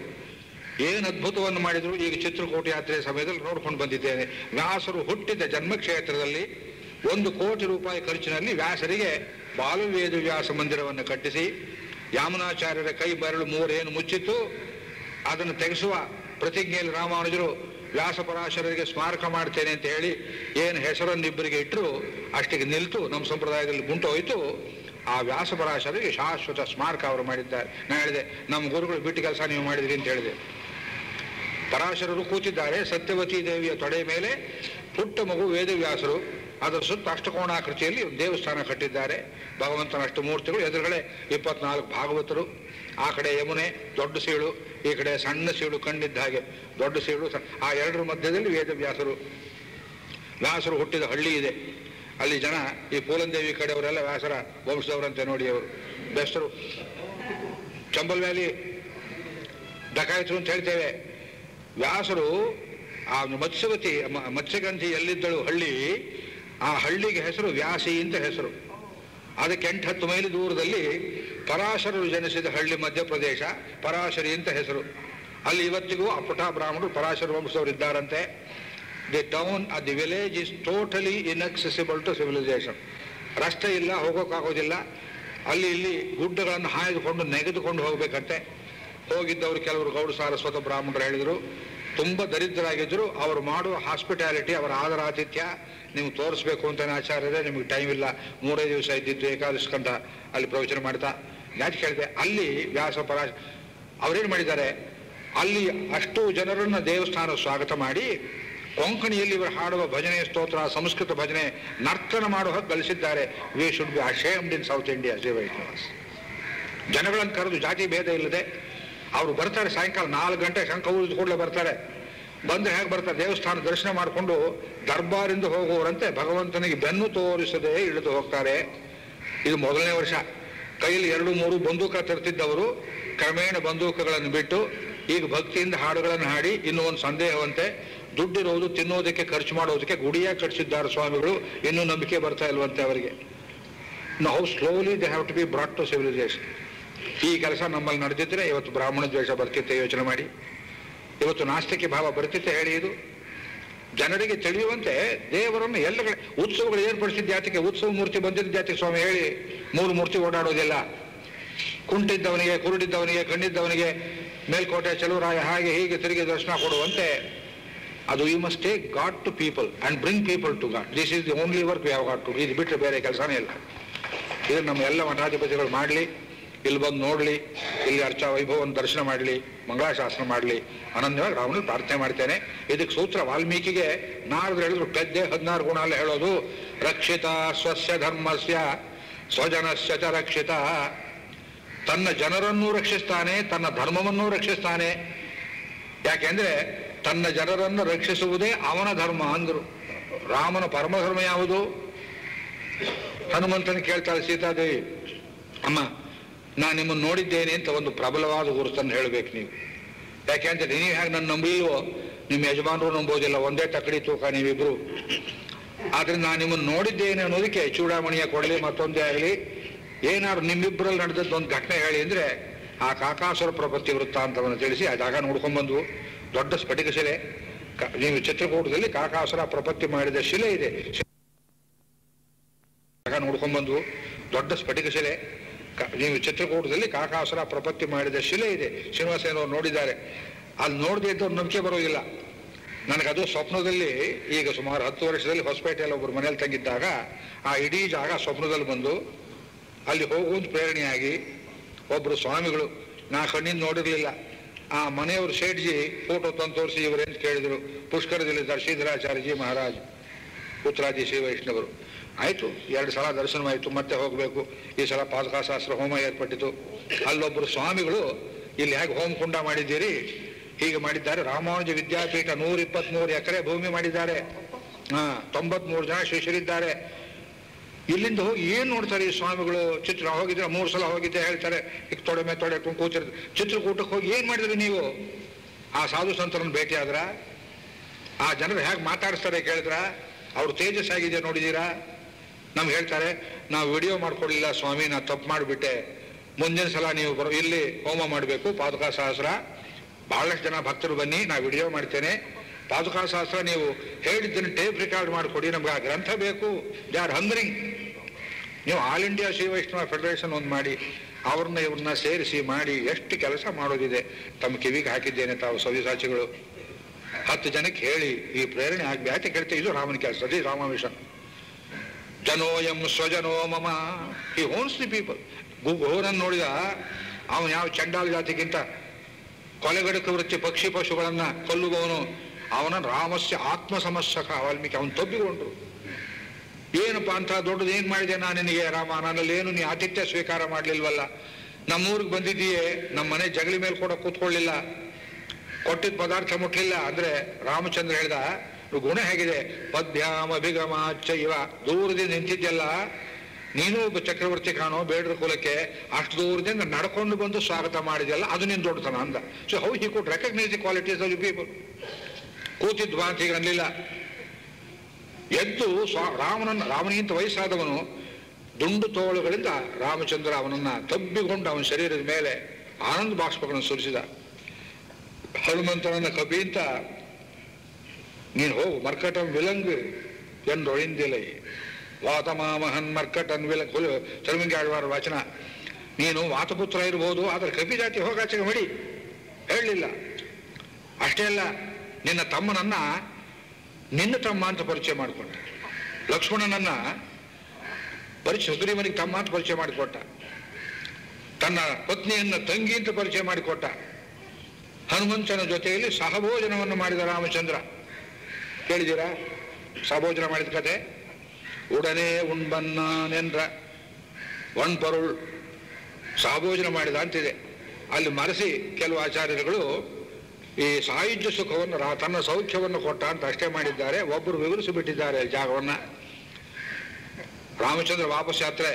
ಏನು ಅದ್ಭುತವನ್ನು ಮಾಡಿದ್ರು? ಈಗ ಚಿತ್ರಕೂಟ ಯಾತ್ರೆ ಸಮಯದಲ್ಲಿ ನೋಡ್ಕೊಂಡು ಬಂದಿದ್ದೇನೆ. ವ್ಯಾಸರು ಹುಟ್ಟಿದ ಜನ್ಮಕ್ಷೇತ್ರದಲ್ಲಿ ಒಂದು ಕೋಟಿ ರೂಪಾಯಿ ಖರ್ಚಿನಲ್ಲಿ ವ್ಯಾಸರಿಗೆ ಬಾಲವೇದ ವ್ಯಾಸ ಮಂದಿರವನ್ನು ಕಟ್ಟಿಸಿ, ಯಾಮನಾಚಾರ್ಯರ ಕೈ ಬೆರಳು ಮೂರೇನು ಮುಚ್ಚಿತ್ತು. ಅದನ್ನು ತೆಗೆಸುವ ಪ್ರತಿಜ್ಞೆಯಲ್ಲಿ ರಾಮಾನುಜರು ವ್ಯಾಸಪರಾಶರರಿಗೆ ಸ್ಮಾರಕ ಮಾಡ್ತೇನೆ ಅಂತ ಹೇಳಿ ಏನು ಹೆಸರನ್ನು ಇಬ್ಬರಿಗೆ ಇಟ್ಟರು ಅಷ್ಟಿಗೆ ನಿಲ್ತು, ನಮ್ಮ ಸಂಪ್ರದಾಯದಲ್ಲಿ ಗುಂಟು ಹೋಯಿತು. ಆ ವ್ಯಾಸಪರಾಶರಿಗೆ ಶಾಶ್ವತ ಸ್ಮಾರಕ ಅವರು ಮಾಡಿದ್ದಾರೆ. ನಾನು ಹೇಳಿದೆ, ನಮ್ಮ ಗುರುಗಳು ಬಿಟ್ಟು ಕೆಲಸ ನೀವು ಮಾಡಿದ್ರಿ ಅಂತ ಹೇಳಿದೆ. ಪರಾಶರರು ಕೂತಿದ್ದಾರೆ, ಸತ್ಯವತಿ ದೇವಿಯ ತೊಡೆ ಮೇಲೆ ಪುಟ್ಟ ಮಗು ವೇದವ್ಯಾಸರು. ಅದರ ಸುತ್ತ ಅಷ್ಟಕೋಣಾಕೃತಿಯಲ್ಲಿ ದೇವಸ್ಥಾನ ಕಟ್ಟಿದ್ದಾರೆ. ಭಗವಂತನ ಅಷ್ಟು ಮೂರ್ತಿಗಳು ಎದುರುಗಡೆ ಇಪ್ಪತ್ನಾಲ್ಕು ಭಾಗವತರು, ಆ ಕಡೆ ಯಮುನೆ, ದೊಡ್ಡ ಸೀಳು, ಈ ಕಡೆ ಸಣ್ಣ ಸೀಳು ಕಂಡಿದ್ದ ಹಾಗೆ ದೊಡ್ಡ ಸೀಳು ಆ ಎರಡರ ಮಧ್ಯದಲ್ಲಿ ವೇದವ್ಯಾಸರು, ವ್ಯಾಸರು ಹುಟ್ಟಿದ ಹಳ್ಳಿ ಇದೆ. ಅಲ್ಲಿ ಜನ ಈ ಪೂಲಂದೇವಿ ಕಡೆಯವರೆಲ್ಲ ವ್ಯಾಸರ ವಂಶದವರಂತೆ ನೋಡಿ ಅವರು. ಬೆಸ್ಟರು ಚಂಬಲ್ ವ್ಯಾಲಿ ಡಕಾಯಿತು ಅಂತ ಹೇಳ್ತೇವೆ. ವ್ಯಾಸರು ಆ ಮತ್ಸ್ಯವತಿ ಮತ್ಸ್ಯಗಂಧಿ ಎಲ್ಲಿದ್ದಳು ಹಳ್ಳಿ ಆ ಹಳ್ಳಿಗೆ ಹೆಸರು ವ್ಯಾಸಿ ಅಂತ ಹೆಸರು. ಅದಕ್ಕೆ ಎಂಟು ಹತ್ತು ಮೈಲಿ ದೂರದಲ್ಲಿ ಪರಾಶರರು ಜನಿಸಿದ ಹಳ್ಳಿ ಮಧ್ಯಪ್ರದೇಶ, ಪರಾಶರಿ ಅಂತ ಹೆಸರು. ಅಲ್ಲಿ ಇವತ್ತಿಗೂ ಅಪ್ಪಟ ಬ್ರಾಹ್ಮಣರು ಪರಾಶರ ವಂಶದವರು ಇದ್ದಾರಂತೆ the town the village is totally inaccessible to civilisation ರಸ್ತೆ ಇಲ್ಲ ಹೋಗೋಕ್ಕಾಗೋದಿಲ್ಲ ಅಲ್ಲಿ ಇಲ್ಲಿ ಗುಡ್ಡಗಳನ್ನು ಹಾಯ್ದುಕೊಂಡು ನೆಗೆದುಕೊಂಡು ಹೋಗಬೇಕಂತೆ. ಹೋಗಿದ್ದವರು ಕೆಲವರು ಗೌಡ ಸಾರಸ್ವತ ಬ್ರಾಹ್ಮಣರು ಹೇಳಿದರು. ತುಂಬ ದರಿದ್ರರಾಗಿದ್ದರು. ಅವರು ಮಾಡುವ ಹಾಸ್ಪಿಟಾಲಿಟಿ ಅವರ ಆದರಾತಿಥ್ಯ ನಿಮ್ಗೆ ತೋರಿಸ್ಬೇಕು ಅಂತ ಇದೆ? ನಿಮಗೆ ಟೈಮ್ ಇಲ್ಲ. ಮೂರೇ ದಿವಸ ಇದ್ದಿದ್ದು ಏಕಾದಶಿ ಕಂಠ ಅಲ್ಲಿ ಪ್ರವಚನ ಮಾಡ್ತಾ. ಯಾಕೆ ಕೇಳಿದೆ? ಅಲ್ಲಿ ವ್ಯಾಸ ಪರಾಶ ಅವರೇನು ಮಾಡಿದ್ದಾರೆ? ಅಲ್ಲಿ ಅಷ್ಟು ಜನರನ್ನು ದೇವಸ್ಥಾನ ಸ್ವಾಗತ ಮಾಡಿ ಕೊಂಕಣಿಯಲ್ಲಿ ಇವರು ಹಾಡುವ ಭಜನೆ, ಸ್ತೋತ್ರ, ಸಂಸ್ಕೃತ ಭಜನೆ, ನರ್ತನ ಮಾಡುವ ಹಾಗೆ ಕಲಿಸಿದ್ದಾರೆ we should be ashamed in South India Vaishnavas ಜನಗಳನ್ನು ಕರೆದು ಜಾತಿ ಭೇದ ಇಲ್ಲದೆ ಅವರು ಬರ್ತಾರೆ ಸಾಯಂಕಾಲ ನಾಲ್ಕು ಗಂಟೆ ಶಂಕ ಊರಿದ ಕೂಡಲೇ ಬರ್ತಾರೆ. ಬಂದು ಹೇಗೆ ಬರ್ತಾರೆ ದೇವಸ್ಥಾನ ದರ್ಶನ ಮಾಡಿಕೊಂಡು ದರ್ಬಾರಿಂದ ಹೋಗುವವರಂತೆ ಭಗವಂತನಿಗೆ ಬೆನ್ನು ತೋರಿಸದೆ ಇಳಿದು ಹೋಗ್ತಾರೆ. ಇದು ಮೊದಲನೇ ವರ್ಷ. ಕೈಯಲ್ಲಿ ಎರಡು ಮೂರು ಬಂದೂಕ ತರ್ತಿದ್ದವರು ಕ್ರಮೇಣ ಬಂದೂಕಗಳನ್ನು ಬಿಟ್ಟು ಈಗ ಭಕ್ತಿಯಿಂದ ಹಾಡುಗಳನ್ನು ಹಾಡಿ ಇನ್ನೂ ಒಂದು ಸಂದೇಹವಂತೆ ದುಡ್ಡಿರೋದು ತಿನ್ನೋದಕ್ಕೆ ಖರ್ಚು ಮಾಡೋದಕ್ಕೆ ಗುಡಿಯಾಗಿ ಕಟ್ಸಿದ್ದಾರೆ ಸ್ವಾಮಿಗಳು. ಇನ್ನೂ ನಂಬಿಕೆ ಬರ್ತಾ ಇಲ್ವಂತೆ ಅವರಿಗೆ. Now slowly they have to be brought to civilisation ಈ ಕೆಲಸ ನಮ್ಮಲ್ಲಿ ನಡೆದಿದ್ರೆ ಇವತ್ತು ಬ್ರಾಹ್ಮಣ ದ್ವೇಷ ಬರ್ತಿತ್ತೆ ಯೋಚನೆ ಮಾಡಿ. ಇವತ್ತು ನಾಸ್ತಿಕ ಭಾವ ಬರುತ್ತಿತ್ತೆ ಹೇಳಿ ಇದು? ಜನರಿಗೆ ತಿಳಿಯುವಂತೆ ದೇವರನ್ನು ಎಲ್ಲ ಕಡೆ ಉತ್ಸವಗಳು ಏರ್ಪಡಿಸಿದ ಜಾತಿಗೆ ಉತ್ಸವ ಮೂರ್ತಿ ಬಂದಿದ್ದ ಜಾತಿಗೆ ಸ್ವಾಮಿ ಹೇಳಿ, ಮೂರು ಮೂರ್ತಿ ಓಡಾಡೋದಿಲ್ಲ. ಕುಂಟಿದ್ದವನಿಗೆ, ಕುರುಡಿದ್ದವನಿಗೆ, ಕಣ್ಣಿದ್ದವನಿಗೆ, ಮೇಲ್ಕೋಟೆ ಚಲುವರಾಯ ಹಾಗೆ ಹೀಗೆ ತಿರುಗಿ ದರ್ಶನ ಕೊಡುವಂತೆ ಅದು you must take God to people and bring people to God this is the only work we have got to ಇದು ಬಿಟ್ಟರೆ ಬೇರೆ ಕೆಲಸನೇ ಇಲ್ಲ. ಇದನ್ನು ನಮ್ಮ ಎಲ್ಲ ಮಠಾಧಿಪತಿಗಳು ಮಾಡಲಿ. ಇಲ್ಲಿ ಬಂದು ನೋಡಲಿ, ಇಲ್ಲಿ ಅರ್ಚಾ ವೈಭವವನ್ನು ದರ್ಶನ ಮಾಡಲಿ, ಮಂಗಳಾಶಾಸನ ಮಾಡಲಿ. ಅನನ್ಯವಾಗಿ ರಾಮನಲ್ಲಿ ಪ್ರಾರ್ಥನೆ ಮಾಡ್ತೇನೆ. ಇದಕ್ಕೆ ಸೂತ್ರ ವಾಲ್ಮೀಕಿಗೆ ನಾರದ್ರು ಹೇಳಿದ್ರು ಪೆದ್ದೆ ಹದಿನಾರು ಗುಣ ಅಲ್ಲ ಹೇಳೋದು. ರಕ್ಷಿತ ಸ್ವಸ್ಯ ಧರ್ಮಸ್ಯ, ಸ್ವಜನಸ್ಯ ಚ ರಕ್ಷಿತ. ತನ್ನ ಜನರನ್ನೂ ರಕ್ಷಿಸ್ತಾನೆ, ತನ್ನ ಧರ್ಮವನ್ನೂ ರಕ್ಷಿಸ್ತಾನೆ. ಯಾಕೆಂದ್ರೆ ತನ್ನ ಜನರನ್ನು ರಕ್ಷಿಸುವುದೇ ಅವನ ಧರ್ಮ ಅಂದರು. ರಾಮನ ಪರಮಧರ್ಮ ಯಾವುದು? ಹನುಮಂತನ ಕೇಳ್ತಾಳೆ, ಸೀತಾದೇವಿ, ಅಮ್ಮ ನಾನು ನಿಮ್ಮನ್ನು ನೋಡಿದ್ದೇನೆ ಅಂತ ಒಂದು ಪ್ರಬಲವಾದ ಗುರುತನ್ನು ಹೇಳಬೇಕು ನೀವು. ಯಾಕೆಂದ್ರೆ ನೀವು ಹೇಗೆ ನನ್ನ ನಂಬಿಲ್ವೋ, ನಿಮ್ಮ ಯಜಮಾನರು ನಂಬೋದಿಲ್ಲ, ಒಂದೇ ತಕಡಿ ತೂಕ ನೀವಿಬ್ರು. ಆದರೆ ನಾನು ನಿಮ್ಮನ್ನು ನೋಡಿದ್ದೇನೆ ಅನ್ನೋದಕ್ಕೆ ಚೂಡಾಮಣಿಯ ಕೊಡಲಿ ಮತ್ತೊಂದೇ ಆಗಲಿ. ಏನಾದ್ರು ನಿಮ್ಮಿಬ್ಬರಲ್ಲಿ ನಡೆದದ್ದು ಒಂದು ಘಟನೆ ಹೇಳಿ ಅಂದರೆ ಆ ಕಾಕಾಸುರ ಪ್ರಪತ್ತಿ ವೃತ್ತಾಂತವನ್ನು ತಿಳಿಸಿ ಆ ಜಾಗ ನೋಡ್ಕೊಂಡ್ಬಂದು ದೊಡ್ಡ ಸ್ಫಟಿಕ ಶಿಲೆ. ನೀವು ಚಿತ್ರಕೂಟದಲ್ಲಿ ಕಾಕಾಸುರ ಪ್ರಪತ್ತಿ ಮಾಡಿದ ಶಿಲೆ ಇದೆ. ಜಾಗ ನೋಡ್ಕೊಂಡ್ ಬಂದ್ವು. ದೊಡ್ಡ ಸ್ಫಟಿಕ ಶಿಲೆ. ನೀವು ಚಿತ್ರಕೂಟದಲ್ಲಿ ಕಾಕಾಸುರ ಪ್ರಪತ್ತಿ ಮಾಡಿದ ಶಿಲೆ ಇದೆ. ಶ್ರೀನಿವಾಸೇನವರು ನೋಡಿದ್ದಾರೆ. ಅಲ್ಲಿ ನೋಡದೆ ಇದ್ದವ್ರು ನಂಬಿಕೆ ಬರೋದಿಲ್ಲ. ನನಗದು ಸ್ವಪ್ನದಲ್ಲಿ ಈಗ ಸುಮಾರು ಹತ್ತು ವರ್ಷದಲ್ಲಿ ಹೊಸಪೇಟೆಯಲ್ಲಿ ಒಬ್ಬರು ಮನೇಲಿ ತಂಗಿದ್ದಾಗ ಆ ಇಡೀ ಜಾಗ ಸ್ವಪ್ನದಲ್ಲಿ ಬಂದು ಅಲ್ಲಿ ಹೋಗುವಂತ ಪ್ರೇರಣೆಯಾಗಿ ಒಬ್ಬರು ಸ್ವಾಮಿಗಳು ನಾ ಕಣ್ಣಿಂದ ನೋಡಿರಲಿಲ್ಲ. ಆ ಮನೆಯವರು ಶೇಟ್ಜಿ ಫೋಟೋ ತಂದು ತೋರಿಸಿ ಇವರೇನು ಕೇಳಿದರು. ಪುಷ್ಕರದಲ್ಲಿ ಶ್ರೀಧರಾಚಾರ್ಯಜಿ ಮಹಾರಾಜ್, ಉತ್ತರಾದಿ ಶ್ರೀ ವೈಷ್ಣವರು. ಆಯ್ತು. ಎರಡು ಸಲ ದರ್ಶನವಾಯಿತು, ಮತ್ತೆ ಹೋಗಬೇಕು. ಈ ಸಲ ಪಾದಕಾಶಾಸ್ತ್ರ ಹೋಮ ಏರ್ಪಟ್ಟಿತು. ಅಲ್ಲೊಬ್ಬರು ಸ್ವಾಮಿಗಳು ಇಲ್ಲಿ ಹೇಗೆ ಹೋಮ ಕುಂಡ ಮಾಡಿದ್ದೀರಿ? ಹೀಗೆ ಮಾಡಿದ್ದಾರೆ. ರಾಮಾನುಜ ವಿದ್ಯಾಪೀಠ ನೂರ ಇಪ್ಪತ್ಮೂರು ಎಕರೆ ಭೂಮಿ ಮಾಡಿದ್ದಾರೆ. ಹಾ, ತೊಂಬತ್ಮೂರು ಜನ ಶಿಷ್ಯರಿದ್ದಾರೆ. ಇಲ್ಲಿಂದ ಹೋಗಿ ಏನು ನೋಡ್ತಾರೆ ಈ ಸ್ವಾಮಿಗಳು? ಚಿತ್ರ ಹೋಗಿದ್ರೆ ಮೂರು ಸಲ ಹೋಗಿದ್ದೆ ಹೇಳ್ತಾರೆ. ಈಗ ತೊಡೆ ಮೇಲೆ ತೊಡೆ ಕೂತಿರ್ ಚಿತ್ರಕೂಟಕ್ಕೆ ಹೋಗಿ ಏನು ಮಾಡಿದ್ರಿ ನೀವು? ಆ ಸಾಧು ಸಂತರನ್ನು ಭೇಟಿ ಆದ್ರ? ಆ ಜನರು ಹೇಗೆ ಮಾತಾಡಿಸ್ತಾರೆ ಕೇಳಿದ್ರ? ಅವ್ರು ತೇಜಸ್ಸಾಗಿದೆ ನೋಡಿದ್ದೀರಾ ನಮ್ಗೆ ಹೇಳ್ತಾರೆ, ನಾವು ವಿಡಿಯೋ ಮಾಡ್ಕೊಡ್ಲಿಲ್ಲ ಸ್ವಾಮಿ ನಾ ತಪ್ಪು ಮಾಡಿಬಿಟ್ಟೆ. ಮುಂದಿನ ಸಲ ನೀವು ಬರೋ, ಇಲ್ಲಿ ಹೋಮ ಮಾಡಬೇಕು ಪಾದುಕಾ ಸಹಸ್ರ ಬಹಳಷ್ಟು ಜನ ಭಕ್ತರು ಬನ್ನಿ ನಾ ವಿಡಿಯೋ ಮಾಡ್ತೇನೆ. ಪಾದುಕಾ ಸಹಸ್ರ ನೀವು ಹೇಳಿದ್ದನ್ನು ಟೇಪ್ ರೆಕಾರ್ಡ್ ಮಾಡಿಕೊಡಿ, ನಮ್ಗೆ ಆ ಗ್ರಂಥ ಬೇಕು. ದೇ ಆರ್ ಹಂಗ್ರಿಂಗ್ ನೀವು all India Shri Vaishnava federation ಒಂದು ಮಾಡಿ, ಅವ್ರನ್ನ ಇವ್ರನ್ನ ಸೇರಿಸಿ ಮಾಡಿ, ಎಷ್ಟು ಕೆಲಸ ಮಾಡೋದಿದೆ. ತಮ್ಮ ಕಿವಿಗೆ ಹಾಕಿದ್ದೇನೆ ತಾವು ಸವ್ಯಸಾಚಿಗಳು ಹತ್ತು ಜನಕ್ಕೆ ಹೇಳಿ, ಈ ಪ್ರೇರಣೆ ಆಗಿ ಯಾಕೆ ಕೇಳ್ತೇವೆ ಇದು ರಾಮನ ಕೆಲಸ, ಅದೇ ರಾಮ ಮಿಷನ್ ಜನೋಯಂ ಸ್ವಜನೋ ಮಮ. ಈ ಓನ್ಸ್ ದಿ ಪೀಪಲ್ ಗುಗೋರನ್ನು ನೋಡಿದ ಅವನು ಯಾವ ಚಂಡಾಲ ಜಾತಿಗಿಂತ ಕೊಲೆಗಡಕ ವೃತ್ತಿ ಪಕ್ಷಿ ಪಶುಗಳನ್ನ ಕೊಲ್ಲುವವನು, ಅವನ ರಾಮಸ್ಯ ಆತ್ಮ ಸಮಸ್ಯಕ ವಾಲ್ಮೀಕಿ. ಅವನು ತಬ್ಬಿಕೊಂಡ್ರು. ಏನಪ್ಪ ಅಂತ ದೊಡ್ಡದು ಏನು ಮಾಡಿದೆ ನಾನು ನಿನಗೆ? ರಾಮ, ನನ್ನಲ್ಲಿ ಏನು ನೀ ಆತಿಥ್ಯ ಸ್ವೀಕಾರ ಮಾಡಲಿಲ್ವಲ್ಲ? ನಮ್ಮೂರಿಗೆ ಬಂದಿದ್ದೀಯೇ ನಮ್ಮ ಮನೆ ಜಗಲಿ ಮೇಲೆ ಕೂಡ ಕೂತ್ಕೊಳ್ಳಿಲ್ಲ. ಕೊಟ್ಟಿದ್ದ ಪದಾರ್ಥ ಮುಟ್ಲಿಲ್ಲ. ಅಂದ್ರೆ ರಾಮಚಂದ್ರ ಹೇಳ್ದ "ಇವ್ರ ಗುಣ ಹೇಗಿದೆ? ಪದ್ಯಾಮ ಅಭಿಗಮ ಇವ ದೂರದಿಂದ ನಿಂತಿದ್ದೆಲ್ಲ ನೀನು ಚಕ್ರವರ್ತಿ ಕಾಣೋ ಬೇಡ್ರ ಕುಲಕ್ಕೆ ಅಷ್ಟು ದೂರದಿಂದ ನಡ್ಕೊಂಡು ಬಂದು ಸ್ವಾಗತ ಮಾಡಿದೆಯಲ್ಲ, ಅದು ನಿನ್ನ ದೊಡ್ಡತನ ಅಂದ. So how he could recognise the qualities of people ಕೂತಿದ್ ಮಾತಿಗೆ ಅನ್ನಲಿಲ್ಲ ಎದ್ದು ಸ್ವಾ, ರಾಮನನ್ನ, ರಾಮನಿಗಿಂತ ವಯಸ್ಸಾದವನು ದುಂಡು ತೋಳುಗಳಿಂದ ರಾಮಚಂದ್ರ ಅವನನ್ನ ತಬ್ಬಿಕೊಂಡು ಅವನ ಶರೀರದ ಮೇಲೆ ಆನಂದ ಬಾಷ್ಪಗಳನ್ನು ಸುರಿಸಿದ. ಹನುಮಂತನನ್ನ ಅಂತ ನೀನು ಹೋಗು ಮರ್ಕಟಂ ವಿಲಂಗ್ ಎಂದೊಳಿಂದಿಲೈ ವಾತಮಾಮಹನ್ ಮರ್ಕಟನ್ ವಿಲಂಗ್. ಚರ್ಮಿಂಗಿ ಆಳ್ವಾರ ವಾಚನ. ನೀನು ವಾತಪುತ್ರ ಇರ್ಬೋದು, ಆದರೆ ಕಪಿ ಜಾತಿ ಹೋಗಾಚೆಗೆ ಮಡಿ. ಹೇಳಲಿಲ್ಲ. ಅಷ್ಟೇ ಅಲ್ಲ, ನಿನ್ನ ತಮ್ಮನನ್ನ ನಿನ್ನ ತಮ್ಮ ಅಂತ ಪರಿಚಯ ಮಾಡಿಕೊಂಡ. ಲಕ್ಷ್ಮಣನನ್ನ ಪರಿಚಯ ಸುಗ್ರೀವನಿಗೆ ತಮ್ಮ ಅಂತ ಪರಿಚಯ ಮಾಡಿಕೊಟ್ಟ. ತನ್ನ ಪತ್ನಿಯನ್ನ ತಂಗಿ ಅಂತ ಪರಿಚಯ ಮಾಡಿಕೊಟ್ಟ. ಹನುಮಂತನ ಜೊತೆಯಲ್ಲಿ ಸಹಭೋಜನವನ್ನು ಮಾಡಿದ ರಾಮಚಂದ್ರ. ಕೇಳಿದ್ದೀರಾ? ಸಭೋಜನ ಮಾಡಿದ ಕತೆ? ಉಡನೆ ಉಣ್ಬನ್ನ ನೆನ್ರ. ಒಣ್ ಪರುಳ್ ಸಾಭೋಜನ ಮಾಡಿದ ಅಂತಿದೆ. ಅಲ್ಲಿ ಮರೆಸಿ ಕೆಲವು ಆಚಾರ್ಯರುಗಳು ಈ ಸಾಯುಜ್ಯ ಸುಖವನ್ನು ತನ್ನ ಸೌಖ್ಯವನ್ನು ಕೊಟ್ಟ ಅಂತ ಅಷ್ಟೇ ಮಾಡಿದ್ದಾರೆ. ಒಬ್ಬರು ವಿವರಿಸಿ ಬಿಟ್ಟಿದ್ದಾರೆ ಜಾಗವನ್ನ. ರಾಮಚಂದ್ರ ವಾಪಸ್ ಯಾತ್ರೆ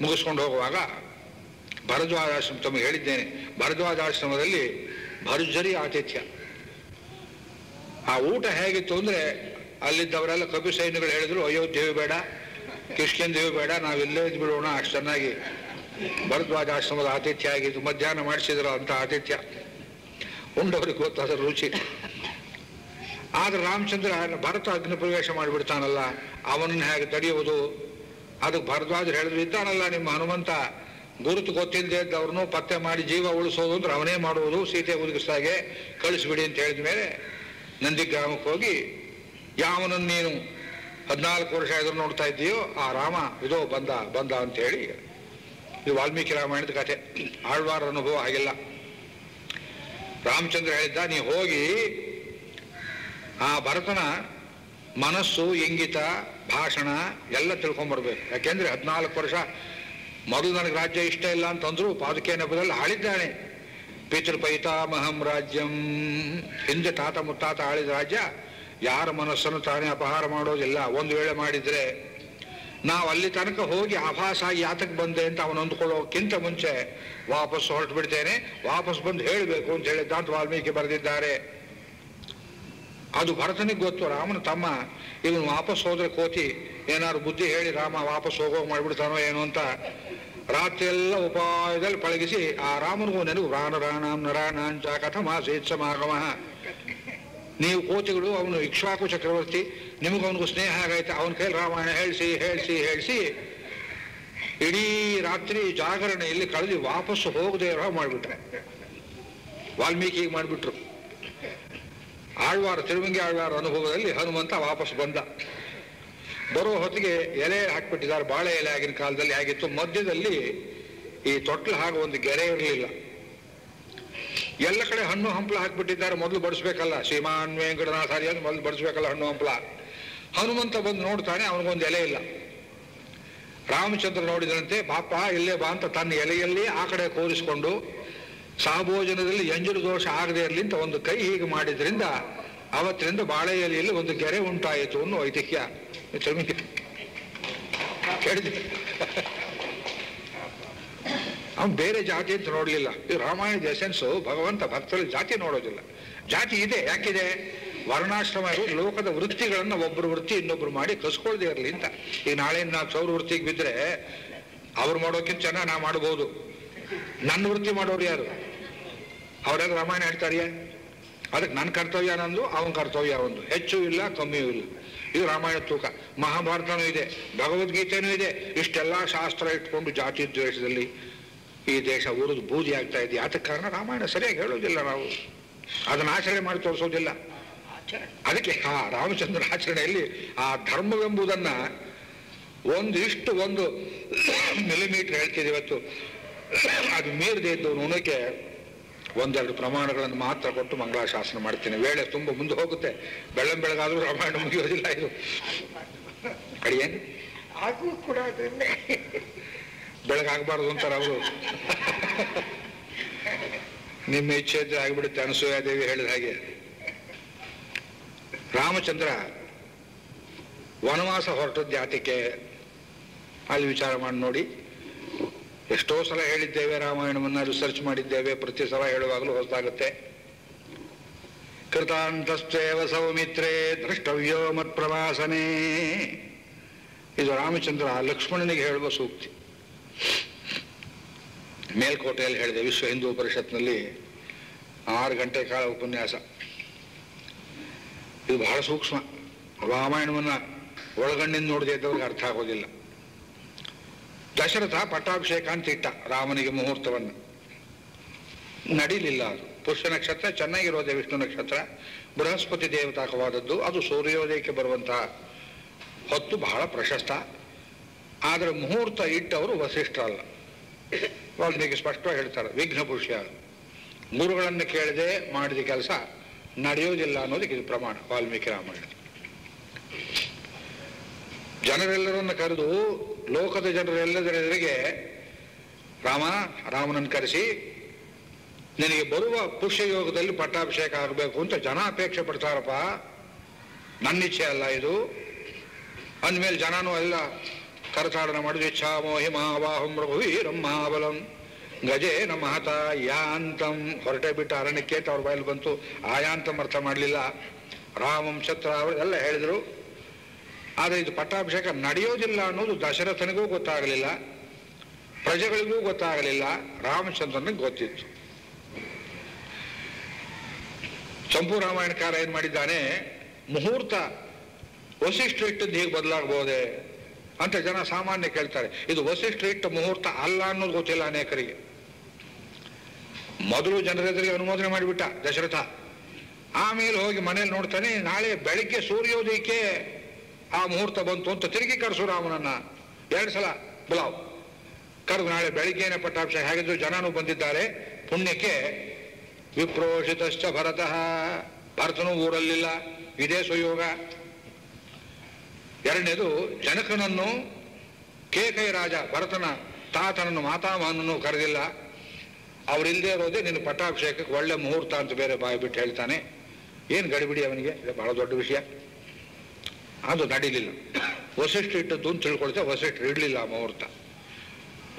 ಮುಗಿಸ್ಕೊಂಡು ಹೋಗುವಾಗ ಭರದ್ವಾಜಾಶ್ರಮ, ತಮಗೆ ಹೇಳಿದ್ದೇನೆ, ಭರದ್ವಾಜಾಶ್ರಮದಲ್ಲಿ ಭರ್ಜರಿ ಆತಿಥ್ಯ. ಆ ಊಟ ಹೇಗಿತ್ತು ಅಂದರೆ ಅಲ್ಲಿದ್ದವರೆಲ್ಲ ಕಪಿ ಸೈನ್ಯಗಳು ಹೇಳಿದ್ರು ಅಯೋಧ್ಯೆಯೂ ಬೇಡ ಕಿಷ್ಕಿಂದೆಯೂ ಬೇಡ ನಾವೆಲ್ಲೇ ಇದ್ದು ಬಿಡೋಣ ಅಷ್ಟು ಚೆನ್ನಾಗಿ ಭರದ್ವಾಜ ಆಶ್ರಮದ ಆತಿಥ್ಯ ಆಗಿದ್ದು, ಮಧ್ಯಾಹ್ನ ಮಾಡಿಸಿದ್ರು ಅಂತ ಆತಿಥ್ಯ. ಉಂಡವ್ರಿಗೆ ಗೊತ್ತಾದ ರುಚಿ. ಆದ್ರೆ ರಾಮಚಂದ್ರ ಭರತ ಅಗ್ನಿ ಪ್ರವೇಶ ಮಾಡಿಬಿಡ್ತಾನಲ್ಲ, ಅವನನ್ನ ಹೇಗೆ ತಡೆಯುವುದು? ಅದಕ್ಕೆ ಭರದ್ವಾಜರು ಹೇಳಿದ್ರು, ಇದ್ದಾನಲ್ಲ ನಿಮ್ಮ ಹನುಮಂತ, ಗುರುತು ಗೊತ್ತಿಲ್ಲದೆ ಇದ್ದವ್ರನ್ನು ಪತ್ತೆ ಮಾಡಿ ಜೀವ ಉಳಿಸೋದು ಅಂದ್ರೆ ಅವನೇ ಮಾಡುವುದು, ಸೀತೆ ಒದಗಿಸ್ದಾಗೆ ಕಳಿಸ್ಬಿಡಿ ಅಂತ ಹೇಳಿದ ಮೇಲೆ ನಂದಿ ಗ್ರಾಮಕ್ಕೆ ಹೋಗಿ, ಯಾವನನ್ನು ನೀನು ಹದಿನಾಲ್ಕು ವರ್ಷ ಎದುರು ನೋಡ್ತಾ ಇದ್ದೀಯೋ, ಆ ರಾಮ ಇದೋ ಬಂದ ಬಂದ ಅಂತ ಹೇಳಿ ಇದು ವಾಲ್ಮೀಕಿ ರಾಮಾಯಣದ ಕಥೆ. ಆಳ್ವಾರ ಅನುಭವ ಆಗಿಲ್ಲ ರಾಮಚಂದ್ರ ಹೇಳಿದ್ದ, ನೀ ಹೋಗಿ, ಆ ಭರತನ ಮನಸ್ಸು, ಇಂಗಿತ, ಭಾಷಣ ಎಲ್ಲ ತಿಳ್ಕೊಂಬರ್ಬೇಕು. ಯಾಕೆಂದ್ರೆ ಹದಿನಾಲ್ಕು ವರ್ಷ ಮೊದಲು ನನಗೆ ರಾಜ್ಯ ಇಷ್ಟ ಇಲ್ಲ ಅಂತಂದ್ರು ಪಾದಕೆ ನೆಪದಲ್ಲಿ ಆಳಿದ್ದಾನೆ ಪಿತೃಪೈತಾಮಹಂ ರಾಜ್ಯಂ. ಹಿಂದೆ ತಾತ ಮುತ್ತಾತ ಆಳಿದ ರಾಜ್ಯ, ಯಾರ ಮನಸ್ಸನ್ನು ತಾನೇ ಅಪಹಾರ ಮಾಡೋದಿಲ್ಲ ಒಂದು ವೇಳೆ ಮಾಡಿದ್ರೆ ನಾವು ಅಲ್ಲಿ ತನಕ ಹೋಗಿ ಆಭಾಸ ಆಗಿ ಯಾತಕ್ಕೆ ಬಂದೆ ಅಂತ ಅವನು ಅಂದ್ಕೊಳ್ಳೋಕ್ಕಿಂತ ಮುಂಚೆ ವಾಪಸ್ ಹೊರಟು ಬಿಡ್ತೇನೆ ವಾಪಸ್ ಬಂದು ಹೇಳಬೇಕು ಅಂತ ಹೇಳಿ ದಾಂತ ವಾಲ್ಮೀಕಿ ಬರೆದಿದ್ದಾರೆ. ಅದು ಭರತನಿಗೆ ಗೊತ್ತು, ರಾಮನ ತಮ್ಮ ಇವನು ವಾಪಸ್ ಹೋದ್ರೆ ಕೋತಿ ಏನಾದ್ರು ಬುದ್ಧಿ ಹೇಳಿ ರಾಮ ವಾಪಸ್ ಹೋಗೋ ಮಾಡಿಬಿಡ್ತಾನೋ ಏನು ಅಂತ ರಾತ್ರಿ ಎಲ್ಲ ಉಪಾಯದಲ್ಲಿ ಪಳಗಿಸಿ ಆ ರಾಮನಿಗೂ ನೆನಗು ರಾಣ ರಾಣಾಂ ನರಾಣಾಂಚ ಕಥಮಾಸೀತ್ ಸಮಾಗಮ. ನೀವು ಕೋತಿಗಳು, ಅವನು ಇಕ್ಷಾಕು ಚಕ್ರವರ್ತಿ ನಿಮಗೂ ಅವನಿಗೂ ಸ್ನೇಹ ಆಗೈತೆ ಅವನ ಕೈಲಿ ರಾಮಾಯಣ ಹೇಳಿಸಿ ಹೇಳಿಸಿ ಹೇಳಿಸಿ. ಇಡೀ ರಾತ್ರಿ ಜಾಗರಣೆಯಲ್ಲಿ ಕಳೆದು ವಾಪಸ್ಸು ಹೋಗದೆ ಇರೋ ಮಾಡಿಬಿಟ್ರೆ. ವಾಲ್ಮೀಕಿಗೆ ಮಾಡಿಬಿಟ್ರು. ಆಳ್ವಾರ ತಿರುವಂಗಿ ಆಳ್ವಾರ ಅನುಭವದಲ್ಲಿ ಹನುಮಂತ ವಾಪಸ್ ಬಂದ. ಬರೋ ಹೊತ್ತಿಗೆ ಎಲೆ ಹಾಕ್ಬಿಟ್ಟಿದ್ದಾರೆ. ಬಾಳೆ ಎಲೆ ಆಗಿನ ಕಾಲದಲ್ಲಿ ಆಗಿತ್ತು ಮಧ್ಯದಲ್ಲಿ ಈ ತೊಟ್ಲು ಹಾಗೆ ಒಂದು ಗೆರೆ ಇರಲಿಲ್ಲ. ಎಲ್ಲ ಕಡೆ ಹಣ್ಣು ಹಂಪಲ ಹಾಕ್ಬಿಟ್ಟಿದ್ದಾರೆ. ಮೊದಲು ಬಡಿಸ್ಬೇಕಲ್ಲ. ಶ್ರೀಮಾನ್ ವೆಂಕಟನಾಥಾರಿ ಅಂತ ಮೊದಲು ಬಡಿಸ್ಬೇಕಲ್ಲ ಹಣ್ಣು ಹಂಪಲ. ಹನುಮಂತ ಬಂದು ನೋಡ್ತಾನೆ, ಅವನಿಗೊಂದು ಎಲೆ ಇಲ್ಲ. ರಾಮಚಂದ್ರ ನೋಡಿದಂತೆ ಪಾಪ ಇಲ್ಲೇ ಬಾ ಅಂತ ತನ್ನ ಎಲೆಯಲ್ಲಿ ಆ ಕಡೆ ಕೋರಿಸಿಕೊಂಡು ಸಹಭೋಜನದಲ್ಲಿ ಎಂಜಲು ದೋಷ ಆಗದೆ ಇರಲಿ ಅಂತ ಒಂದು ಕೈ ಹೀಗೆ ಮಾಡಿದ್ರಿಂದ ಅವತ್ತಿನಿಂದ ಬಾಳೆ ಎಲೆಯಲ್ಲಿ ಒಂದು ಗೆರೆ ಉಂಟಾಯಿತು ಅನ್ನೋ ಐತಿಹ್ಯ. ಅವ್ನು ಅವನು ಬೇರೆ ಜಾತಿ ಅಂತ ನೋಡಲಿಲ್ಲ. ಈ ರಾಮಾಯಣದ ಎಸೆನ್ಸು ಭಗವಂತ ಭಕ್ತರಲ್ಲಿ ಜಾತಿ ನೋಡೋದಿಲ್ಲ. ಜಾತಿ ಇದೆ, ಯಾಕಿದೆ? ವರ್ಣಾಶ್ರಮ ಲೋಕದ ವೃತ್ತಿಗಳನ್ನು ಒಬ್ಬರು ವೃತ್ತಿ ಇನ್ನೊಬ್ರು ಮಾಡಿ ಕಸ್ಕೊಳ್ದೇ ಇರಲಿ ಅಂತ. ಈಗ ನಾಳೆ ನಾ ಸೌರ ವೃತ್ತಿಗೆ ಬಿದ್ದರೆ ಅವ್ರು ಮಾಡೋಕ್ಕಿಂತ ಚೆನ್ನಾಗಿ ನಾ ಮಾಡ್ಬೋದು. ನನ್ನ ವೃತ್ತಿ ಮಾಡೋರು ಯಾರು? ಅವರೆಲ್ಲ ರಾಮಾಯಣ ಹೇಳ್ತಾರಿಯೇ? ಅದಕ್ಕೆ ನನ್ನ ಕರ್ತವ್ಯ ನಂದು ಅವನ ಕರ್ತವ್ಯ ಒಂದು. ಹೆಚ್ಚು ಇಲ್ಲ, ಕಮ್ಮಿಯೂ ಇಲ್ಲ. ಇದು ರಾಮಾಯಣ ತೂಕ. ಮಹಾಭಾರತನೂ ಇದೆ, ಭಗವದ್ಗೀತೆನೂ ಇದೆ. ಇಷ್ಟೆಲ್ಲ ಶಾಸ್ತ್ರ ಇಟ್ಕೊಂಡು ಜಾತಿ ದ್ವೇಷದಲ್ಲಿ ಈ ದೇಶ ಊರದು ಬೂದಿ ಆಗ್ತಾ ಇದೆ. ಅದಕ್ಕೆ ಕಾರಣ ರಾಮಾಯಣ ಸರಿಯಾಗಿ ಹೇಳೋದಿಲ್ಲ ನಾವು. ಅದನ್ನ ಆಚರಣೆ ಮಾಡಿ ತೋರಿಸೋದಿಲ್ಲ. ಅದಕ್ಕೆ ಆ ರಾಮಚಂದ್ರ ಆಚರಣೆಯಲ್ಲಿ ಆ ಧರ್ಮವೆಂಬುದನ್ನ ಒಂದು ಒಂದು ಮಿಲಿಮೀಟರ್ ಹೇಳ್ತಿದೆ ಇವತ್ತು. ಅದು ಮೀರದೇ ಇದ್ದು ಉಣಕ್ಕೆ ಒಂದೆರಡು ಪ್ರಮಾಣಗಳನ್ನು ಮಾತ್ರ ಕೊಟ್ಟು ಮಂಗಳಾಶಾಸನ ಮಾಡ್ತೀನಿ. ವೇಳೆ ತುಂಬ ಮುಂದೆ ಹೋಗುತ್ತೆ ಬೆಳ್ಳಂ ಬೆಳಗಾದರೂ ರಾಮಾಯಣ ಮುಗಿಯೋದಿಲ್ಲ ಇದು. ಅಡಿಯೇನು ಹಾಗೂ ಕೂಡ ಅದನ್ನೇ. ಬೆಳಗಾಗಬಾರ್ದು ಅಂತಾರೆ ಅವರು. ನಿಮ್ಮ ಇಚ್ಛೆ ಇದ್ರೆ ಆಗಿಬಿಡುತ್ತೆ ಅನಸೂಯಾದೇವಿ ಹೇಳಿದ ಹಾಗೆ. ರಾಮಚಂದ್ರ ವನವಾಸ ಹೊರಟದ್ದು ಯಾತಕ್ಕೆ ಅಲ್ಲಿ ವಿಚಾರ ಮಾಡಿ ನೋಡಿ. ಎಷ್ಟೋ ಸಲ ಹೇಳಿದ್ದೇವೆ, ರಾಮಾಯಣವನ್ನು ರಿಸರ್ಚ್ ಮಾಡಿದ್ದೇವೆ, ಪ್ರತಿ ಸಲ ಹೇಳುವಾಗಲೂ ಹೊಸದಾಗುತ್ತೆ. ಕೃತಾಂತಸ್ತೇವ ಸೌಮಿತ್ರೇ ದ್ರಷ್ಟವ್ಯೋ ಮತ್ಪ್ರವಾಸನೆ. ಇದು ರಾಮಚಂದ್ರ ಲಕ್ಷ್ಮಣನಿಗೆ ಹೇಳುವ ಸೂಕ್ತಿ. ಮೇಲ್ಕೋಟೆಯಲ್ಲಿ ಹೇಳಿದೆ, ವಿಶ್ವ ಹಿಂದೂ ಪರಿಷತ್ನಲ್ಲಿ ಆರು ಗಂಟೆ ಕಾಲ ಉಪನ್ಯಾಸ. ಇದು ಬಹಳ ಸೂಕ್ಷ್ಮ. ರಾಮಾಯಣವನ್ನು ಒಳಗಣ್ಣಿಂದ ನೋಡದೆ ಇದ್ದವ್ರಿಗೆ ಅರ್ಥ ಆಗೋದಿಲ್ಲ. ದಶರಥ ಪಟ್ಟಾಭಿಷೇಕ ಅಂತ ಇಟ್ಟ ರಾಮನಿಗೆ ಮುಹೂರ್ತವನ್ನು. ನಡೀಲಿಲ್ಲ ಅದು. ಪುಷ್ಯ ನಕ್ಷತ್ರ, ಚೆನ್ನಾಗಿರೋದೇ ವಿಷ್ಣು ನಕ್ಷತ್ರ, ಬೃಹಸ್ಪತಿ ದೇವತಾಕವಾದದ್ದು, ಅದು ಸೂರ್ಯೋದಯಕ್ಕೆ ಬರುವಂತಹ ಹೊತ್ತು ಬಹಳ ಪ್ರಶಸ್ತ. ಆದರೆ ಮುಹೂರ್ತ ಇಟ್ಟವರು ವಸಿಷ್ಠರಲ್ಲ ವಾಲ್ಮೀಕಿ ಸ್ಪಷ್ಟವಾಗಿ ಹೇಳ್ತಾರೆ, ವಿಘ್ನ ಪುಷ್ಯ. ಗುರುಗಳನ್ನು ಕೇಳದೆ ಮಾಡಿದ ಕೆಲಸ ನಡೆಯೋದಿಲ್ಲ ಅನ್ನೋದಕ್ಕೆ ಇದು ಪ್ರಮಾಣ, ವಾಲ್ಮೀಕಿ ರಾಮಾಯಣ. ಜನರೆಲ್ಲರನ್ನ ಕರೆದು ಲೋಕದ ಜನರೆಲ್ಲದರೆಗೆ ರಾಮ, ರಾಮನನ್ನು ಕರೆಸಿ, ನಿನಗೆ ಬರುವ ಪುಷ್ಯ ಯೋಗದಲ್ಲಿ ಪಟ್ಟಾಭಿಷೇಕ ಆಗಬೇಕು ಅಂತ ಜನ ಅಪೇಕ್ಷೆ ಪಡ್ತಾರಪ್ಪ. ನನ್ನ ಇಚ್ಛೆ ಅಲ್ಲ ಇದು. ಅಂದಮೇಲೆ ಜನನೂ ಎಲ್ಲ ಕರತಾಡನ ಮಾಡಿದ್ರು ಇಚ್ಛಾ ಮೋಹಿ ಮಹಾಬಾಹುಂ ರಘುವೀರಂ ಮಹಾಬಲಂ ನಮ್ಮ ಹತ ಯಾಂತಂ ಹೊರಟೆ ಬಿಟ್ಟ ಅರಣ್ಯಕ್ಕೆ ಅವ್ರ ಬಾಯಲ್ಲಿ ಬಂತು. ಆಯಾಂತಂ ಅರ್ಥ ಮಾಡಲಿಲ್ಲ. ರಾಮಂ ಛತ್ರ ಎಲ್ಲ ಹೇಳಿದರು. ಆದರೆ ಇದು ಪಟ್ಟಾಭಿಷೇಕ ನಡೆಯೋದಿಲ್ಲ ಅನ್ನೋದು ದಶರಥನಿಗೂ ಗೊತ್ತಾಗಲಿಲ್ಲ, ಪ್ರಜೆಗಳಿಗೂ ಗೊತ್ತಾಗಲಿಲ್ಲ, ರಾಮಚಂದ್ರನಿಗೆ ಗೊತ್ತಿತ್ತು. ಚಂಪು ರಾಮಾಯಣಕಾರ ಏನ್ ಮಾಡಿದ್ದಾನೆ, ಮುಹೂರ್ತ ವಸಿಷ್ಠ ಇಟ್ಟದ್ದು ಹೇಗೆ ಬದಲಾಗಬಹುದೇ ಅಂತ ಜನ ಸಾಮಾನ್ಯ ಕೇಳ್ತಾರೆ. ಇದು ವಸಿಷ್ಠ ಇಟ್ಟ ಮುಹೂರ್ತ ಅಲ್ಲ ಅನ್ನೋದು ಗೊತ್ತಿಲ್ಲ ಅನೇಕರಿಗೆ. ಮೊದಲು ಜನರೆದುರಿಗೆ ಅನುಮೋದನೆ ಮಾಡಿಬಿಟ್ಟ ದಶರಥ. ಆಮೇಲೆ ಹೋಗಿ ಮನೇಲಿ ನೋಡ್ತಾನೆ, ನಾಳೆ ಬೆಳಿಗ್ಗೆ ಸೂರ್ಯೋದಯಕ್ಕೆ ಆ ಮುಹೂರ್ತ ಬಂತು ಅಂತ ತಿರುಗಿ ಕರೆಸು ರಾಮನನ್ನ. ಎರಡು ಸಲ ಬುಲಾವ್. ಕರೆದು ನಾಳೆ ಬೆಳಿಗ್ಗೆನೆ ಪಟ್ಟಾಭಿಷೇಕ. ಹಾಗಿದ್ರು ಜನನೂ ಬಂದಿದ್ದಾರೆ. ಪುಣ್ಯಕ್ಕೆ ವಿಪ್ರೋಷಿತಶ್ಚ ಭರತಃ. ಭರತನೂ ಊರಲ್ಲಿಲ್ಲ. ಇದೇ ಸುಯೋಗ. ಎರಡನೇದು ಜನಕನನ್ನು ಕೇಕೈ ರಾಜ ಭರತನ ತಾತನನ್ನು ಮಾತಾಮಹನನ್ನು ಕರೆದಿಲ್ಲ. ಅವರಿಲ್ಲದೆ ಇರೋದೇ ನಿನ್ನ ಪಟ್ಟಾಭಿಷೇಕಕ್ಕೆ ಒಳ್ಳೆ ಮುಹೂರ್ತ ಅಂತ ಬೇರೆ ಬಾಯಿ ಬಿಟ್ಟು ಹೇಳ್ತಾನೆ. ಏನು ಗಡಿಬಿಡಿ ಅವನಿಗೆ? ಬಹಳ ದೊಡ್ಡ ವಿಷಯ. ಅದು ನಡೀಲಿಲ್ಲ. ವಸಿಷ್ಠ ಇಟ್ಟದ್ದು ಅಂತ ತಿಳ್ಕೊಳ್ತೇವೆ ವಸಿಷ್ಠ ಇಡಲಿಲ್ಲ ಮುಹೂರ್ತ.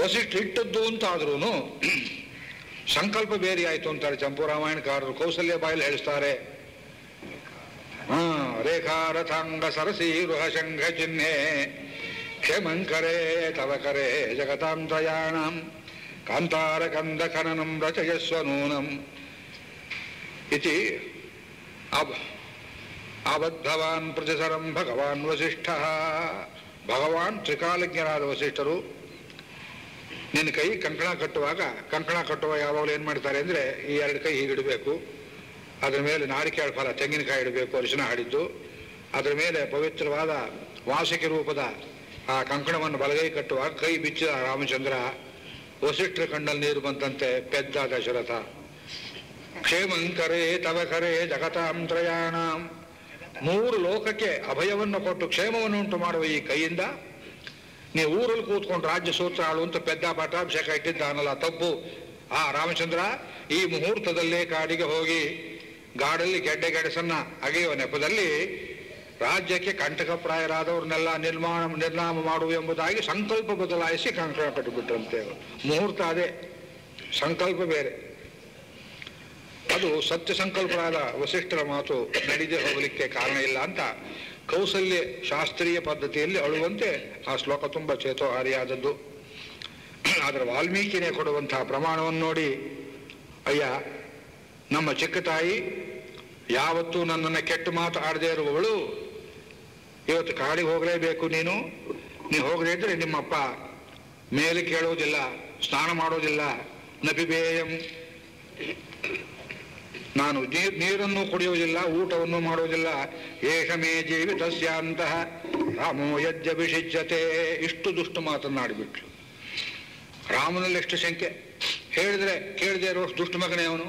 ವಸಿಷ್ಠ ಇಟ್ಟದ್ದು ಅಂತ ಆದ್ರೂ ಸಂಕಲ್ಪ ಬೇರೆ ಆಯಿತು ಅಂತಾರೆ ಚಂಪುರಾಮಾಯಣಕಾರರು. ಕೌಸಲ್ಯ ಬಾಯಲ್ಲಿ ಹೇಳಿಸ್ತಾರೆ, ಹಾ, ರೇಖಾರಥಾಂಗ ಸರಸಿ ಗೃಹ ಶಂಖ ಚಿಹ್ನೆ ಕ್ಷೇಮಂಕರೇ ತವ ಜಗತಾಂತಯಾಣ ಜಗತಾಂತಯಾಣಂ, ಕಾಂತಾರ ಕಂದ ಖನನಂ ರಚಯಸ್ವ ನೂನಂ. ಇತಿ, ಅಬ್ ಆಬದ್ಧವಾನ್ ಪ್ರತಿಸರಂ ಭಗವಾನ್ ವಸಿಷ್ಠ ಭಗವಾನ್ ತ್ರಿಕಾಲಜ್ಞರಾದ ವಸಿಷ್ಠರು ನಿನ್ನ ಕೈ ಕಂಕಣ ಕಟ್ಟುವಾಗ, ಕಂಕಣ ಕಟ್ಟುವ ಯಾವಾಗಲೂ ಏನು ಮಾಡ್ತಾರೆ ಅಂದರೆ ಈ ಎರಡು ಕೈ ಹೀಗಿಡಬೇಕು ಅದರ ಮೇಲೆ ನಾರಿಕೇಳ ಫಲ, ತೆಂಗಿನಕಾಯಿ ಇಡಬೇಕು, ಅರಿಶಿನ ಹಾಡಿದ್ದು. ಅದರ ಮೇಲೆ ಪವಿತ್ರವಾದ ವಾಸಿಕೆ ರೂಪದ ಆ ಕಂಕಣವನ್ನು ಬಲಗೈ ಕಟ್ಟುವಾಗ ಕೈ ಬಿಚ್ಚಿದ ರಾಮಚಂದ್ರ, ವಸಿಷ್ಠರ ಕಣ್ಣಲ್ಲಿ ನೀರು ಬಂತಂತೆ, ಪೆದ್ದ ದಶರಥ. ಕ್ಷೇಮಂಕರೇ ತವ ಕರೆ ಜಗತಾಂತ್ರಯಾಣಂ ಮೂರು ಲೋಕಕ್ಕೆ ಅಭಯವನ್ನು ಕೊಟ್ಟು ಕ್ಷೇಮವನ್ನು ಉಂಟು ಮಾಡುವ ಈ ಕೈಯಿಂದ ನೀವು ಊರಲ್ಲಿ ಕೂತ್ಕೊಂಡು ರಾಜ್ಯ ಸೂತ್ರ ಆಳು ಅಂತ ಪೆದ್ದ ಪಟ್ಟಾಭಿಷೇಕ ಇಟ್ಟಿದ್ದಾನಲ್ಲ, ತಪ್ಪು. ಆ ರಾಮಚಂದ್ರ ಈ ಮುಹೂರ್ತದಲ್ಲೇ ಕಾಡಿಗೆ ಹೋಗಿ ಗಾಡಲ್ಲಿ ಗೆಡ್ಡೆ ಗೆಡಸನ್ನ ಅಗೆಯುವ ನೆಪದಲ್ಲಿ ರಾಜ್ಯಕ್ಕೆ ಕಂಟಕಪ್ರಾಯರಾದವ್ರನ್ನೆಲ್ಲ ನಿರ್ಮಾಣ, ನಿರ್ನಾಮ ಮಾಡುವ ಎಂಬುದಾಗಿ ಸಂಕಲ್ಪ ಬದಲಾಯಿಸಿ ಕಂಕಣ ಕಟ್ಟಿಬಿಟ್ರಂತೆ ಮುಹೂರ್ತ ಅದೇ, ಸಂಕಲ್ಪ ಬೇರೆ. ಅದು ಸತ್ಯ ಸಂಕಲ್ಪನಾದ ವಸಿಷ್ಠರ ಮಾತು ನಡೆದೇ ಹೋಗಲಿಕ್ಕೆ ಕಾರಣ ಇಲ್ಲ ಅಂತ ಕೌಸಲ್ಯ ಶಾಸ್ತ್ರೀಯ ಪದ್ಧತಿಯಲ್ಲಿ ಅಳುವಂತೆ ಆ ಶ್ಲೋಕ ತುಂಬ ಚೇತೋಹಾರಿಯಾದದ್ದು. ಆದರೆ ವಾಲ್ಮೀಕಿನೇ ಕೊಡುವಂತಹ ಪ್ರಮಾಣವನ್ನು ನೋಡಿ, ಅಯ್ಯ, ನಮ್ಮ ಚಿಕ್ಕ ತಾಯಿ ಯಾವತ್ತೂ ನನ್ನನ್ನು ಕೆಟ್ಟ ಮಾತು ಆಡದೇ ಇರುವವಳು. ಇವತ್ತು ಕಾಡಿಗೆ ಹೋಗಲೇಬೇಕು ನೀನು. ನೀ ಹೋಗದೇ ಇದ್ರೆ ನಿಮ್ಮಪ್ಪ ಮೇಲೆ ಕೇಳೋದಿಲ್ಲ, ಸ್ನಾನ ಮಾಡೋದಿಲ್ಲ, ನಪಿಬೇಯಂ. ನಾನು ನೀರ್ ನೀರನ್ನು ಕುಡಿಯುವುದಿಲ್ಲ, ಊಟವನ್ನು ಮಾಡುವುದಿಲ್ಲ. ಏಷ ಮೇ ಜೀವಿತಸ್ಯಾಂತಹ ರಾಮೋ ಯಜ್ಜಭಿಷಿಜ್ಯತೆ ಇಷ್ಟು ದುಷ್ಟು ಮಾತನ್ನಾಡಿಬಿಟ್ರು ರಾಮನಲ್ಲಿ ಎಷ್ಟು ಶಂಕೆ. ಹೇಳಿದ್ರೆ ಕೇಳಿದೆ ಇರೋ ದುಷ್ಟು ಮಗನೇ ಅವನು.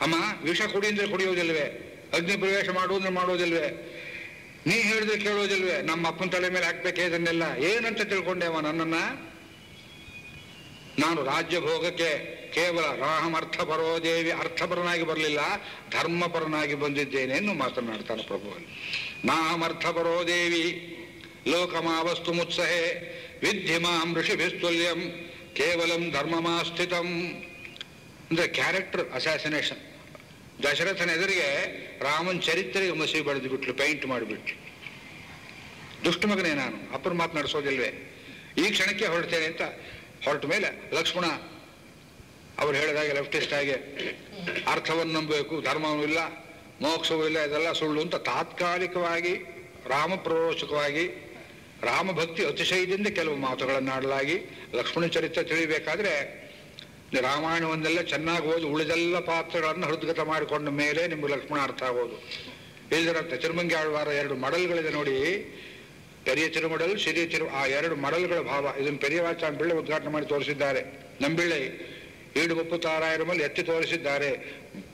ಅಮ್ಮ, ವಿಷ ಕುಡಿ ಅಂದ್ರೆ ಕುಡಿಯೋದಿಲ್ವೇ ಅಗ್ನಿ ಪ್ರವೇಶ ಮಾಡುವುದ್ರೆ ಮಾಡೋದಿಲ್ವೇ ನೀ ಹೇಳಿದ್ರೆ ಕೇಳೋದಿಲ್ವೇ ನಮ್ಮ ಅಪ್ಪನ ತಲೆ ಮೇಲೆ ಹಾಕ್ಬೇಕೆ ಇದನ್ನೆಲ್ಲ? ಏನಂತ ತಿಳ್ಕೊಂಡೆವ ನನ್ನನ್ನ? ನಾನು ರಾಜ್ಯ ಭೋಗಕ್ಕೆ ಕೇವಲ ರಾಮರ್ಥಪರೋ ದೇವಿ ಅರ್ಥಪರನಾಗಿ ಬರಲಿಲ್ಲ, ಧರ್ಮಪರನಾಗಿ ಬಂದಿದ್ದೇನೆ ಎಂದು ಮಾತನಾಡ್ತಾನೆ ಪ್ರಭುವನ್ನು ಮಾಹಮರ್ಥ ಪರೋ ದೇವಿ, ಲೋಕಮಾವಸ್ತು ಮುತ್ಸಹೆ, ವಿದ್ಯಮಾಂ ಋಷಿಭಿಸ್ತುಲ್ಯಂ, ಕೇವಲಂ ಧರ್ಮಮಾಸ್ಥಿತಂ ಅಂದ್ರೆ ಕ್ಯಾರೆಕ್ಟರ್ ಅಸಾಸಿನೇಷನ್ ದಶರಥನ ಎದುರಿಗೆ ರಾಮನ್ ಚರಿತ್ರೆಗೆ ಮಸಿ ಬಳೆದು ಬಿಟ್ಲು ಪೇಂಟ್ ಮಾಡಿಬಿಟ್ಲು ದುಷ್ಟಮಗನೇ ನಾನು ಅಪ್ಪನ ಮಾತು ನಡೆಸೋದಿಲ್ವೇ? ಈ ಕ್ಷಣಕ್ಕೆ ಹೊರಡ್ತೇನೆ ಅಂತ ಹೊರಟ ಮೇಲೆ ಲಕ್ಷ್ಮಣ ಅವ್ರು ಹೇಳಿದಾಗೆ ಲೆಫ್ಟಿಸ್ಟ್ ಆಗಿ ಅರ್ಥವನ್ನು ನಂಬಬೇಕು, ಧರ್ಮವೂ ಇಲ್ಲ, ಮೋಕ್ಷವೂ ಇಲ್ಲ, ಇದೆಲ್ಲ ಸುಳ್ಳು ಅಂತ ತಾತ್ಕಾಲಿಕವಾಗಿ ರಾಮ ಪ್ರರೋಚಕವಾಗಿ ರಾಮಭಕ್ತಿ ಅತಿಶಯದಿಂದ ಕೆಲವು ಮಾತುಗಳನ್ನಾಡಲಾಗಿ ಲಕ್ಷ್ಮಣ ಚರಿತ್ರೆ ತಿಳಿಬೇಕಾದ್ರೆ ರಾಮಾಯಣವನ್ನೆಲ್ಲ ಚೆನ್ನಾಗಿ ಓದಿ ಉಳಿದೆಲ್ಲ ಪಾತ್ರಗಳನ್ನು ಹೃದ್ಗತ ಮಾಡಿಕೊಂಡ ಮೇಲೆ ನಿಮ್ಗೆ ಲಕ್ಷ್ಮಣ ಅರ್ಥ ಆಗೋದು. ಇಲ್ಲದಂತೆ ತಿರುಮಂಗಿ ಆಳ್ವಾರ ಎರಡು ಮಡಲ್ಗಳಿದೆ ನೋಡಿ. ಪೆರಿಯ ತಿರುಮಡಲ್ ಸಿರಿಯ ತಿರು ಆ ಎರಡು ಮಡಲ್ಗಳ ಭಾವ. ಇದನ್ನು ಪೆರಿಯವಾಚಾನ್ ಬಿಳ್ಳೆ ಉದ್ಘಾಟನೆ ಮಾಡಿ ತೋರಿಸಿದ್ದಾರೆ. ನಂಬಿಳ್ಳೆ ಈಡು ಮುಪ್ಪು ತಾರಾಯರ ಮೇಲೆ ಎತ್ತಿ ತೋರಿಸಿದ್ದಾರೆ.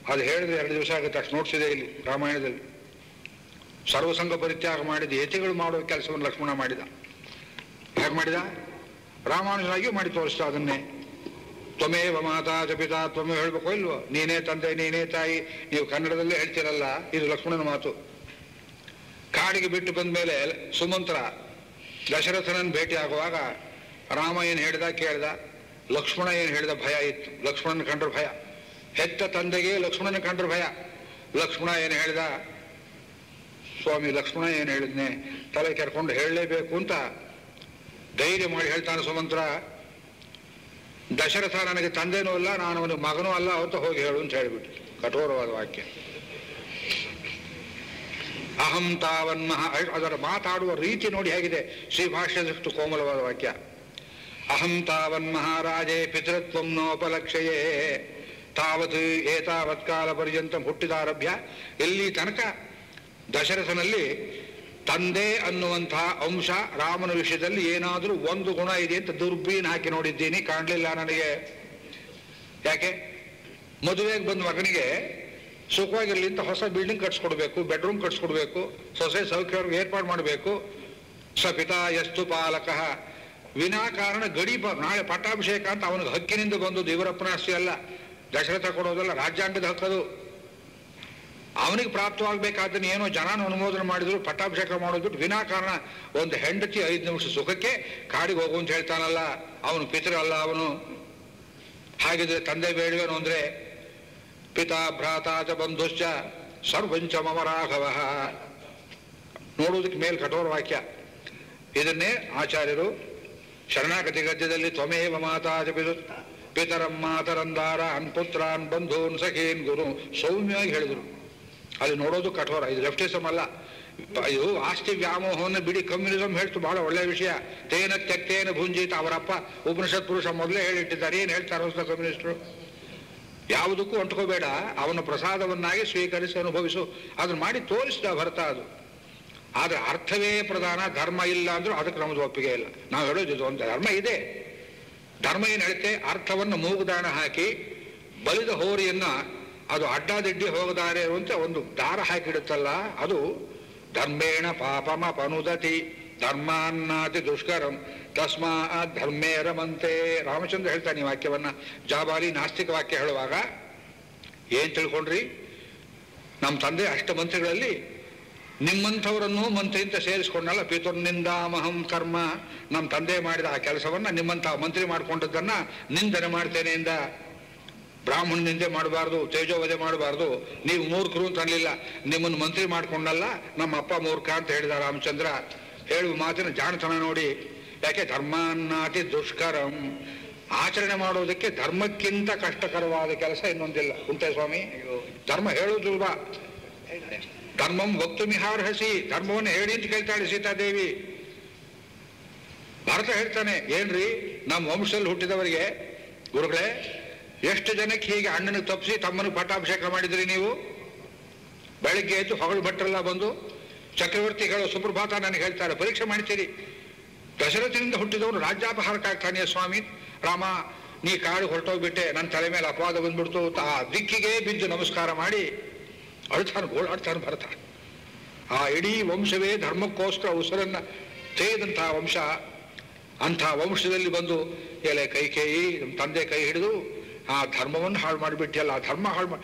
ಅದು ಹೇಳಿದ್ರೆ ಎರಡು ದಿವಸ ಆಗುತ್ತೆ, ಅಷ್ಟು ನೋಡ್ಸಿದೆ ಇಲ್ಲಿ ರಾಮಾಯಣದಲ್ಲಿ. ಸರ್ವಸಂಘ ಪರಿತ್ಯಾಗ ಮಾಡಿದ ಯತಿಗಳು ಮಾಡುವ ಕೆಲಸವನ್ನು ಲಕ್ಷ್ಮಣ ಮಾಡಿದ. ಹೇಗೆ ಮಾಡಿದ? ರಾಮಾನುಜನಾಗಿಯೂ ಮಾಡಿ ತೋರಿಸ್ತಾ ಅದನ್ನೇ. ತ್ವಮೇವ ಮಾತಾ ಚ ಪಿತಾ, ತ್ವಮೇ ಹೇಳ್ಬೇಕು ಇಲ್ವೋ? ನೀನೇ ತಂದೆ, ನೀನೇ ತಾಯಿ, ನೀವು ಕನ್ನಡದಲ್ಲೇ ಹೇಳ್ತಿರಲ್ಲ, ಇದು ಲಕ್ಷ್ಮಣನ ಮಾತು. ಕಾಡಿಗೆ ಬಿಟ್ಟು ಬಂದ ಮೇಲೆ ಸುಮಂತ್ರ ದಶರಥನನ್ನು ಭೇಟಿ ಆಗುವಾಗ ರಾಮ ಏನು ಹೇಳ್ದ, ಕೇಳ್ದ. ಲಕ್ಷ್ಮಣ ಏನು ಹೇಳಿದ ಭಯ ಇತ್ತು. ಲಕ್ಷ್ಮಣನ ಕಂಡ್ರ ಭಯ. ಹೆತ್ತ ತಂದೆಗೆ ಲಕ್ಷ್ಮಣನ ಕಂಡ್ರ ಭಯ. ಲಕ್ಷ್ಮಣ ಏನು ಹೇಳಿದ? ಸ್ವಾಮಿ, ಲಕ್ಷ್ಮಣ ಏನು ಹೇಳಿದ್ನೆ? ತಲೆ ಕೆರ್ಕೊಂಡು ಹೇಳಲೇಬೇಕು ಅಂತ ಧೈರ್ಯ ಮಾಡಿ ಹೇಳ್ತಾನೆ ಸುಮಂತ್ರ. ದಶರಥ ನನಗೆ ತಂದೆನೂ ಅಲ್ಲ, ನಾನು ಅವನ ಮಗನೂ ಅಲ್ಲ ಅಂತ ಹೋಗಿ ಹೇಳು ಅಂತ ಹೇಳಿಬಿಟ್ಟು ಕಠೋರವಾದ ವಾಕ್ಯ. ಅಹಂ ತಾವನ್ಮಹ. ಅದರ ಮಾತಾಡುವ ರೀತಿ ನೋಡಿ ಹೇಗಿದೆ. ಶ್ರೀ ಭಾಷ್ಯದಷ್ಟು ಕೋಮಲವಾದ ವಾಕ್ಯ. ಅಹಂ ತಾವನ್ ಮಹಾರಾಜೇ ಪಿತೃತ್ವಂ ನೋಪಲಕ್ಷಯೇ. ತಾವತ್ ಏತಾವತ್ ಕಾಲ ಪರ್ಯಂತ ಹುಟ್ಟಿದಾರಭ್ಯ. ಎಲ್ಲಿ ತನಕ ದಶರಥನಲ್ಲಿ ತಂದೆ ಅನ್ನುವಂತಹ ಅಂಶ ರಾಮನ ವಿಷಯದಲ್ಲಿ ಏನಾದರೂ ಒಂದು ಗುಣ ಇದೆ ಅಂತ ದುರ್ಬೀನ್ ಹಾಕಿ ನೋಡಿದ್ದೀನಿ. ಕಾಣಲಿಲ್ಲ ನನಗೆ. ಯಾಕೆ? ಮದುವೆಗೆ ಬಂದ ಮಗನಿಗೆ ಸುಖವಾಗಿರ್ಲಿ ಅಂತ ಹೊಸ ಬಿಲ್ಡಿಂಗ್ ಕಟ್ಸ್ಕೊಡ್ಬೇಕು ಬೆಡ್ರೂಮ್ ಕಟ್ಸ್ಕೊಡ್ಬೇಕು, ಸೊಸೆ ಸೌಖ್ಯವ್ರಿಗೆ ಏರ್ಪಾಡು ಮಾಡಬೇಕು. ಸ ಪಿತಾ ಎಸ್ತು ಪಾಲಕಃ. ವಿನಾಕಾರಣ ಗಡಿ ನಾಳೆ ಪಟ್ಟಾಭಿಷೇಕ ಅಂತ ಅವನಿಗೆ ಹಕ್ಕಿನಿಂದ ಬಂದದ್ದು ಇವರಪ್ಪನ ಆಸ್ತಿ ಅಲ್ಲ. ದಶರಥ ಕೊಡೋದಲ್ಲ, ರಾಜ್ಯಾಂಗದ ಹಕ್ಕದು ಅವನಿಗೆ ಪ್ರಾಪ್ತವಾಗಬೇಕಾದ್ರೆ ಏನೋ ಜನಾನು ಅನುಮೋದನೆ ಮಾಡಿದ್ರು, ಪಟ್ಟಾಭಿಷೇಕ ಮಾಡೋದು ವಿನಾಕಾರಣ ಒಂದು ಹೆಂಡತಿ ಐದು ನಿಮಿಷ ಸುಖಕ್ಕೆ ಕಾಡಿಗೆ ಹೋಗು ಅಂತ ಹೇಳ್ತಾನಲ್ಲ, ಅವನು ಪಿತೃ ಅಲ್ಲ ಅವನು. ಹಾಗಿದ್ರೆ ತಂದೆ ಬೇಡವೇನು ಅಂದ್ರೆ, ಪಿತಾ ಭ್ರಾತಾ ಚ ಬಂಧುಶ್ಚ ಸರ್ವಂಚ ಮಮ ರಾಘವ. ನೋಡುವುದಕ್ಕೆ ಮೇಲ್ ಕಠೋರ ವಾಕ್ಯ. ಇದನ್ನೇ ಆಚಾರ್ಯರು ಶರಣಾಗತಿ ಗದ್ಯದಲ್ಲಿ ತ್ವಮೇವ ಮಾತಾ ಚ ಪಿತು ಪಿತರಂ ಮಾತರಂದಾರ ಅನ್ಪುತ್ರಾನ್ ಬಂಧೂನ್ ಸಖೀನ್ ಗುರು ಸೌಮ್ಯವಾಗಿ ಹೇಳಿದರು. ಅಲ್ಲಿ ನೋಡೋದು ಕಠೋರ, ಇದು ಲೆಫ್ಟಿಸಮ್ ಅಲ್ಲ. ಇದು ಆಸ್ತಿ ವ್ಯಾಮೋಹವನ್ನು ಬಿಡಿ ಕಮ್ಯುನಿಸಂ ಹೇಳ್ತು, ಬಹಳ ಒಳ್ಳೆಯ ವಿಷಯ. ತೇನ ತೆಕ್ತೇನ ಭುಂಜಿತ ಅವರಪ್ಪ, ಉಪನಿಷತ್ ಪುರುಷ ಮೊದಲೇ ಹೇಳಿಟ್ಟಿದ್ದಾರೆ, ಏನು ಹೇಳ್ತಾರೆ ಹೊಸ ಕಮ್ಯುನಿಸ್ಟರು? ಯಾವುದಕ್ಕೂ ಅಂಟ್ಕೋಬೇಡ, ಅವನ ಪ್ರಸಾದವನ್ನಾಗಿ ಸ್ವೀಕರಿಸಿ ಅನುಭವಿಸು. ಅದನ್ನು ಮಾಡಿ ತೋರಿಸಿದ ಭರತ ಅದು. ಆದ್ರೆ ಅರ್ಥವೇ ಪ್ರಧಾನ, ಧರ್ಮ ಇಲ್ಲ ಅಂದರೂ ಅದಕ್ಕೆ ನಮ್ಮದು ಒಪ್ಪಿಗೆ ಇಲ್ಲ. ನಾವು ಹೇಳೋದು ಇದು ಒಂದು ಧರ್ಮ ಇದೆ. ಧರ್ಮ ಏನು ಹೇಳುತ್ತೆ? ಅರ್ಥವನ್ನು ಮೂಗುದಾಣ ಹಾಕಿ ಬಲಿದ ಹೋರಿಯನ್ನ ಅದು ಅಡ್ಡಾದಿಡ್ಡಿ ಹೋಗದಾರೆ ಅಂತ ಒಂದು ದಾರ ಹಾಕಿಡುತ್ತಲ್ಲ ಅದು ಧರ್ಮೇಣ ಪಾಪಮ ಪನುದತಿ, ಧರ್ಮಾನ್ನಾತಿ ದುಷ್ಕರಂ, ತಸ್ಮಾ ಧರ್ಮೇ ರಮಂತೆ. ರಾಮಚಂದ್ರ ಹೇಳ್ತಾನೆ ಈ ವಾಕ್ಯವನ್ನ. ಜಾಬಾಲಿ ನಾಸ್ತಿಕ ವಾಕ್ಯ ಹೇಳುವಾಗ, ಏನು ತಿಳ್ಕೊಂಡ್ರಿ? ನಮ್ಮ ತಂದೆ ಅಷ್ಟ ಮಂತ್ರಿಗಳಲ್ಲಿ ನಿಮ್ಮಂಥವರನ್ನು ಮಂತ್ರಿ ಅಂತ ಸೇರಿಸ್ಕೊಂಡಲ್ಲ ಪಿತುರ್ನಿಂದಾಮಹಂ ಕರ್ಮ. ನಮ್ಮ ತಂದೆ ಮಾಡಿದ ಆ ಕೆಲಸವನ್ನ ನಿಮ್ಮಂಥ ಮಂತ್ರಿ ಮಾಡಿಕೊಂಡದ್ದನ್ನು ನಿಂದನೆ ಮಾಡ್ತೇನೆ ಇಂದ. ಬ್ರಾಹ್ಮಣನಿಂದೆ ಮಾಡಬಾರ್ದು ತೇಜೋವಧೆ ಮಾಡಬಾರ್ದು. ನೀವು ಮೂರ್ಖರು ಅಂತ ಅನ್ಲಿಲ್ಲ. ನಿಮ್ಮನ್ನು ಮಂತ್ರಿ ಮಾಡ್ಕೊಂಡಲ್ಲ ನಮ್ಮ ಅಪ್ಪ ಮೂರ್ಖ ಅಂತ ಹೇಳಿದ ರಾಮಚಂದ್ರ. ಹೇಳುವ ಮಾತಿನ ಜಾಣತನ ನೋಡಿ. ಯಾಕೆ? ಧರ್ಮಾನ್ನಾತಿ ದುಷ್ಕರಂ. ಆಚರಣೆ ಮಾಡೋದಕ್ಕೆ ಧರ್ಮಕ್ಕಿಂತ ಕಷ್ಟಕರವಾದ ಕೆಲಸ ಇನ್ನೊಂದಿಲ್ಲ. ಕುಂಟೆ ಸ್ವಾಮಿ? ಧರ್ಮ ಹೇಳೋದು ಧರ್ಮಂ ವಕ್ತು ಮಿಹಾರ್ಹಸಿ ಧರ್ಮವನ್ನು ಹೇಳಿ ಅಂತ ಕೇಳ್ತಾಳೆ ಸೀತಾದೇವಿ. ಭರತ ಹೇಳ್ತಾನೆ, ಏನ್ರಿ, ನಮ್ಮ ವಂಶದಲ್ಲಿ ಹುಟ್ಟಿದವರಿಗೆ, ಗುರುಗಳೇ, ಎಷ್ಟು ಜನಕ್ಕೆ ಹೀಗೆ ಅಣ್ಣನಿಗೆ ತಪ್ಪಿಸಿ ತಮ್ಮನಿಗೆ ಪಟ್ಟಾಭಿಷೇಕ ಮಾಡಿದ್ರಿ ನೀವು? ಬೆಳಿಗ್ಗೆ ಎದ್ದು ಹೊಗಳು ಭಟ್ರೆಲ್ಲ ಬಂದು, ಚಕ್ರವರ್ತಿಗಳು ಸುಪ್ರಭಾತ ನನಗೆ ಹೇಳ್ತಾರೆ, ಪರೀಕ್ಷೆ ಮಾಡ್ತೀರಿ. ದಶರಥನಿಂದ ಹುಟ್ಟಿದವರು ರಾಜ್ಯಾಪಹಾರಕ್ಕಾಗ್ತಾನೆ ಸ್ವಾಮಿ? ರಾಮ, ನೀ ಕಾಡು ಹೊರಟೋಗ್ಬಿಟ್ಟೆ, ನನ್ನ ತಲೆ ಮೇಲೆ ಅಪವಾದ ಬಂದ್ಬಿಡ್ತು. ಆ ದಿಕ್ಕಿಗೆ ಬಿದ್ದು ನಮಸ್ಕಾರ ಮಾಡಿ ಅಳ್ತಾನೆ ಗೋಳಾಡ್ತಾನೆ ಭರತ. ಆ ಇಡೀ ವಂಶವೇ ಧರ್ಮಕ್ಕೋಸ್ಕರ ಉಸಿರನ್ನ ತೇದಂತಹ ವಂಶ. ಅಂಥ ವಂಶದಲ್ಲಿ ಬಂದು ಎಲೆ ಕೈ ಕೇಯಿ, ನಮ್ಮ ತಂದೆ ಕೈ ಹಿಡಿದು, ಆ ಧರ್ಮವನ್ನು ಹಾಳು ಮಾಡಿಬಿಟ್ಟಿಯಲ್ಲ ಆ ಧರ್ಮ ಹಾಳು ಮಾಡಿ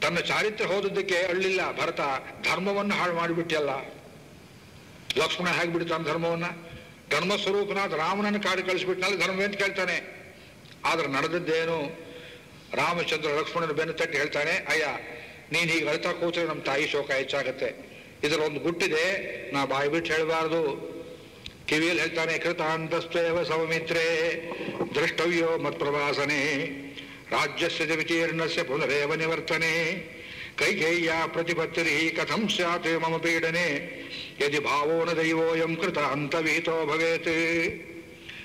ತನ್ನ ಚಾರಿತ್ರ್ಯ ಹೋದದ್ದಕ್ಕೆ ಅಳ್ಳಿಲ್ಲ ಭರತ, ಧರ್ಮವನ್ನು ಹಾಳು ಮಾಡಿಬಿಟ್ಟಿಯಲ್ಲ ಲಕ್ಷ್ಮಣ ಹೇಗೆ ಬಿಡ್ತಾನೆ ಧರ್ಮವನ್ನ? ಧರ್ಮ ಸ್ವರೂಪನಾದ ರಾಮನನ್ನು ಕಾಡಿ ಧರ್ಮ ಅಂತ ಕೇಳ್ತಾನೆ? ಆದ್ರೆ ನಡೆದದ್ದೇನು? ರಾಮಚಂದ್ರ ಲಕ್ಷ್ಮಣನ ಬೆನ್ನು ತಟ್ಟಿ ಹೇಳ್ತಾನೆ, ಅಯ್ಯ ನೀನ್ ಹೀಗೆ ಅಳ್ತಾ ಕೂತ್ರೆ ನಮ್ಮ ತಾಯಿ ಶೋಕ ಹೆಚ್ಚಾಗುತ್ತೆ. ಇದರ ಒಂದು ಗುಟ್ಟಿದೆ, ನಾ ಬಾಯಿ ಬಿಟ್ಟು ಹೇಳಬಾರ್ದು. ಕಿವಿಯಲ್ಲಿ ಹೇಳ್ತಾನೆ ಕೃತಾಂತಸ್ತೇವ ಸೌಮಿತ್ರೇ ದ್ರಷ್ಟವ್ಯೋ ಮತ್ಪ್ರವಾಸನೆ. ರಾಜ್ಯಸ್ಯ ಚ ವಿಕೀರ್ಣಸ್ಯ ಪುನರೇವ ನಿವರ್ತನೆ. ಕೈಕೇಯ್ಯ ಪ್ರತಿಪತ್ತಿರಿ, ಕಥಂ ಸ್ಯಾತ್ ಮಮ ಪೀಡನೆ. ಯದಿ ಭಾವೋ ನ ದೈವೋಯಂ ಕೃತಾಂತವೀತೋ ಭವೇತ್.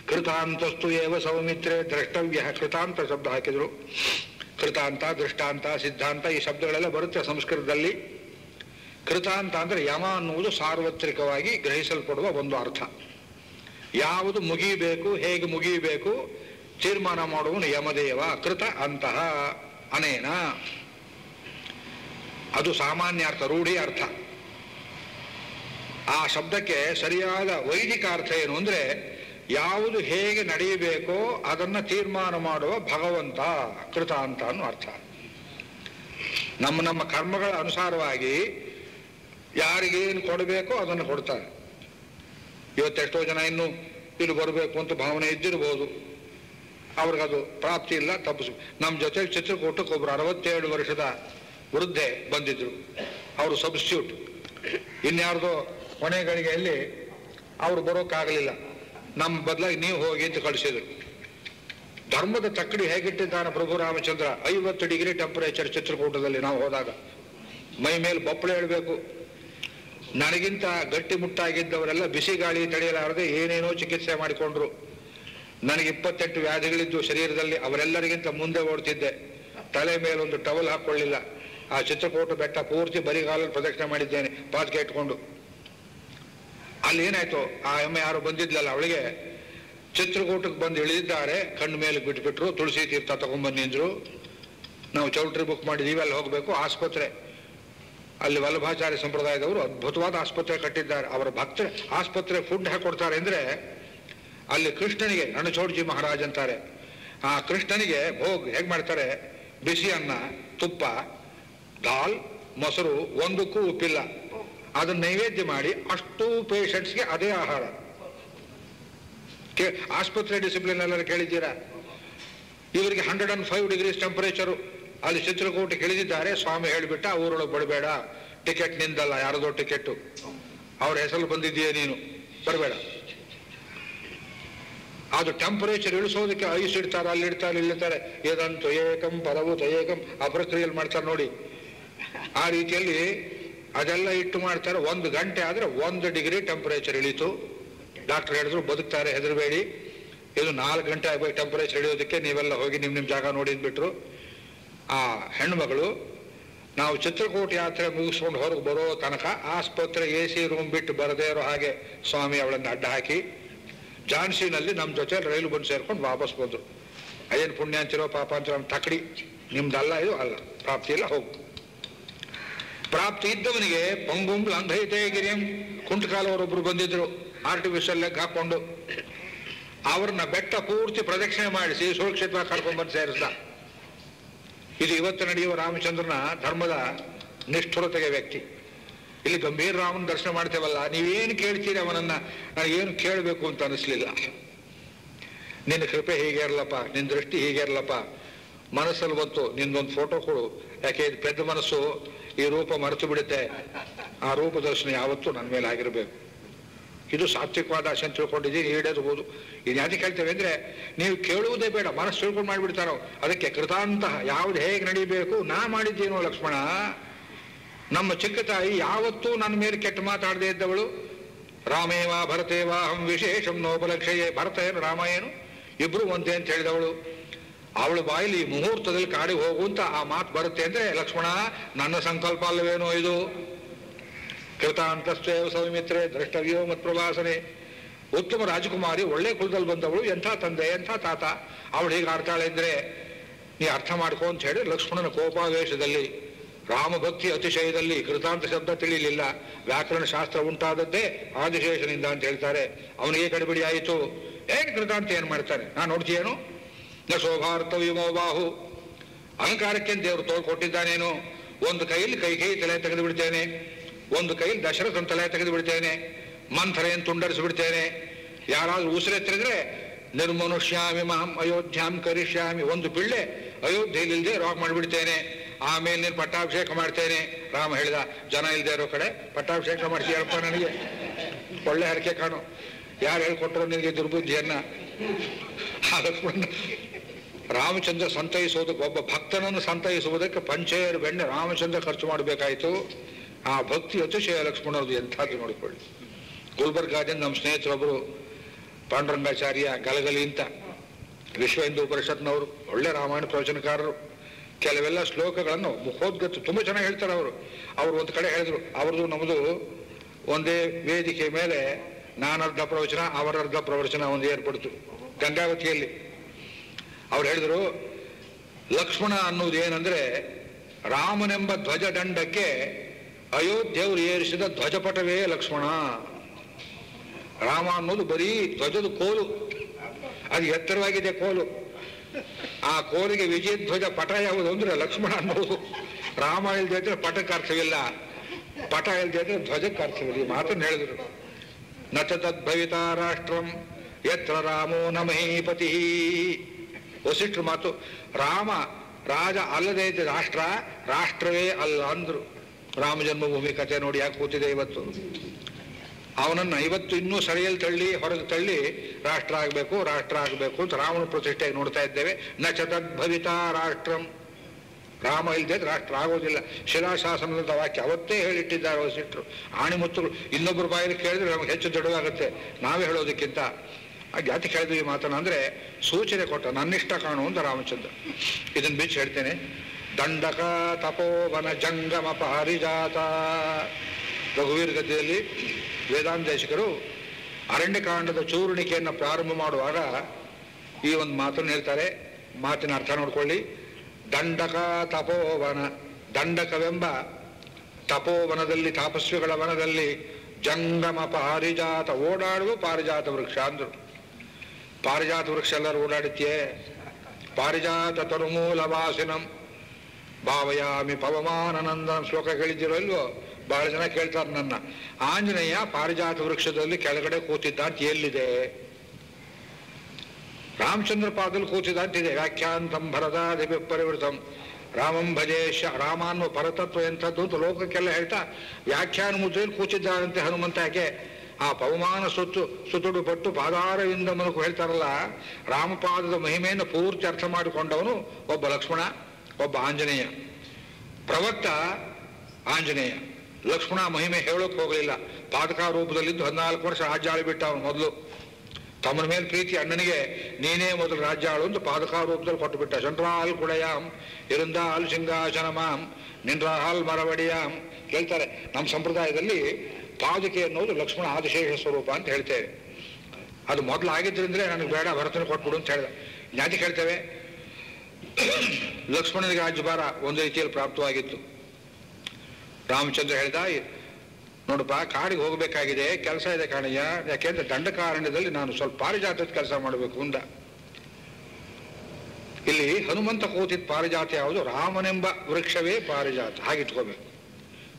ಕೃತಾಂತಸ್ತು ಏವ ಸೌಮಿತ್ರೇ, ದ್ರಷ್ಟವ್ಯ ಕೃತಾಂತ ಶಬ್ದ ಹಾಕಿದ್ರು. ಕೃತಾಂತ, ದೃಷ್ಟಾಂತ, ಸಿದ್ಧಾಂತ ಈ ಶಬ್ದಗಳೆಲ್ಲ ಬರುತ್ತೆ ಸಂಸ್ಕೃತದಲ್ಲಿ. ಕೃತಾಂತ ಅಂದರೆ ಯಮ ಅನ್ನುವುದು ಸಾರ್ವತ್ರಿಕವಾಗಿ ಗ್ರಹಿಸಲ್ಪಡುವ ಒಂದು ಅರ್ಥ. ಯಾವುದು ಮುಗಿಬೇಕು, ಹೇಗೆ ಮುಗಿಬೇಕು, ತೀರ್ಮಾನ ಮಾಡುವನು ಯಮದೇವ, ಕೃತ ಅಂತಹ ಅನೇನ. ಅದು ಸಾಮಾನ್ಯ ಅರ್ಥ, ರೂಢಿ ಅರ್ಥ. ಆ ಶಬ್ದಕ್ಕೆ ಸರಿಯಾದ ವೈದಿಕ ಅರ್ಥ ಏನು ಅಂದ್ರೆ ಯಾವುದು ಹೇಗೆ ನಡೆಯಬೇಕೋ ಅದನ್ನ ತೀರ್ಮಾನ ಮಾಡುವ ಭಗವಂತ, ಕೃತ ಅಂತ ಅನ್ನೋ ಅರ್ಥ. ನಮ್ಮ ನಮ್ಮ ಕರ್ಮಗಳ ಅನುಸಾರವಾಗಿ ಯಾರಿಗೇನು ಕೊಡಬೇಕೋ ಅದನ್ನು ಕೊಡ್ತಾರೆ. ಇವತ್ತೆಷ್ಟೋ ಜನ ಇನ್ನು ಇಲ್ಲಿ ಬರಬೇಕು ಅಂತ ಭಾವನೆ ಇದ್ದಿರ್ಬೋದು. ಅವ್ರಿಗದು ಪ್ರಾಪ್ತಿ ಇಲ್ಲ, ತಪ್ಪಿಸ್. ನಮ್ಮ ಜೊತೆ ಚಿತ್ರಕೂಟಕ್ಕೆ ಒಬ್ರು ಅರವತ್ತೇಳು ವರ್ಷದ ವೃದ್ಧೆ ಬಂದಿದ್ರು. ಅವರು ಸಬ್ಸ್ಟ್ಯೂಟ್. ಇನ್ಯಾರ್ದೋ ಕೊನೆ ಗಳಿಗೆಯಲ್ಲಿ ಅವ್ರು ಬರೋಕ್ಕಾಗಲಿಲ್ಲ. ನಮ್ಮ ಬದಲಾಗಿ ನೀವು ಹೋಗಿ ಅಂತ ಕಳಿಸಿದ್ರು. ಧರ್ಮದ ತಕ್ಕಡಿ ಹೇಗಿಟ್ಟಿದ್ದಾನೆ ಪ್ರಭು ರಾಮಚಂದ್ರ, ಐವತ್ತು ಡಿಗ್ರಿ ಟೆಂಪರೇಚರ್ ಚಿತ್ರಕೂಟದಲ್ಲಿ ನಾವು ಹೋದಾಗ. ಮೈ ಮೇಲೆ ಬಪ್ಪಳೆ ಹೇಳಬೇಕು. ನನಗಿಂತ ಗಟ್ಟಿ ಮುಟ್ಟಾಗಿದ್ದವರೆಲ್ಲ ಬಿಸಿ ಗಾಳಿ ತಡೆಯಲಾರದೆ ಏನೇನೋ ಚಿಕಿತ್ಸೆ ಮಾಡಿಕೊಂಡ್ರು. ನನಗೆ ಇಪ್ಪತ್ತೆಂಟು ವ್ಯಾಧಿಗಳಿದ್ದು ಶರೀರದಲ್ಲಿ, ಅವರೆಲ್ಲರಿಗಿಂತ ಮುಂದೆ ಓಡ್ತಿದ್ದೆ. ತಲೆ ಮೇಲೆ ಒಂದು ಟವಲ್ ಹಾಕೊಳ್ಳಿಲ್ಲ. ಆ ಚಿತ್ರಕೂಟ ಬೆಟ್ಟ ಪೂರ್ತಿ ಬರಿಗಾಲಲ್ಲಿ ಪ್ರದಕ್ಷಿಣೆ ಮಾಡಿದ್ದೇನೆ ಪಾತ್ಗೆ ಇಟ್ಕೊಂಡು. ಅಲ್ಲಿ ಏನಾಯ್ತು? ಆ ಎಮ್ಮೆ ಯಾರು ಬಂದಿದ್ಲಲ್ಲ, ಅವಳಿಗೆ ಚಿತ್ರಕೂಟಕ್ಕೆ ಬಂದು ಇಳಿದಿದ್ದಾರೆ. ಕಣ್ಣು ಮೇಲೆ ಬಿಟ್ಬಿಟ್ರು, ತುಳಸಿ ತೀರ್ಥ ತಗೊಂಡ್ಬಂದು ಅಂದ್ರು. ನಾವು ಚೌಟ್ರಿ ಬುಕ್ ಮಾಡಿದೀವಿ, ಅಲ್ಲಿ ಹೋಗಬೇಕು. ಆಸ್ಪತ್ರೆ, ಅಲ್ಲಿ ವಲ್ಲಭಾಚಾರ್ಯ ಸಂಪ್ರದಾಯದವರು ಅದ್ಭುತವಾದ ಆಸ್ಪತ್ರೆ ಕಟ್ಟಿದ್ದಾರೆ. ಅವರ ಭಕ್ತ ಆಸ್ಪತ್ರೆ ಫುಡ್ ಹಾಕೊಡ್ತಾರೆ ಅಂದರೆ, ಅಲ್ಲಿ ಕೃಷ್ಣನಿಗೆ, ರಣಚೋಡ್ಜಿ ಮಹಾರಾಜ್ ಅಂತಾರೆ, ಆ ಕೃಷ್ಣನಿಗೆ ಭೋಗ್ ಹೇಗ್ ಮಾಡ್ತಾರೆ? ಬಿಸಿ ಅನ್ನ, ತುಪ್ಪ, ದಾಲ್, ಮೊಸರು ಒಂದಕ್ಕೂ ಉಪ್ಪಿಲ್ಲ. ಅದನ್ನ ನೈವೇದ್ಯ ಮಾಡಿ ಅಷ್ಟು ಪೇಷಂಟ್ಸ್ಗೆ ಅದೇ ಆಹಾರ. ಆಸ್ಪತ್ರೆ ಡಿಸಿಪ್ಲಿನ್ ಎಲ್ಲರೂ ಕೇಳಿದ್ದೀರಾ? ಇವರಿಗೆ hundred and five degrees temperature ಅಲ್ಲಿ ಚಿತ್ರಕೂಟಕ್ಕೆ ಇಳಿದಿದ್ದಾರೆ ಸ್ವಾಮಿ ಹೇಳಿಬಿಟ್ಟ, ಊರೊಳಗೆ ಬಡಬೇಡ ಟಿಕೆಟ್ ನಿಂದಲ್ಲ, ಯಾರದೋ ಟಿಕೆಟ್. ಅವ್ರ ಹೆಸರು ಬಂದಿದ್ದೀಯ ನೀನು. ಬರಬೇಡ. ಅದು ಟೆಂಪರೇಚರ್ ಇಳಿಸೋದಕ್ಕೆ ಐಸ್ ಇಡ್ತಾರೆ, ಅಲ್ಲಿ ಇಡ್ತಾರೆ, ಇಲ್ಲಿ ಇಡ್ತಾರೆ. ಏದಂತು ಏಕಂ, ಪದವು ತಯೇಕಂ ಆ ಪ್ರಕ್ರಿಯೆಯಲ್ಲಿ ಮಾಡ್ತಾರೆ ನೋಡಿ. ಆ ರೀತಿಯಲ್ಲಿ ಅದೆಲ್ಲ ಇಟ್ಟು ಮಾಡ್ತಾರೆ. ಒಂದು ಗಂಟೆ ಆದರೆ ಒಂದು ಡಿಗ್ರಿ ಟೆಂಪರೇಚರ್ ಇಳಿತು. ಡಾಕ್ಟರ್ ಹೇಳಿದ್ರು, ಬದುಕ್ತಾರೆ, ಹೆದರಬೇಡಿ. ಇದು ನಾಲ್ಕು ಗಂಟೆ ಆಗಬೇಕು ಟೆಂಪರೇಚರ್ ಇಳಿಯೋದಕ್ಕೆ. ನೀವೆಲ್ಲ ಹೋಗಿ ನಿಮ್ಮ ನಿಮ್ಮ ಜಾಗ ನೋಡಿದ್ಬಿಟ್ರು ಆ ಹೆಣ್ಮಗಳು ನಾವು ಚಿತ್ರಕೂಟ ಯಾತ್ರೆ ಮುಗಿಸ್ಕೊಂಡು ಹೊರಗೆ ಬರೋ ತನಕ ಆಸ್ಪತ್ರೆ ಎ ಸಿ ರೂಮ್ ಬಿಟ್ಟು ಬರದೇ ಇರೋ ಹಾಗೆ ಸ್ವಾಮಿ ಅವಳನ್ನು ಅಡ್ಡ ಹಾಕಿ ಝಾನ್ಸಿನಲ್ಲಿ ನಮ್ಮ ಜೊತೆ ರೈಲು ಬಂದು ಸೇರ್ಕೊಂಡು ವಾಪಸ್ ಬಂದರು. ಅದೇನು ಪುಣ್ಯ ಅಂತಿರೋ ಪಾಪ ಅಂತಿರೋ ತಕಡಿ. ನಿಮ್ದಲ್ಲ ಇದು ಅಲ್ಲ. ಪ್ರಾಪ್ತಿ ಇಲ್ಲ ಪ್ರಾಪ್ತಿ ಇದ್ದವನಿಗೆ ಪಂಗುಂ ಲಂಘಯಿತೇ ಗಿರಿಯಂ. ಕುಂಟಕಾಲವರೊಬ್ರು ಬಂದಿದ್ರು ಆರ್ಟಿಫಿಷಿಯಲ್ ಲೆಗ್ ಹಾಕೊಂಡು ಅವ್ರನ್ನ ಬೆಟ್ಟ ಪೂರ್ತಿ ಪ್ರದಕ್ಷಿಣೆ ಮಾಡಿಸಿ ಸುರಕ್ಷಿತವಾಗಿ ಕರ್ಕೊಂಡ್ಬಂದು ಸೇರಿಸ್ದ. ಇದು ಇವತ್ತು ನಡೆಯುವ ರಾಮಚಂದ್ರನ ಧರ್ಮದ ನಿಷ್ಠುರತೆಗೆ ವ್ಯಕ್ತಿ. ಇಲ್ಲಿ ಗಂಭೀರ ರಾಮನ ದರ್ಶನ ಮಾಡ್ತೇವಲ್ಲ, ನೀವೇನು ಕೇಳ್ತೀರಿ ಅವನನ್ನ? ನನಗೇನು ಕೇಳಬೇಕು ಅಂತ ಅನಿಸ್ಲಿಲ್ಲ. ನಿನ್ನ ಕೃಪೆ ಹೀಗೆ ಇರಲಪ್ಪ, ನಿನ್ನ ದೃಷ್ಟಿ ಹೀಗೆ ಇರಲಪ್ಪ. ಮನಸ್ಸಲ್ಲಿ ಬಂತು ನಿಂದೊಂದು ಫೋಟೋ ಕೊಡು. ಯಾಕೆ ಇದು ಪೆದ್ದ ಮನಸ್ಸು? ಈ ರೂಪ ಮರೆತು ಬಿಡುತ್ತೆ. ಆ ರೂಪ ದರ್ಶನ ಯಾವತ್ತೂ ನನ್ನ ಮೇಲೆ ಆಗಿರಬೇಕು. ಇದು ಸಾತ್ವಿಕವಾದ ಆಸೆ ಅಂತ ತಿಳ್ಕೊಂಡಿದ್ದೀನಿ ಈಡೇರಬಹುದು ಇದು ಯಾಕೆ ಹೇಳ್ತೇವೆ ಅಂದ್ರೆ, ನೀವು ಕೇಳುವುದೇ ಬೇಡ, ಮನಸ್ಸು ತಿಳ್ಕೊಂಡು ಮಾಡಿಬಿಡ್ತಾರೋ. ಅದಕ್ಕೆ ಕೃತಾಂತ ಯಾವ್ದು ಹೇಗೆ ನಡೀಬೇಕು, ನಾ ಮಾಡಿದ್ದೀನೋ ಲಕ್ಷ್ಮಣ. ನಮ್ಮ ಚಿಕ್ಕ ತಾಯಿ ಯಾವತ್ತೂ ನನ್ನ ಮೇಲೆ ಕೆಟ್ಟ ಮಾತಾಡದೇ ಇದ್ದವಳು. ರಾಮೇವಾ ಭರತೇವಾ ಹಂ ವಿಶೇಷಂ ನೋಪಲಕ್ಷಯೇ ಭರತ ಏನು ರಾಮ ಏನು ಇಬ್ರು ಒಂದೇ ಅಂತ ಹೇಳಿದವಳು. ಅವಳ ಬಾಯಲ್ಲಿ ಮುಹೂರ್ತದಲ್ಲಿ ಕಾಡಿ ಹೋಗುವಂತ ಆ ಮಾತು ಬರುತ್ತೆ ಅಂದ್ರೆ, ಲಕ್ಷ್ಮಣ, ನನ್ನ ಸಂಕಲ್ಪ ಅಲ್ಲವೇನೋ ಇದು? ಕೃತಾಂತಸ್ತೇವ ಸೌಮಿತ್ರೆ, ದ್ರಷ್ಟವ್ಯೋ ಮತ್ ಪ್ರಭಾಸನೆ ಉತ್ತಮ ರಾಜಕುಮಾರಿ, ಒಳ್ಳೆ ಕುಲದಲ್ಲಿ ಬಂದವಳು, ಎಂಥ ತಂದೆ, ಎಂಥ ತಾತ? ಅವಳು ಹೀಗೆ ಆಡ್ತಾಳೆ ಅಂದ್ರೆ, ನೀ ಅರ್ಥ ಮಾಡ್ಕೊ ಅಂತ ಹೇಳಿ ಲಕ್ಷ್ಮಣನ ಕೋಪಾವೇಶದಲ್ಲಿ, ರಾಮಭಕ್ತಿ ಅತಿಶಯದಲ್ಲಿ ಕೃತಾಂತ ಶಬ್ದ ತಿಳಿಯಲಿಲ್ಲ ವ್ಯಾಕರಣ ಶಾಸ್ತ್ರ ಉಂಟಾದದ್ದೇ ಆದಿಶೇಷನಿಂದ ಅಂತ ಹೇಳ್ತಾರೆ. ಅವನಿಗೆ ಕಡಿಬಿಡಿ ಆಯಿತು. ಏನ್ ಕೃತಾಂತ ಏನು ಮಾಡ್ತಾನೆ? ನಾನು ನೋಡ್ತೀಯೇನು? ನ ಶೋಭಾರ್ಥವ್ಯಮೋ ಬಾಹು. ಅಲಂಕಾರಕ್ಕೆ ದೇವರು ತೋಳು ಕೊಟ್ಟಿದ್ದಾನೇನು? ಒಂದು ಕೈಯಲ್ಲಿ ಕೈ ಕೈ ತಲೆ ತೆಗೆದು ಬಿಡ್ತೇನೆ ಒಂದು ಕೈಯಲ್ಲಿ ದಶರಥನ ತಲೆ ತೆಗೆದು ಬಿಡ್ತೇನೆ ಮಂಥರೆಯನ್ನು ತುಂಡರಿಸಿ ಬಿಡ್ತೇನೆ ಯಾರಾದ್ರೂ ಉಸಿರೆತ್ತಿದ್ರೆ ನಿರ್ಮನುಷ್ಯಾಮಿ ಮಹಂ ಅಯೋಧ್ಯಾಂ ಕರಿಷ್ಯಾಮಿ. ಒಂದು ಪಿಳ್ಳೆ ಅಯೋಧ್ಯೆಯಲ್ಲಿ ಇಲ್ಲದೆ ರಾಕ್ ಮಾಡಿಬಿಡ್ತೇನೆ. ಆಮೇಲೆ ನೀನು ಪಟ್ಟಾಭಿಷೇಕ ಮಾಡ್ತೇನೆ. ರಾಮ ಹೇಳಿದ, ಜನ ಇಲ್ಲದೆ ಇರೋ ಕಡೆ ಪಟ್ಟಾಭಿಷೇಕ ಮಾಡ್ತೀಯಪ್ಪ ನನಗೆ. ಒಳ್ಳೆ ಹರಕೆ ಕಾಣು. ಯಾರು ಹೇಳ್ಕೊಟ್ರು ನಿನಗೆ ದುರ್ಬುದ್ಧಿಯನ್ನ? ಆ ರಾಮಚಂದ್ರ ಸಂತೈಸುವುದಕ್ಕೆ ಒಬ್ಬ ಭಕ್ತನನ್ನು ಸಂತೈಸುವುದಕ್ಕೆ ಪಂಚೇರು ಬೆಣ್ಣೆ ರಾಮಚಂದ್ರ ಖರ್ಚು ಮಾಡಬೇಕಾಯಿತು. ಆ ಭಕ್ತಿ ಅತಿಶಯ ಲಕ್ಷ್ಮಣರದು ಎಂಥದ್ದು ನೋಡಿಕೊಳ್ಳಿ. ಗುಲ್ಬರ್ಗಾದಿಂದ ನಮ್ಮ ಸ್ನೇಹಿತರೊಬ್ಬರು ಪಾಂಡುರಂಗಾಚಾರ್ಯ ಗಲಗಲಿ ಅಂತ ವಿಶ್ವ ಹಿಂದೂ ಪರಿಷತ್ನವರು ಒಳ್ಳೆ ರಾಮಾಯಣ ಪ್ರವಚನಕಾರರು, ಕೆಲವೆಲ್ಲ ಶ್ಲೋಕಗಳನ್ನು ಮುಖೋದ್ಗತ ತುಂಬ ಚೆನ್ನಾಗಿ ಹೇಳ್ತಾರೆ ಅವರು. ಅವರು ಒಂದು ಕಡೆ ಹೇಳಿದ್ರು, ಅವ್ರದ್ದು ನಮ್ಮದು ಒಂದೇ ವೇದಿಕೆ ಮೇಲೆ ನಾನರ್ಧ ಪ್ರವಚನ, ಅವರರ್ಧ ಪ್ರವಚನ ಒಂದು ಏರ್ಪಡ್ತು ಗಂಗಾವತಿಯಲ್ಲಿ. ಅವ್ರು ಹೇಳಿದ್ರು, ಲಕ್ಷ್ಮಣ ಅನ್ನೋದು ಏನಂದ್ರೆ, ರಾಮನೆಂಬ ಧ್ವಜದಂಡಕ್ಕೆ ಅಯೋಧ್ಯೆಯವರು ಏರಿಸಿದ ಧ್ವಜಪಟವೇ ಲಕ್ಷ್ಮಣ. ರಾಮ ಅನ್ನೋದು ಬರೀ ಧ್ವಜದ ಕೋಲು. ಅದು ಎತ್ತರವಾಗಿದೆ ಕೋಲು. ಆ ಕೋಲಿಗೆ ವಿಜಯಧ್ವಜ ಪಟ ಯಾವುದು ಅಂದ್ರೆ ಲಕ್ಷ್ಮಣ ಅನ್ನೋದು. ರಾಮ ಇಲ್ದೆ ಇದ್ರೆ ಪಟಕ್ಕೆ ಅರ್ಥವಿಲ್ಲ. ಪಟ ಇಲ್ದೆ ಇದ್ರೆ ಧ್ವಜಕ್ಕೆ ಅರ್ಥವಿಲ್ಲ. ಈ ಮಾತನ್ನು ಹೇಳಿದ್ರು. ನಚ ತದ್ಭವಿತಾ ರಾಷ್ಟ್ರಂ, ಯತ್ರ ರಾಮೋ ನಮಹೀಪತಿ ಮಹೀಪತಿ ವಸಿಷ್ಠರ ಮಾತು, ರಾಮ, ರಾಜ ಅಲ್ಲದೆ ಇದ್ದ ರಾಷ್ಟ್ರ, ರಾಷ್ಟ್ರವೇ ಅಲ್ಲ ಅಂದ್ರು. ರಾಮ ಜನ್ಮಭೂಮಿ ಕಥೆ ನೋಡಿ ಯಾಕೆ ಕೂತಿದೆ ಇವತ್ತು? ಅವನನ್ನು ಇವತ್ತು ಇನ್ನೂ ಸರಿಯಲ್ಲಿ ತಳ್ಳಿ, ಹೊರಗೆ ತಳ್ಳಿ ರಾಷ್ಟ್ರ ಆಗಬೇಕು ರಾಷ್ಟ್ರ ಆಗಬೇಕು ಅಂತ ರಾಮನ ಪ್ರತಿಷ್ಠೆಗೆ ನೋಡ್ತಾ ಇದ್ದೇವೆ. ನ ಚತದ್ಭವಿತಾ ರಾಷ್ಟ್ರಂ. ರಾಮ ಇಲ್ಲದೆ ರಾಷ್ಟ್ರ ಆಗೋದಿಲ್ಲ. ಶಿಲಾಶಾಸನದ ವಾಕ್ಯ ಅವತ್ತೇ ಹೇಳಿಟ್ಟಿದ್ದಾರೆ ವಸಿಷ್ಠರು. ಆಣಿಮುತ್ತುಗಳು ಇನ್ನೊಬ್ಬರು ಬಾಯಲ್ಲಿ ಕೇಳಿದ್ರೆ ನಮ್ಗೆ ಹೆಚ್ಚು ದೊಡ್ಡದಾಗುತ್ತೆ ನಾವೇ ಹೇಳೋದಕ್ಕಿಂತ ಆ ಜಾತಿ ಈ ಮಾತನ್ನು ಅಂದ್ರೆ ಸೂಚನೆ ಕೊಟ್ಟ, ನನ್ನಿಷ್ಟ ಕಾಣು ಅಂತ ರಾಮಚಂದ್ರ. ಇದನ್ನು ಬಿಚ್ಚಿ ಹೇಳ್ತೇನೆ. ದಂಡಕ ತಪೋವನ ಜಂಗಮ ಪಾರಿಜಾತ ರಘುವೀರ್ ಗದ್ದೆಯಲ್ಲಿ ವೇದಾಂತ ದೇಶಿಕರು ಅರಣ್ಯಕಾಂಡದ ಚೂರುಣಿಕೆಯನ್ನು ಪ್ರಾರಂಭ ಮಾಡುವಾಗ ಈ ಒಂದು ಮಾತನ್ನು ಹೇಳ್ತಾರೆ. ಮಾತಿನ ಅರ್ಥ ನೋಡ್ಕೊಳ್ಳಿ. ದಂಡಕ ತಪೋವನ, ದಂಡಕವೆಂಬ ತಪೋವನದಲ್ಲಿ, ತಾಪಸ್ವಿಗಳ ವನದಲ್ಲಿ ಜಂಗಮ ಪಾರಿಜಾತ ಓಡಾಡುವ ಪಾರಿಜಾತ ವೃಕ್ಷ ಅಂದ್ರು. ಪಾರಿಜಾತ ವೃಕ್ಷ ಎಲ್ಲರೂ ಓಡಾಡುತ್ತೆ ಪಾರಿಜಾತ ತರುಮೂಲ ವಾಸಿನಂ ಭಾವಯಾಮಿ ಪವಮಾನನಂದನ ಶ್ಲೋಕ ಕೇಳಿದ್ದೀರೋ ಇಲ್ವೋ? ಬಹಳ ಜನ ಕೇಳ್ತಾರೆ ನನ್ನ. ಆಂಜನೇಯ ಪಾರಿಜಾತ ವೃಕ್ಷದಲ್ಲಿ ಕೆಳಗಡೆ ಕೂತಿದ್ದ ಅಂತ ಎಲ್ಲಿದೆ? ರಾಮಚಂದ್ರ ಪಾದಲ್ಲಿ ಕೂತಿದ್ದ ಅಂತಿದೆ ವ್ಯಾಖ್ಯಾಂತಂ ಭರದಾದಿ ಪರಿವೃತಂ ರಾಮಂ ಭಜೇಶ, ರಾಮ ಅನ್ನುವ ಪರತತ್ವ ಎಂಥದ್ದು ಅಂತ ಲೋಕಕ್ಕೆಲ್ಲ ಹೇಳ್ತಾ ವ್ಯಾಖ್ಯಾನ ಮುದ್ರೆಯಲ್ಲಿ ಕೂತಿದ್ದಾರಂತೆ ಹನುಮಂತ ಯಾಕೆ? ಆ ಪವಮಾನ ಸುತ್ತು ಸುತ್ತುಡು ಪಟ್ಟು ಪಾದಾರವಿಂದ ಮನಕು ಹೇಳ್ತಾರಲ್ಲ, ರಾಮಪಾದದ ಮಹಿಮೆಯನ್ನು ಪೂರ್ತಿ ಅರ್ಥ ಮಾಡಿಕೊಂಡವನು ಒಬ್ಬ ಲಕ್ಷ್ಮಣ, ಒಬ್ಬ ಆಂಜನೇಯ. ಪ್ರವಕ್ತ ಆಂಜನೇಯ. ಲಕ್ಷ್ಮಣ ಮಹಿಮೆ ಹೇಳೋಕೆ ಹೋಗಲಿಲ್ಲ. ಪಾದಕ ರೂಪದಲ್ಲಿದ್ದು ಹದಿನಾಲ್ಕು ವರ್ಷ ರಾಜ್ಯ ಆಳಿಬಿಟ್ಟ ಅವನು ಮೊದಲು. ತಮ್ಮನ ಮೇಲೆ ಪ್ರೀತಿ ಅಣ್ಣನಿಗೆ, ನೀನೇ ಮೊದಲು ರಾಜ್ಯ ಆಳು ಅಂತ ಪಾದಕ ರೂಪದಲ್ಲಿ ಕೊಟ್ಟು ಬಿಟ್ಟ. ಚಂದ್ರಾಲ್ ಕುಳೆಯಾಂ, ಇರುಂದಾಲ್ ಮಾಮ್ ನಿಂಡ್ರಾಲ್ ಮರವಡಿಯಾಮ್ ಹೇಳ್ತಾರೆ. ನಮ್ಮ ಸಂಪ್ರದಾಯದಲ್ಲಿ ಪಾದುಕೆ ಅನ್ನೋದು ಲಕ್ಷ್ಮಣ ಆದಿಶೇಷ ಸ್ವರೂಪ ಅಂತ ಹೇಳ್ತೇವೆ. ಅದು ಮೊದಲು ಆಗಿದ್ದರಿಂದ ನನಗೆ ಬೇಡ, ಭರತನ ಕೊಟ್ಬಿಡು ಅಂತ ಹೇಳಿದ. ಜ್ಞಾತಿ ಹೇಳ್ತೇವೆ ಲಕ್ಷ್ಮಣನಿಗೆ ರಾಜ್ಯಭಾರ ಒಂದು ರೀತಿಯಲ್ಲಿ ಪ್ರಾಪ್ತವಾಗಿತ್ತು. ರಾಮಚಂದ್ರ ಹೇಳಿದ ನೋಡಪ್ಪ, ಕಾಡಿಗೆ ಹೋಗಬೇಕಾಗಿದೆ, ಕೆಲಸ ಇದೆ ಕಾಣಯ್ಯ, ಯಾಕೆಂದ್ರೆ ದಂಡಕಾರಣ್ಯದಲ್ಲಿ ನಾನು ಸ್ವಲ್ಪ ಪಾರಿಜಾತದ ಕೆಲಸ ಮಾಡಬೇಕು ಅಂದ ಇಲ್ಲಿ ಹನುಮಂತ ಕೂತಿದ್ದ ಪಾರಿಜಾತ ಯಾವುದು? ರಾಮನೆಂಬ ವೃಕ್ಷವೇ ಪಾರಿಜಾತ. ಹಾಗಿಟ್ಕೋಬೇಕು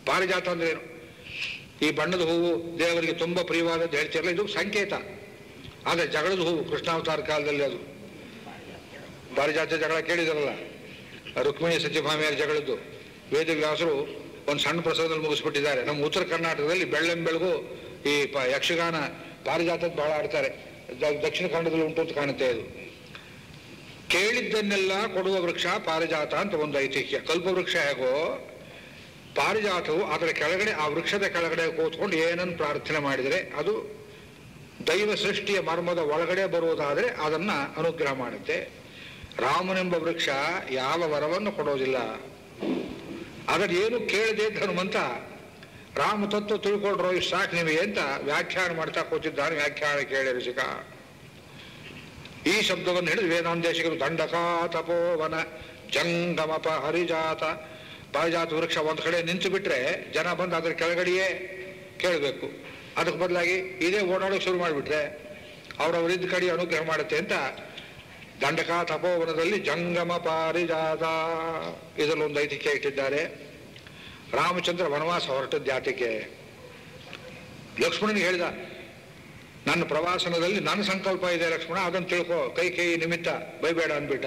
ಪಾರಿಜಾತ ಅಂದ್ರೆ ಈ ಬಣ್ಣದ ಹೂವು ದೇವರಿಗೆ ತುಂಬ ಪ್ರಿಯವಾದದ್ದು ಹೇಳ್ತಿರಲ್ಲ ಇದು ಸಂಕೇತ. ಆದರೆ ಜಗಳದ ಹೂವು ಕೃಷ್ಣಾವತಾರ ಕಾಲದಲ್ಲಿ ಅದು. ಪಾರಿಜಾತ ಜಗಳ ಕೇಳಿದಾರಲ್ಲ. ರುಕ್ಮಿಣಿ ಸತ್ಯಭಾಮಿಯರ ಜಗಳದ್ದು. ವೇದವ್ಯಾಸರು ಒಂದು ಸಣ್ಣ ಪ್ರಸಾದದಲ್ಲಿ ಮುಗಿಸ್ಬಿಟ್ಟಿದ್ದಾರೆ. ನಮ್ಮ ಉತ್ತರ ಕರ್ನಾಟಕದಲ್ಲಿ ಬೆಳ್ಳಂ ಬೆಳಗು ಈ ಪ ಯಕ್ಷಗಾನ ಪಾರಿಜಾತದ ಬಹಳ ಆಡ್ತಾರೆ. ದಕ್ಷಿಣ ಕನ್ನಡದಲ್ಲಿ ಉಂಟು ಅಂತ ಕಾಣುತ್ತೆ ಅದು. ಕೇಳಿದ್ದನ್ನೆಲ್ಲ ಕೊಡುವ ವೃಕ್ಷ ಪಾರಿಜಾತ ಅಂತ ಒಂದು ಐತಿಹ್ಯ. ಕಲ್ಪವೃಕ್ಷ ಹೇಗೋ ಪಾರಿಜಾತವು ಅದರ ಕೆಳಗಡೆ, ಆ ವೃಕ್ಷದ ಕೆಳಗಡೆ ಕೂತ್ಕೊಂಡು ಏನನ್ನು ಪ್ರಾರ್ಥನೆ ಮಾಡಿದರೆ, ಅದು ದೈವ ಸೃಷ್ಟಿಯ ಮರ್ಮದ ಒಳಗಡೆ ಬರುವುದಾದರೆ ಅದನ್ನು ಅನುಗ್ರಹ ಮಾಡುತ್ತೆ. ರಾಮನೆಂಬ ವೃಕ್ಷ ಯಾವ ವರವನ್ನು ಕೊಡೋದಿಲ್ಲ. ಅದರ ಏನು ಕೇಳದೆ ಹನುಮಂತ ರಾಮ ತತ್ವ ತಿಳ್ಕೊಂಡ್ರೋ, ಇಷ್ಟು ಸಾಕು ನಿಮಗೆ ಅಂತ ವ್ಯಾಖ್ಯಾನ ಮಾಡ್ತಾ ಕೂತಿದ್ದಾನೆ, ವ್ಯಾಖ್ಯಾನ ಕೇಳಿ ಋಷಿಕ. ಈ ಶಬ್ದವನ್ನು ಹಿಡಿದು ವೇದಾಂತೇಶಿಗರು ದಂಡಕಾ ತಪೋವನ ಜಂಗಮಪ ಹರಿಜಾತ ಪಾರಿಜಾತ ವೃಕ್ಷ ಒಂದು ಕಡೆ ನಿಂತು ಬಿಟ್ರೆ ಜನ ಬಂದು ಅದ್ರ ಕೆಳಗಡೆಯೇ ಕೇಳಬೇಕು. ಅದಕ್ಕೆ ಬದಲಾಗಿ ಇದೇ ಓಡಾಡೋಕೆ ಶುರು ಮಾಡಿಬಿಟ್ರೆ ಅವರವರಿದ್ದ ಕಡೆ ಅನುಗ್ರಹ ಮಾಡುತ್ತೆ ಅಂತ ದಂಡಕ ತಪೋವನದಲ್ಲಿ ಜಂಗಮ ಪಾರಿಜಾತ ಇದರಲ್ಲಿ ಒಂದು ಐತಿಹ್ಯ ಇಟ್ಟಿದ್ದಾರೆ. ರಾಮಚಂದ್ರ ವನವಾಸ ಹೊರಟದ ಜಾತಿಗೆ ಲಕ್ಷ್ಮಣನಿಗೆ ಹೇಳಿದ, ನನ್ನ ಪ್ರವಾಸನದಲ್ಲಿ ನನ್ನ ಸಂಕಲ್ಪ ಇದೆ ಲಕ್ಷ್ಮಣ, ಅದನ್ನು ತಿಳ್ಕೊ, ಕೈ ಕೈ ನಿಮಿತ್ತ ಬೈಬೇಡ ಅಂದ್ಬಿಟ್ಟ.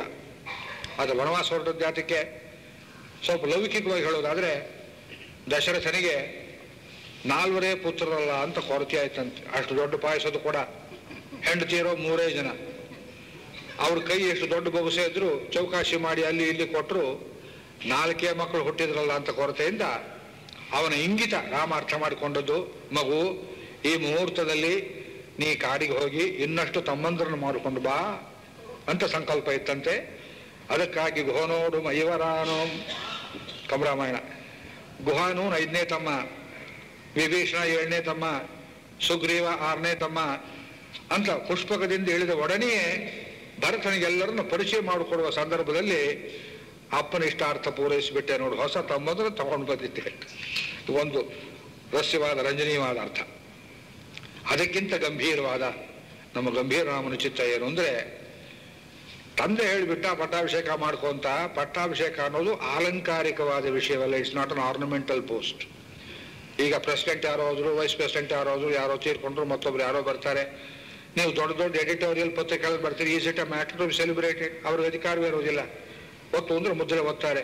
ಅದು ವನವಾಸ ಹೊರಟದ ಯಾತಕ್ಕೆ? ಸ್ವಲ್ಪ ಲೌಕಿಕವಾಗಿ ಹೇಳೋದಾದರೆ ದಶರಥನಿಗೆ ನಾಲ್ವರೇ ಪುತ್ರರಲ್ಲ ಅಂತ ಕೊರತೆ ಆಯ್ತಂತೆ. ಅಷ್ಟು ದೊಡ್ಡ ಪಾಯಸದ ಕೂಡ ಹೆಂಡತಿಯರೋ ಮೂರೇ ಜನ. ಅವ್ರ ಕೈ ಎಷ್ಟು ದೊಡ್ಡ ಬೊಗಸೆ ಇದ್ರು ಚೌಕಾಶಿ ಮಾಡಿ ಅಲ್ಲಿ ಇಲ್ಲಿ ಕೊಟ್ಟರು ನಾಲ್ಕೇ ಮಕ್ಕಳು ಹುಟ್ಟಿದ್ರಲ್ಲ ಅಂತ ಕೊರತೆಯಿಂದ ಅವನ ಇಂಗಿತ ರಾಮ ಅರ್ಥ ಮಾಡಿಕೊಂಡದ್ದು. ಮಗು, ಈ ಮುಹೂರ್ತದಲ್ಲಿ ನೀ ಕಾಡಿಗೆ ಹೋಗಿ ಇನ್ನಷ್ಟು ತಮ್ಮಂದ್ರನ್ನು ಮಾಡಿಕೊಂಡು ಬಾ ಅಂತ ಸಂಕಲ್ಪ ಇತ್ತಂತೆ. ಅದಕ್ಕಾಗಿ ಘೋನೋಡು ಮೈವರಾನು ಕಮರಾಮಾಯಣ ಗುಹಾನೂನ್ ಐದನೇ ತಮ್ಮ, ವಿಭೀಷಣ ಏಳನೇ ತಮ್ಮ, ಸುಗ್ರೀವ ಆರನೇ ತಮ್ಮ ಅಂತ ಪುಷ್ಪಕದಿಂದ ಇಳಿದ ಒಡನೆಯೇ ಭರತನಿಗೆಲ್ಲರನ್ನು ಪರಿಚಯ ಮಾಡಿಕೊಡುವ ಸಂದರ್ಭದಲ್ಲಿ ಅಪ್ಪನ ಇಷ್ಟಾರ್ಥ ಪೂರೈಸಿಬಿಟ್ಟೆ ನೋಡಿ, ಹೊಸ ತಮ್ಮದನ್ನು ತಗೊಂಡು ಬಂದಿದ್ದೆ ಒಂದು ರಸ್ಯವಾದ ರಂಜನೀಯವಾದ ಅರ್ಥ. ಅದಕ್ಕಿಂತ ಗಂಭೀರವಾದ, ನಮ್ಮ ಗಂಭೀರ ರಾಮನ ಚಿತ್ತ ಏನು ಅಂದ್ರೆ ತಂದೆ ಹೇಳಿಬಿಟ್ಟ ಪಟ್ಟಾಭಿಷೇಕ ಮಾಡ್ಕೊಂತ ಪಟ್ಟಾಭಿಷೇಕ ಅನ್ನೋದು ಆಲಂಕಾರಿಕವಾದ ವಿಷಯವಲ್ಲ it's not an ornamental post ಈಗ ಪ್ರೆಸಿಡೆಂಟ್ ಯಾರೋ ಹೋದ್ರು ವೈಸ್ ಪ್ರೆಸಿಡೆಂಟ್ ಯಾರೋ ಹೋದ್ರು ಯಾರೋ ತೀರ್ಕೊಂಡ್ರು ಮತ್ತೊಬ್ರು ಯಾರೋ ಬರ್ತಾರೆ. ನೀವು ದೊಡ್ಡ ದೊಡ್ಡ ಎಡಿಟೋರಿಯಲ್ ಪತ್ರಿಕೆಗಳು ಬರ್ತೀರಿ is it a matter to celebrated ಅವ್ರಿಗೆ ಅಧಿಕಾರವೇ ಇರೋದಿಲ್ಲ. ಒತ್ತು ಅಂದ್ರೆ ಮುದ್ರೆ ಒತ್ತಾರೆ.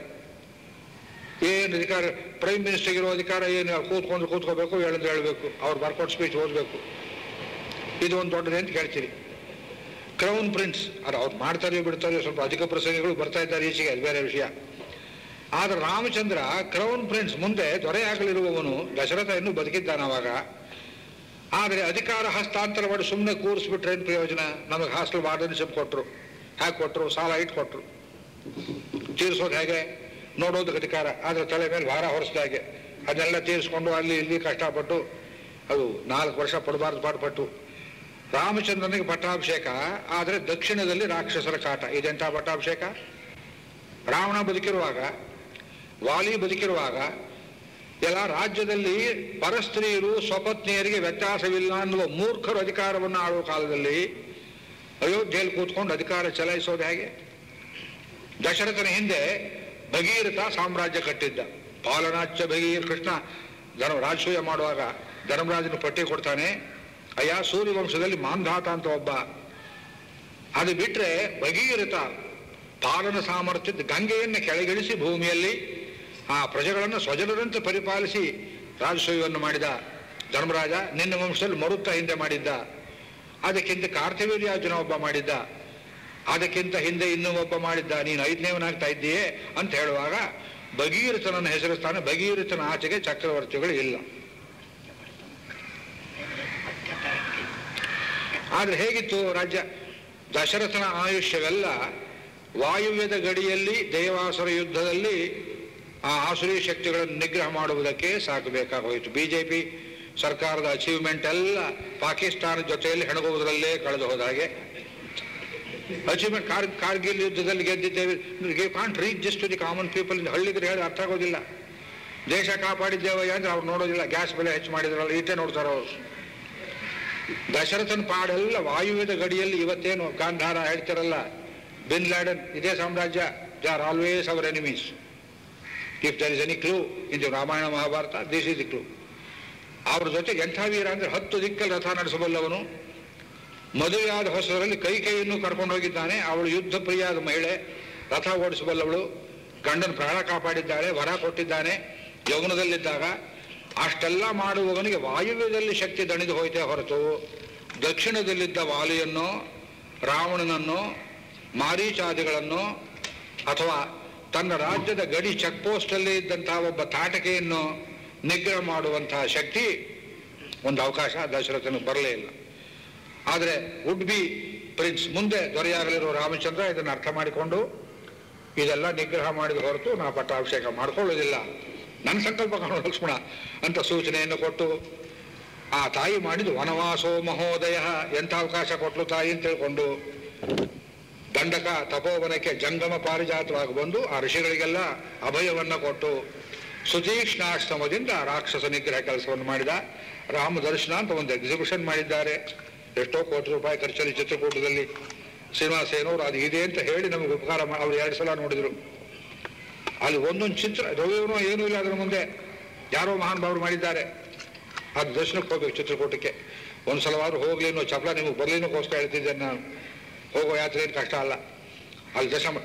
ಏನು ಅಧಿಕಾರ ಪ್ರೈಮ್ ಮಿನಿಸ್ಟರ್ ಇರೋ ಅಧಿಕಾರ ಏನು? ಕೂತ್ಕೊಂಡು ಕೂತ್ಕೋಬೇಕು, ಹೇಳಿದ್ರೆ ಹೇಳಬೇಕು. ಅವ್ರು ಬರ್ಕೊಟ್ಟು ಸ್ಪೀಚ್ ಓದಬೇಕು. ಇದು ಒಂದು ದೊಡ್ಡದೇ ಅಂತ ಕೇಳ್ತೀರಿ ಕ್ರೌನ್ ಪ್ರಿನ್ಸ್ ಅದು ಅವ್ರು ಮಾಡ್ತಾರೆ ಬಿಡ್ತಾರೆ ಸ್ವಲ್ಪ ಅಧಿಕ ಪ್ರಸಂಗಗಳು ಬರ್ತಾ ಇದ್ದಾರೆ ಈಚೆಗೆ, ಅದು ಬೇರೆ ವಿಷಯ. ಆದ್ರೆ ರಾಮಚಂದ್ರ ಕ್ರೌನ್ ಪ್ರಿನ್ಸ್ ಮುಂದೆ ದೊರೆಯಾಗಲಿರುವವನು ದಶರಥ ಇನ್ನೂ ಬದುಕಿದ್ದಾನ ಅವಾಗ. ಆದರೆ ಅಧಿಕಾರ ಹಸ್ತಾಂತರ ಮಾಡಿ ಸುಮ್ಮನೆ ಕೂರಿಸ್ಬಿಟ್ರೆ ಏನು ಪ್ರಯೋಜನ? ನಮಗೆ ಹಾಸ್ಟೆಲ್ ವಾರ್ಡನ್ಶಿಪ್ ಕೊಟ್ಟರು ಹ್ಯಾಕ್ ಕೊಟ್ಟರು ಸಾಲ ಇಟ್ಟು ಕೊಟ್ಟರು ತೀರಿಸೋದು ಹೇಗೆ? ನೋಡೋದಕ್ಕೆ ಅಧಿಕಾರ. ಆದರೆ ತಲೆ ಮೇಲೆ ಭಾರ ಹೊರಿಸ್ದ ಹಾಗೆ. ಅದನ್ನೆಲ್ಲ ತೀರಿಸ್ಕೊಂಡು ಅಲ್ಲಿ ಇಲ್ಲಿ ಕಷ್ಟಪಟ್ಟು, ಅದು ನಾಲ್ಕು ವರ್ಷ ಪಡಬಾರ್ದು ಪಾಡುಪಟ್ಟು. ರಾಮಚಂದ್ರನಿಗೆ ಪಟ್ಟಾಭಿಷೇಕ, ಆದರೆ ದಕ್ಷಿಣದಲ್ಲಿ ರಾಕ್ಷಸರ ಕಾಟ. ಇದೆಂಥ ಪಟ್ಟಾಭಿಷೇಕ? ರಾವಣ ಬದುಕಿರುವಾಗ, ವಾಲಿ ಬದುಕಿರುವಾಗ, ಎಲ್ಲ ರಾಜ್ಯದಲ್ಲಿ ಪರಸ್ತ್ರೀಯರು ಸ್ವಪತ್ನಿಯರಿಗೆ ವ್ಯತ್ಯಾಸವಿಲ್ಲ ಅನ್ನುವ ಮೂರ್ಖರು ಅಧಿಕಾರವನ್ನು ಆಡುವ ಕಾಲದಲ್ಲಿ ಅಯೋಧ್ಯೆಯಲ್ಲಿ ಕೂತ್ಕೊಂಡು ಅಧಿಕಾರ ಚಲಾಯಿಸೋದು ಹೇಗೆ? ದಶರಥನ ಹಿಂದೆ ಭಗೀರಥ ಸಾಮ್ರಾಜ್ಯ ಕಟ್ಟಿದ್ದ. ಪಾಲನಾಚ ಭಗೀರ್ ಕೃಷ್ಣ ಧರ್ಮ ರಾಜಸೂಯ ಮಾಡುವಾಗ ಧರ್ಮರಾಜನ ಪಟ್ಟಿ ಕೊಡ್ತಾನೆ. ಅಯ್ಯ, ಸೂರ್ಯವಂಶದಲ್ಲಿ ಮಾಂಧಾತ ಅಂತ ಒಬ್ಬ. ಅದು ಬಿಟ್ರೆ ಭಗೀರಥ ಪಾಲನ ಸಾಮರ್ಥ್ಯದ ಗಂಗೆಯನ್ನು ಕೆಳಗಿಳಿಸಿ ಭೂಮಿಯಲ್ಲಿ ಆ ಪ್ರಜೆಗಳನ್ನು ಸ್ವಜನರಂತೆ ಪರಿಪಾಲಿಸಿ ರಾಜಸೂಯವನ್ನು ಮಾಡಿದ ಧರ್ಮರಾಜ, ನಿನ್ನ ವಂಶದಲ್ಲಿ ಮರುತ್ತ ಹಿಂದೆ ಮಾಡಿದ್ದ. ಅದಕ್ಕಿಂತ ಕಾರ್ತವೀರ್ಯಾರ್ಜುನ ಒಬ್ಬ ಮಾಡಿದ್ದ. ಅದಕ್ಕಿಂತ ಹಿಂದೆ ಇನ್ನೂ ಒಬ್ಬ ಮಾಡಿದ್ದ. ನೀನು ಐದನೇವನಾಗ್ತಾ ಇದ್ದೀಯೇ ಅಂತ ಹೇಳುವಾಗ ಭಗೀರಥನನ್ನು ಹೆಸರಿಸ್ತಾನೆ. ಭಗೀರಥನ ಆಚೆಗೆ ಚಕ್ರವರ್ತಿಗಳು ಇಲ್ಲ. ಆದ್ರೆ ಹೇಗಿತ್ತು ರಾಜ್ಯ? ದಶರಥನ ಆಯುಷ್ಯವೆಲ್ಲ ವಾಯುವ್ಯದ ಗಡಿಯಲ್ಲಿ, ದೇವಾಸುರ ಯುದ್ಧದಲ್ಲಿ ಆ ಆಸುರಿ ಶಕ್ತಿಗಳನ್ನು ನಿಗ್ರಹ ಮಾಡುವುದಕ್ಕೆ ಸಾಕಬೇಕಾಗೋಯಿತು ಪಿ ಸರ್ಕಾರದ ಅಚೀವ್ಮೆಂಟ್ ಎಲ್ಲ ಪಾಕಿಸ್ತಾನ ಜೊತೆಯಲ್ಲಿ ಹೆಣಗುವುದರಲ್ಲೇ ಕಳೆದು ಹೋದ ಹಾಗೆ. ಅಚೀವ್ಮೆಂಟ್ ಕಾರ್, ಕಾರ್ಗಿಲ್ ಯುದ್ಧದಲ್ಲಿ ಗೆದ್ದಿದ್ದೇವೆ. Can't reach just the common people ಹಳ್ಳಿದ್ರೆ ಹೇಳಿ ಅರ್ಥ ಆಗೋದಿಲ್ಲ. ದೇಶ ಕಾಪಾಡಿದ್ದೇವೆ ಅಂದ್ರೆ ಅವ್ರು ನೋಡೋದಿಲ್ಲ. ಗ್ಯಾಸ್ ಬೆಲೆ ಹೆಚ್ಚು ಮಾಡಿದ್ರಲ್ಲ, ಈಟೇ ನೋಡ್ತಾರೆ ಅವರು. ದಶರಥನ ಪಾಡೆಲ್ಲ ವಾಯುವ್ಯದ ಗಡಿಯಲ್ಲಿ ಇವತ್ತೇನು ಗಾಂಧಾರ ಹೇಳ್ತಿರಲ್ಲ ಬಿನ್ ಲ್ಯಾಡನ್ ಇದೇ ಸಾಮ್ರಾಜ್ಯ they are always our enemies if there is any clue in the Ramayana Mahabharata this is the clue ಅವ್ರ ಜೊತೆಗೆ ಎಂಥ ವೀರ ಅಂದ್ರೆ ಹತ್ತು ದಿಕ್ಕಲ್ಲಿ ರಥ ನಡೆಸಬಲ್ಲವನು. ಮದುವೆಯಾದ ಹೊಸದರಲ್ಲಿ ಕೈ ಕೈಯನ್ನು ಕರ್ಕೊಂಡು ಹೋಗಿದ್ದಾನೆ. ಅವಳು ಯುದ್ಧ ಪ್ರಿಯಾದ ಮಹಿಳೆ. ರಥ ಓಡಿಸಬಲ್ಲವಳು. ಗಂಡನ ಪ್ರಾಣ ಕಾಪಾಡಿದ್ದಾಳೆ, ವರ ಕೊಟ್ಟಿದ್ದಾನೆ. ಯೌವನದಲ್ಲಿದ್ದಾಗ ಅಷ್ಟೆಲ್ಲ ಮಾಡುವವನಿಗೆ ವಾಯುವ್ಯದಲ್ಲಿ ಶಕ್ತಿ ದಣಿದು ಹೋಯ್ತೇ ಹೊರತು ದಕ್ಷಿಣದಲ್ಲಿದ್ದ ವಾಲಿಯನ್ನು, ರಾವಣನನ್ನು, ಮಾರೀಚಾದಿಗಳನ್ನು, ಅಥವಾ ತನ್ನ ರಾಜ್ಯದ ಗಡಿ ಚೆಕ್ ಪೋಸ್ಟಲ್ಲಿ ಇದ್ದಂತಹ ಒಬ್ಬ ತಾಟಕೆಯನ್ನು ನಿಗ್ರಹ ಮಾಡುವಂತಹ ಶಕ್ತಿ ಒಂದು ಅವಕಾಶ ದಶರಥನಿಗೆ ಬರಲೇ ಇಲ್ಲ. ಆದರೆ ವುಡ್ ಬಿ ಪ್ರಿನ್ಸ್ ಮುಂದೆ ದೊರೆಯಾಗಲಿರುವ ರಾಮಚಂದ್ರ ಇದನ್ನು ಅರ್ಥ ಮಾಡಿಕೊಂಡು ಇದೆಲ್ಲ ನಿಗ್ರಹ ಮಾಡಿದ ಹೊರತು ನಾ ಪಟ್ಟಾಭಿಷೇಕ ಮಾಡ್ಕೊಳ್ಳೋದಿಲ್ಲ. ನನ್ನ ಸಂಕಲ್ಪ ಕಾಣೋ ಲಕ್ಷ್ಮಣ ಅಂತ ಸೂಚನೆಯನ್ನು ಕೊಟ್ಟು ಆ ತಾಯಿ ಮಾಡಿದ ವನವಾಸೋ ಮಹೋದಯ ಎಂಥ ಅವಕಾಶ ಕೊಟ್ಟಲು ತಾಯಿ ಅಂತ ತಿಳ್ಕೊಂಡು ದಂಡಕ ತಪೋವನಕ್ಕೆ ಜಂಗಮ ಪಾರಿಜಾತವಾಗಿ ಬಂದು ಆ ಋಷಿಗಳಿಗೆಲ್ಲ ಅಭಯವನ್ನ ಕೊಟ್ಟು ಸುತೀಕ್ಷ್ಣಾಶ್ರಮದಿಂದ ರಾಕ್ಷಸ ನಿಗ್ರಹ ಕೆಲಸವನ್ನು ಮಾಡಿದ. ರಾಮ ದರ್ಶನ ಅಂತ ಒಂದು ಎಕ್ಸಿಬಿಷನ್ ಮಾಡಿದ್ದಾರೆ. ಎಷ್ಟೋ ಕೋಟಿ ರೂಪಾಯಿ ಖರ್ಚಲ್ಲಿ ಚಿತ್ರಕೂಟದಲ್ಲಿ ಶ್ರೀನಿವಾಸೇನವರು ಅದು ಇದೆ ಅಂತ ಹೇಳಿ ನಮಗೆ ಉಪಕಾರ ಅವ್ರು ಎರಡು ಸಲ ನೋಡಿದ್ರು. ಅಲ್ಲಿ ಒಂದೊಂದು ಚಿತ್ರ ರವಿವನೋ ಏನೂ ಇಲ್ಲ ಅದರ ಮುಂದೆ. ಯಾರೋ ಮಹಾನ್ ಭಾವರು ಮಾಡಿದ್ದಾರೆ. ಅದು ದರ್ಶನಕ್ಕೆ ಹೋಗ್ಬೇಕು ಚಿತ್ರಕೂಟಕ್ಕೆ. ಒಂದು ಸಲವಾದ್ರೂ ಅನ್ನೋ ಚಪಲ ನಿಮಗೆ ಬರ್ಲಿನಕ್ಕೋಸ್ಕರ ಹೇಳ್ತಿದ್ದೇನೆ ನಾನು. ಹೋಗೋ ಯಾತ್ರೆ ಏನು ಕಷ್ಟ ಅಲ್ಲ. ಅಲ್ಲಿ ದರ್ಶನ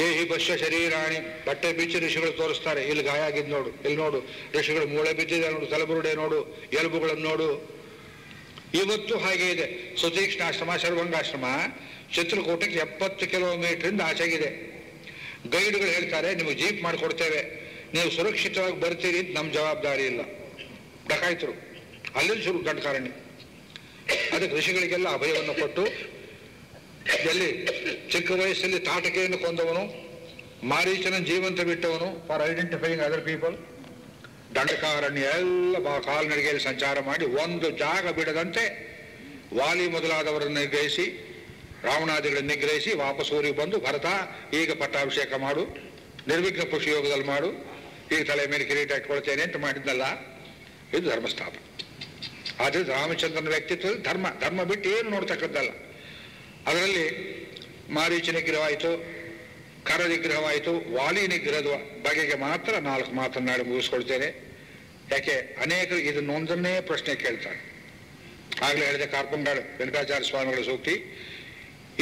ಏ ಈ ಬಸ್ಯ ಶರೀರಾಣಿ, ಬಟ್ಟೆ ಬಿಚ್ಚಿ ಋಷಿಗಳು ತೋರಿಸ್ತಾರೆ. ಇಲ್ಲಿ ಗಾಯ ಆಗಿದ್ದು ನೋಡು. ಇಲ್ಲಿ ನೋಡು. ಋಷಿಗಳು ಮೂಳೆ ಬಿದ್ದಿದೆ ನೋಡು. ತಲೆಬುರುಡೆ ನೋಡು. ಎಲುಬುಗಳನ್ನು ನೋಡು. ಇವತ್ತು ಹಾಗೆ ಇದೆ. ಸುತೀಕ್ಷ್ಣಾಶ್ರಮ ಶರ್ವಂಗಾಶ್ರಮ ಚಿತ್ರಕೂಟಕ್ಕೆ ಎಪ್ಪತ್ತು ಕಿಲೋಮೀಟರಿಂದ ಆಚೆಗಿದೆ. ಗೈಡ್ಗಳು ಹೇಳ್ತಾರೆ, ನಿಮಗೆ ಜೀಪ್ ಮಾಡಿಕೊಡ್ತೇವೆ. ನೀವು ಸುರಕ್ಷಿತವಾಗಿ ಬರ್ತೀರಿ ಅಂತ ನಮ್ಮ ಜವಾಬ್ದಾರಿ ಇಲ್ಲ. ಡಕಾಯ್ತರು. ಅಲ್ಲಿ ಶುರು ದಂಡಕಾರಣ್ಯ ಅದಕ್ಕೆ ಋಷಿಗಳಿಗೆಲ್ಲ ಅಭಯವನ್ನು ಕೊಟ್ಟು, ಎಲ್ಲಿ ಚಿಕ್ಕ ವಯಸ್ಸಲ್ಲಿ ತಾಟಕೆಯನ್ನು ಕೊಂದವನು ಮಾರೀಚನ ಜೀವಂತ ಬಿಟ್ಟವನು for identifying other people Dandakaranya ಎಲ್ಲ ಬಾ ಕಾಲ್ನಡಿಗೆಯಲ್ಲಿ ಸಂಚಾರ ಮಾಡಿ ಒಂದು ಜಾಗ ಬಿಡದಂತೆ ವಾಲಿ ಮೊದಲಾದವರನ್ನು ನಿಗ್ರಹಿಸಿ ರಾವಣಾದಿಗಳನ್ನು ನಿಗ್ರಹಿಸಿ ವಾಪಸ್ ಊರಿಗೆ ಬಂದು ಭರತ, ಈಗ ಪಟ್ಟಾಭಿಷೇಕ ಮಾಡು, ನಿರ್ವಿಘ್ನ ಪುಷ್ಪಯೋಗದಲ್ಲಿ ಮಾಡು, ಈಗ ತಲೆ ಮೇಲೆ ಕಿರೀಟ ಇಟ್ಕೊಳ್ತೇನೆ ಅಂತ ಮಾಡಿದ್ದಲ್ಲ ಇದು ಧರ್ಮಸ್ಥಾಪನೆ. ಆದರೆ ರಾಮಚಂದ್ರನ ವ್ಯಕ್ತಿತ್ವದಲ್ಲಿ ಧರ್ಮ ಧರ್ಮ ಬಿಟ್ಟು ಏನು ನೋಡ್ತಕ್ಕದ್ದಲ್ಲ ಅದರಲ್ಲಿ ಮಾರೀಚ ನಿಗ್ರಹವಾಯಿತು ಕರ ನಿಗ್ರಹವಾಯಿತು, ವಾಲಿ ನಿಗ್ರಹದ ಬಗೆಗೆ ಮಾತ್ರ ನಾಲ್ಕು ಮಾತನ್ನಾಡಿ ಮುಗಿಸ್ಕೊಳ್ತೇನೆ. ಯಾಕೆ? ಅನೇಕರು ಇದನ್ನೊಂದನ್ನೇ ಪ್ರಶ್ನೆ ಕೇಳ್ತಾರೆ. ಆಗಲೇ ಹೇಳಿದೆ ಕಾರ್ಪಂಗಾಳು ವೆಂಕಟಾಚಾರ್ಯ ಸ್ವಾಮಿಗಳ ಸೂಕ್ತಿ.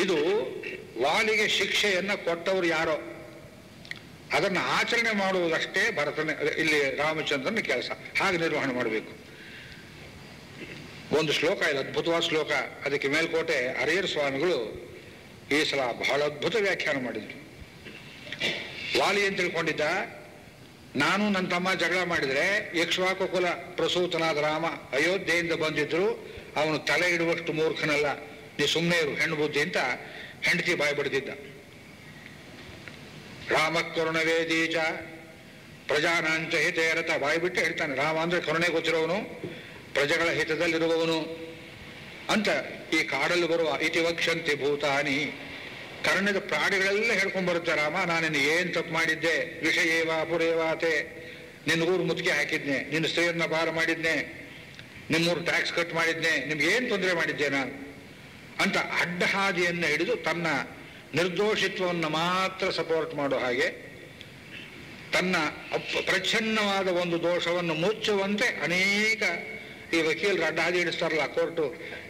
ಇದು ವಾಲಿಗೆ ಶಿಕ್ಷೆಯನ್ನ ಕೊಟ್ಟವರು ಯಾರೋ, ಅದನ್ನು ಆಚರಣೆ ಮಾಡುವುದಷ್ಟೇ ಭರತನ ಇಲ್ಲಿ ರಾಮಚಂದ್ರನ ಕೆಲಸ, ಹಾಗೆ ನಿರ್ವಹಣೆ ಮಾಡಬೇಕು. ಒಂದು ಶ್ಲೋಕ, ಇದೆ ಅದ್ಭುತವಾದ ಶ್ಲೋಕ. ಅದಕ್ಕೆ ಮೇಲ್ಕೋಟೆ ಹರಿಯರ್ ಸ್ವಾಮಿಗಳು ಈ ಸಲ ಬಹಳ ಅದ್ಭುತ ವ್ಯಾಖ್ಯಾನ ಮಾಡಿದ್ರು. ವಾಲಿ ಅಂತ ತಿಳ್ಕೊಂಡಿದ್ದ, ನಾನು ನನ್ನ ತಮ್ಮ ಜಗಳ ಮಾಡಿದ್ರೆ ಯಕ್ಷವಾಕುಕುಲ ಪ್ರಸೂತನಾದ ರಾಮ ಅಯೋಧ್ಯೆಯಿಂದ ಬಂದಿದ್ರು, ಅವನು ತಲೆ ಇಡುವಷ್ಟು ಮೂರ್ಖನಲ್ಲ. ನೀ ಸುಮ್ಮನೆ ಇರು, ಹೆಣ್ಣು ಬುದ್ಧಿ ಅಂತ ಹೆಂಡತಿ ಬಾಯಿ ಬಡ್ದಿದ್ದ. ರಾಮ ಕರುಣವೇದೀಚ ಪ್ರಜಾನಾಂಚ ಹಿತೇರತ ಬಾಯಿ ಬಿಟ್ಟು ಹೇಳ್ತಾನೆ. ರಾಮ ಅಂದರೆ ಕರುಣೆ ಗೊತ್ತಿರೋವನು, ಪ್ರಜೆಗಳ ಹಿತದಲ್ಲಿರುವವನು ಅಂತ ಈ ಕಾಡಲ್ಲಿ ಬರುವ ಇತಿವಕ್ಷಂತಿ ಭೂತಾನಿ ಕರ್ಣದ ಪ್ರಾಣಿಗಳೆಲ್ಲ ಹೇಳ್ಕೊಂಡ್ ಬರುತ್ತೆ. ರಾಮ ನಾನು ಏನು ತಪ್ಪು ಮಾಡಿದ್ದೆ? ವಿಷಯೇವಾ ಪುರೇವಾತೆ? ನಿನ್ನ ಊರು ಮುತ್ತಿಗೆ ಹಾಕಿದ್ನೆ, ನಿನ್ನ ಸ್ತ್ರೀಯನ್ನ ಭಾರ ಮಾಡಿದ್ನೆ, ನಿಮ್ಮೂರು ಟ್ಯಾಕ್ಸ್ ಕಟ್ ಮಾಡಿದ್ನೆ ನಿಮ್ಗೆ ಏನು ತೊಂದರೆ ಮಾಡಿದ್ದೆ ನಾನು? ಅಂತ ಅಡ್ಡ ಹಾದಿಯನ್ನು ಹಿಡಿದು ತನ್ನ ನಿರ್ದೋಷಿತ್ವವನ್ನು ಮಾತ್ರ ಸಪೋರ್ಟ್ ಮಾಡೋ ಹಾಗೆ ತನ್ನ ಪ್ರಚ್ಛನ್ನವಾದ ಒಂದು ದೋಷವನ್ನು ಮುಚ್ಚುವಂತೆ ಅನೇಕ ಈ ವಕೀಲರು ಅಡ್ಡ ಹಾದಿ ಹಿಡಿಸ್ತಾರಲ್ಲ, ಕೋರ್ಟು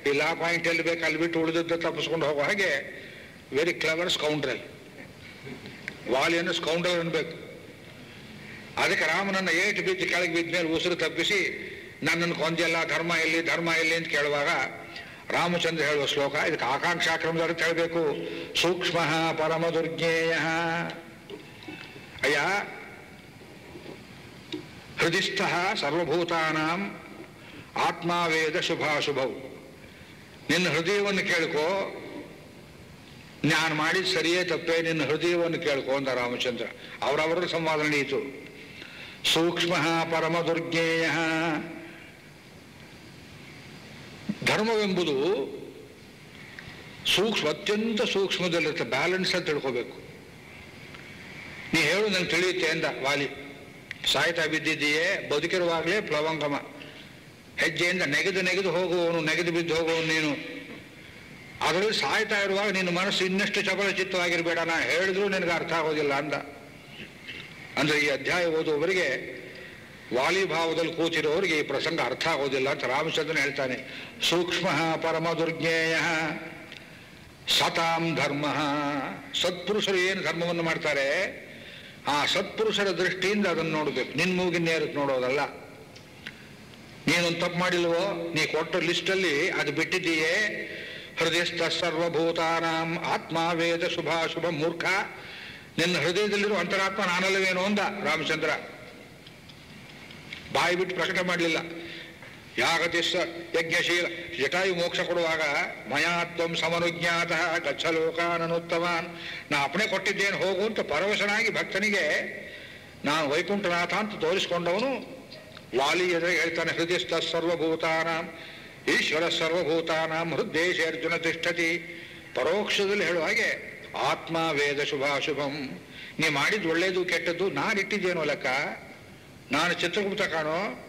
ಈ ಲಾ ಪಾಯಿಂಟ್ ಎಲ್ಲಿ ಬೇಕು, ಅಲ್ಲಿ ಬಿಟ್ಟು ಉಳಿದಿದ್ದು ತಪ್ಪಿಸ್ಕೊಂಡು ಹೋಗೋ ಹಾಗೆ ವೆರಿ ಕ್ಲವರ್ ಸ್ಕೌಂಡ್ರಲ್ ವಾಲಿಯನ್ನು ಸ್ಕೌಂಡ್ರಲ್ ಅನ್ಬೇಕು. ಅದಕ್ಕೆ ರಾಮನನ್ನು ಏಟು ಬಿದ್ದು ಕೆಳಗೆ ಬಿದ್ದ ಮೇಲೆ ಉಸಿರು ತಪ್ಪಿಸಿ, ನನ್ನನ್ನು ಕೊಂದೆಲ್ಲ ಧರ್ಮ ಎಲ್ಲಿ ಧರ್ಮ ಎಲ್ಲಿ ಅಂತ ಕೇಳುವಾಗ ರಾಮಚಂದ್ರ ಹೇಳುವ ಶ್ಲೋಕ, ಇದಕ್ಕೆ ಆಕಾಂಕ್ಷಾಕ್ರಮದ ಕ್ರಮದಲ್ಲಿ ಹೇಳಬೇಕು ಸೂಕ್ಷ್ಮ ಪರಮ ದುರ್ಜ್ಞೇಯ. ಅಯ್ಯ ಹೃದಿಸ್ಥ ಸರ್ವಭೂತಾನಾಂ ಆತ್ಮಾವೇದ ಶುಭಾಶುಭವು. ನಿನ್ನ ಹೃದಯವನ್ನು ಕೇಳ್ಕೋ. ನಾನು ಮಾಡಿದ ಸರಿಯೇ ತಪ್ಪೇ, ನಿನ್ನ ಹೃದಯವನ್ನು ಕೇಳ್ಕೊ ಅಂದ ರಾಮಚಂದ್ರ. ಅವರವರ ಸಂವಾದ ನಡೆಯಿತು. ಸೂಕ್ಷ್ಮ ಪರಮ ದುರ್ಜ್ಞೇಯ. ಧರ್ಮವೆಂಬುದು ಸೂಕ್ಷ್ಮ, ಅತ್ಯಂತ ಸೂಕ್ಷ್ಮದಲ್ಲಿರುತ್ತೆ. ಬ್ಯಾಲೆನ್ಸ್ ಅಂತ ತಿಳ್ಕೋಬೇಕು. ನೀ ಹೇಳು, ನಂಗೆ ತಿಳಿಯುತ್ತೆ ಅಂದ ವಾಲಿ. ಸಾಯ್ತಾ ಬಿದ್ದಿದೆಯೇ ಬದುಕಿರುವಾಗಲೇ ಪ್ಲವಂಗಮ. ಹೆಜ್ಜೆಯಿಂದ ನೆಗೆದು ನೆಗೆದು ಹೋಗುವವನು, ನೆಗೆದು ಬಿದ್ದು ಹೋಗುವವನು ನೀನು. ಅದರಲ್ಲಿ ಸಾಯ್ತಾ ಇರುವಾಗ ನಿನ್ನ ಮನಸ್ಸು ಇನ್ನಷ್ಟು ಚಪಲ ಚಿತ್ತವಾಗಿರಬೇಡ ನಾ ಹೇಳಿದ್ರು ನಿನಗೆ ಅರ್ಥ ಆಗೋದಿಲ್ಲ ಅಂದ. ಅಂದ್ರೆ ಈ ಅಧ್ಯಾಯ ಓದುವವರಿಗೆ ವಾಲಿಭಾವದಲ್ಲಿ ಕೂತಿರೋರಿಗೆ ಈ ಪ್ರಸಂಗ ಅರ್ಥ ಆಗೋದಿಲ್ಲ ಅಂತ ರಾಮಚಂದ್ರನ್ ಹೇಳ್ತಾನೆ. ಸೂಕ್ಷ್ಮ ಪರಮ ದುರ್ಜ್ಞೇಯ ಸತಾಂ ಧರ್ಮ. ಸತ್ಪುರುಷರು ಏನು ಧರ್ಮವನ್ನು ಮಾಡ್ತಾರೆ? ಆ ಸತ್ಪುರುಷರ ದೃಷ್ಟಿಯಿಂದ ಅದನ್ನು ನೋಡಬೇಕು. ನಿನ್ನ ಮೂಗಿನ ನೇರಕ್ಕೆ ನೋಡೋದಲ್ಲ. ನೀನೊಂದು ತಪ್ಪು ಮಾಡಿಲ್ವೋ? ನೀ ಕೊಟ್ಟ ಲಿಸ್ಟಲ್ಲಿ ಅದು ಬಿಟ್ಟಿದ್ದೀಯೇ? ಹೃದಯಸ್ಥ ಸರ್ವಭೂತಾನಾಂ ಆತ್ಮ ವೇದ ಶುಭಾಶುಭ ಮೂರ್ಖ. ನಿನ್ನ ಹೃದಯದಲ್ಲಿರುವ ಅಂತರಾತ್ಮ ನಾನಲ್ಲವೇನೋ ಅಂದ ರಾಮಚಂದ್ರ. ಬಾಯಿ ಬಿಟ್ಟು ಪ್ರಕಟ ಮಾಡಲಿಲ್ಲ. ಯಾಗತಿಸ್ಸ ಯಜ್ಞಶೀಲ ಜಟಾಯು ಮೋಕ್ಷ ಕೊಡುವಾಗ ಮಯಾತ್ವಂ ಸಮನುಜ್ಞಾತ ಗಚ್ಚ ಲೋಕಾನನುತ್ತಮಾನ್ ನಾ ಅಪ್ಪಣೆ ಕೊಟ್ಟಿದ್ದೇನು, ಹೋಗು ಅಂತ ಪರವಶನಾಗಿ ಭಕ್ತನಿಗೆ ನಾನು ವೈಕುಂಠನಾಥ ಅಂತ ತೋರಿಸಿಕೊಂಡವನು ವಾಲಿ ಎದುರು ಹೇಳ್ತಾನೆ ಹೃದಯಸ್ಥ ಸರ್ವಭೂತಾನಾಂ, ಈಶ್ವರ ಸರ್ವಭೂತಾನಾಂ ಹೃದೇಶ ಅರ್ಜುನ ತಿಷ್ಠತಿ. ಪರೋಕ್ಷದಲ್ಲಿ ಹೇಳುವ ಹಾಗೆ ಆತ್ಮ, ವೇದ ಶುಭಾಶುಭಂ ನೀ ಮಾಡಿದ್ದು ಒಳ್ಳೇದು ಕೆಟ್ಟದ್ದು ನಾನು ಇಟ್ಟಿದ್ದೇನೋ ಲೆಕ್ಕ. ನಾನು ಚಿತ್ರಗುಪ್ತ ಕಾಣೋ.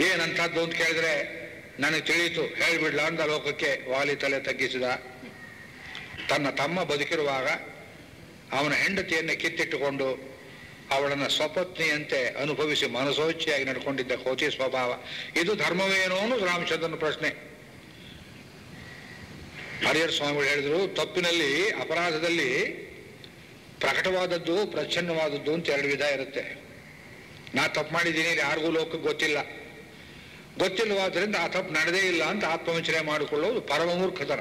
ಏನಂತದ್ದು ಅಂತ ಕೇಳಿದ್ರೆ ನನಗೆ ತಿಳಿಯಿತು, ಹೇಳಿಬಿಡ್ಲ ಅಂದ ಲೋಕಕ್ಕೆ ವಾಲಿ ತಲೆ ತಗ್ಗಿಸಿದ. ತನ್ನ ತಮ್ಮ ಬದುಕಿರುವಾಗ ಅವನ ಹೆಂಡತಿಯನ್ನು ಕಿತ್ತಿಟ್ಟುಕೊಂಡು ಅವಳನ್ನು ಸ್ವಪತ್ನಿಯಂತೆ ಅನುಭವಿಸಿ ಮನಸೋಚ್ಛೆಯಾಗಿ ನಡ್ಕೊಂಡಿದ್ದ ಕೋತಿ ಸ್ವಭಾವ. ಇದು ಧರ್ಮವೇನೋ ರಾಮಚಂದ್ರನ ಪ್ರಶ್ನೆ. ಹರಿಹರ ಸ್ವಾಮಿಗಳು ಹೇಳಿದ್ರು, ತಪ್ಪಿನಲ್ಲಿ ಅಪರಾಧದಲ್ಲಿ ಪ್ರಕಟವಾದದ್ದು, ಪ್ರಚ್ಛನ್ನವಾದದ್ದು ಅಂತ ಎರಡು ವಿಧ ಇರುತ್ತೆ. ನಾ ತಪ್ಪು ಮಾಡಿದ್ದೀನಿ ಯಾರಿಗೂ ಲೋಕಕ್ಕೆ ಗೊತ್ತಿಲ್ಲ. ಗೊತ್ತಿಲ್ಲವಾದ್ರಿಂದ ಆ ತಪ್ಪು ನಡೆದೇ ಇಲ್ಲ ಅಂತ ಆತ್ಮವಿಚನೆ ಮಾಡಿಕೊಳ್ಳೋದು ಪರಮ ಮೂರ್ಖತನ.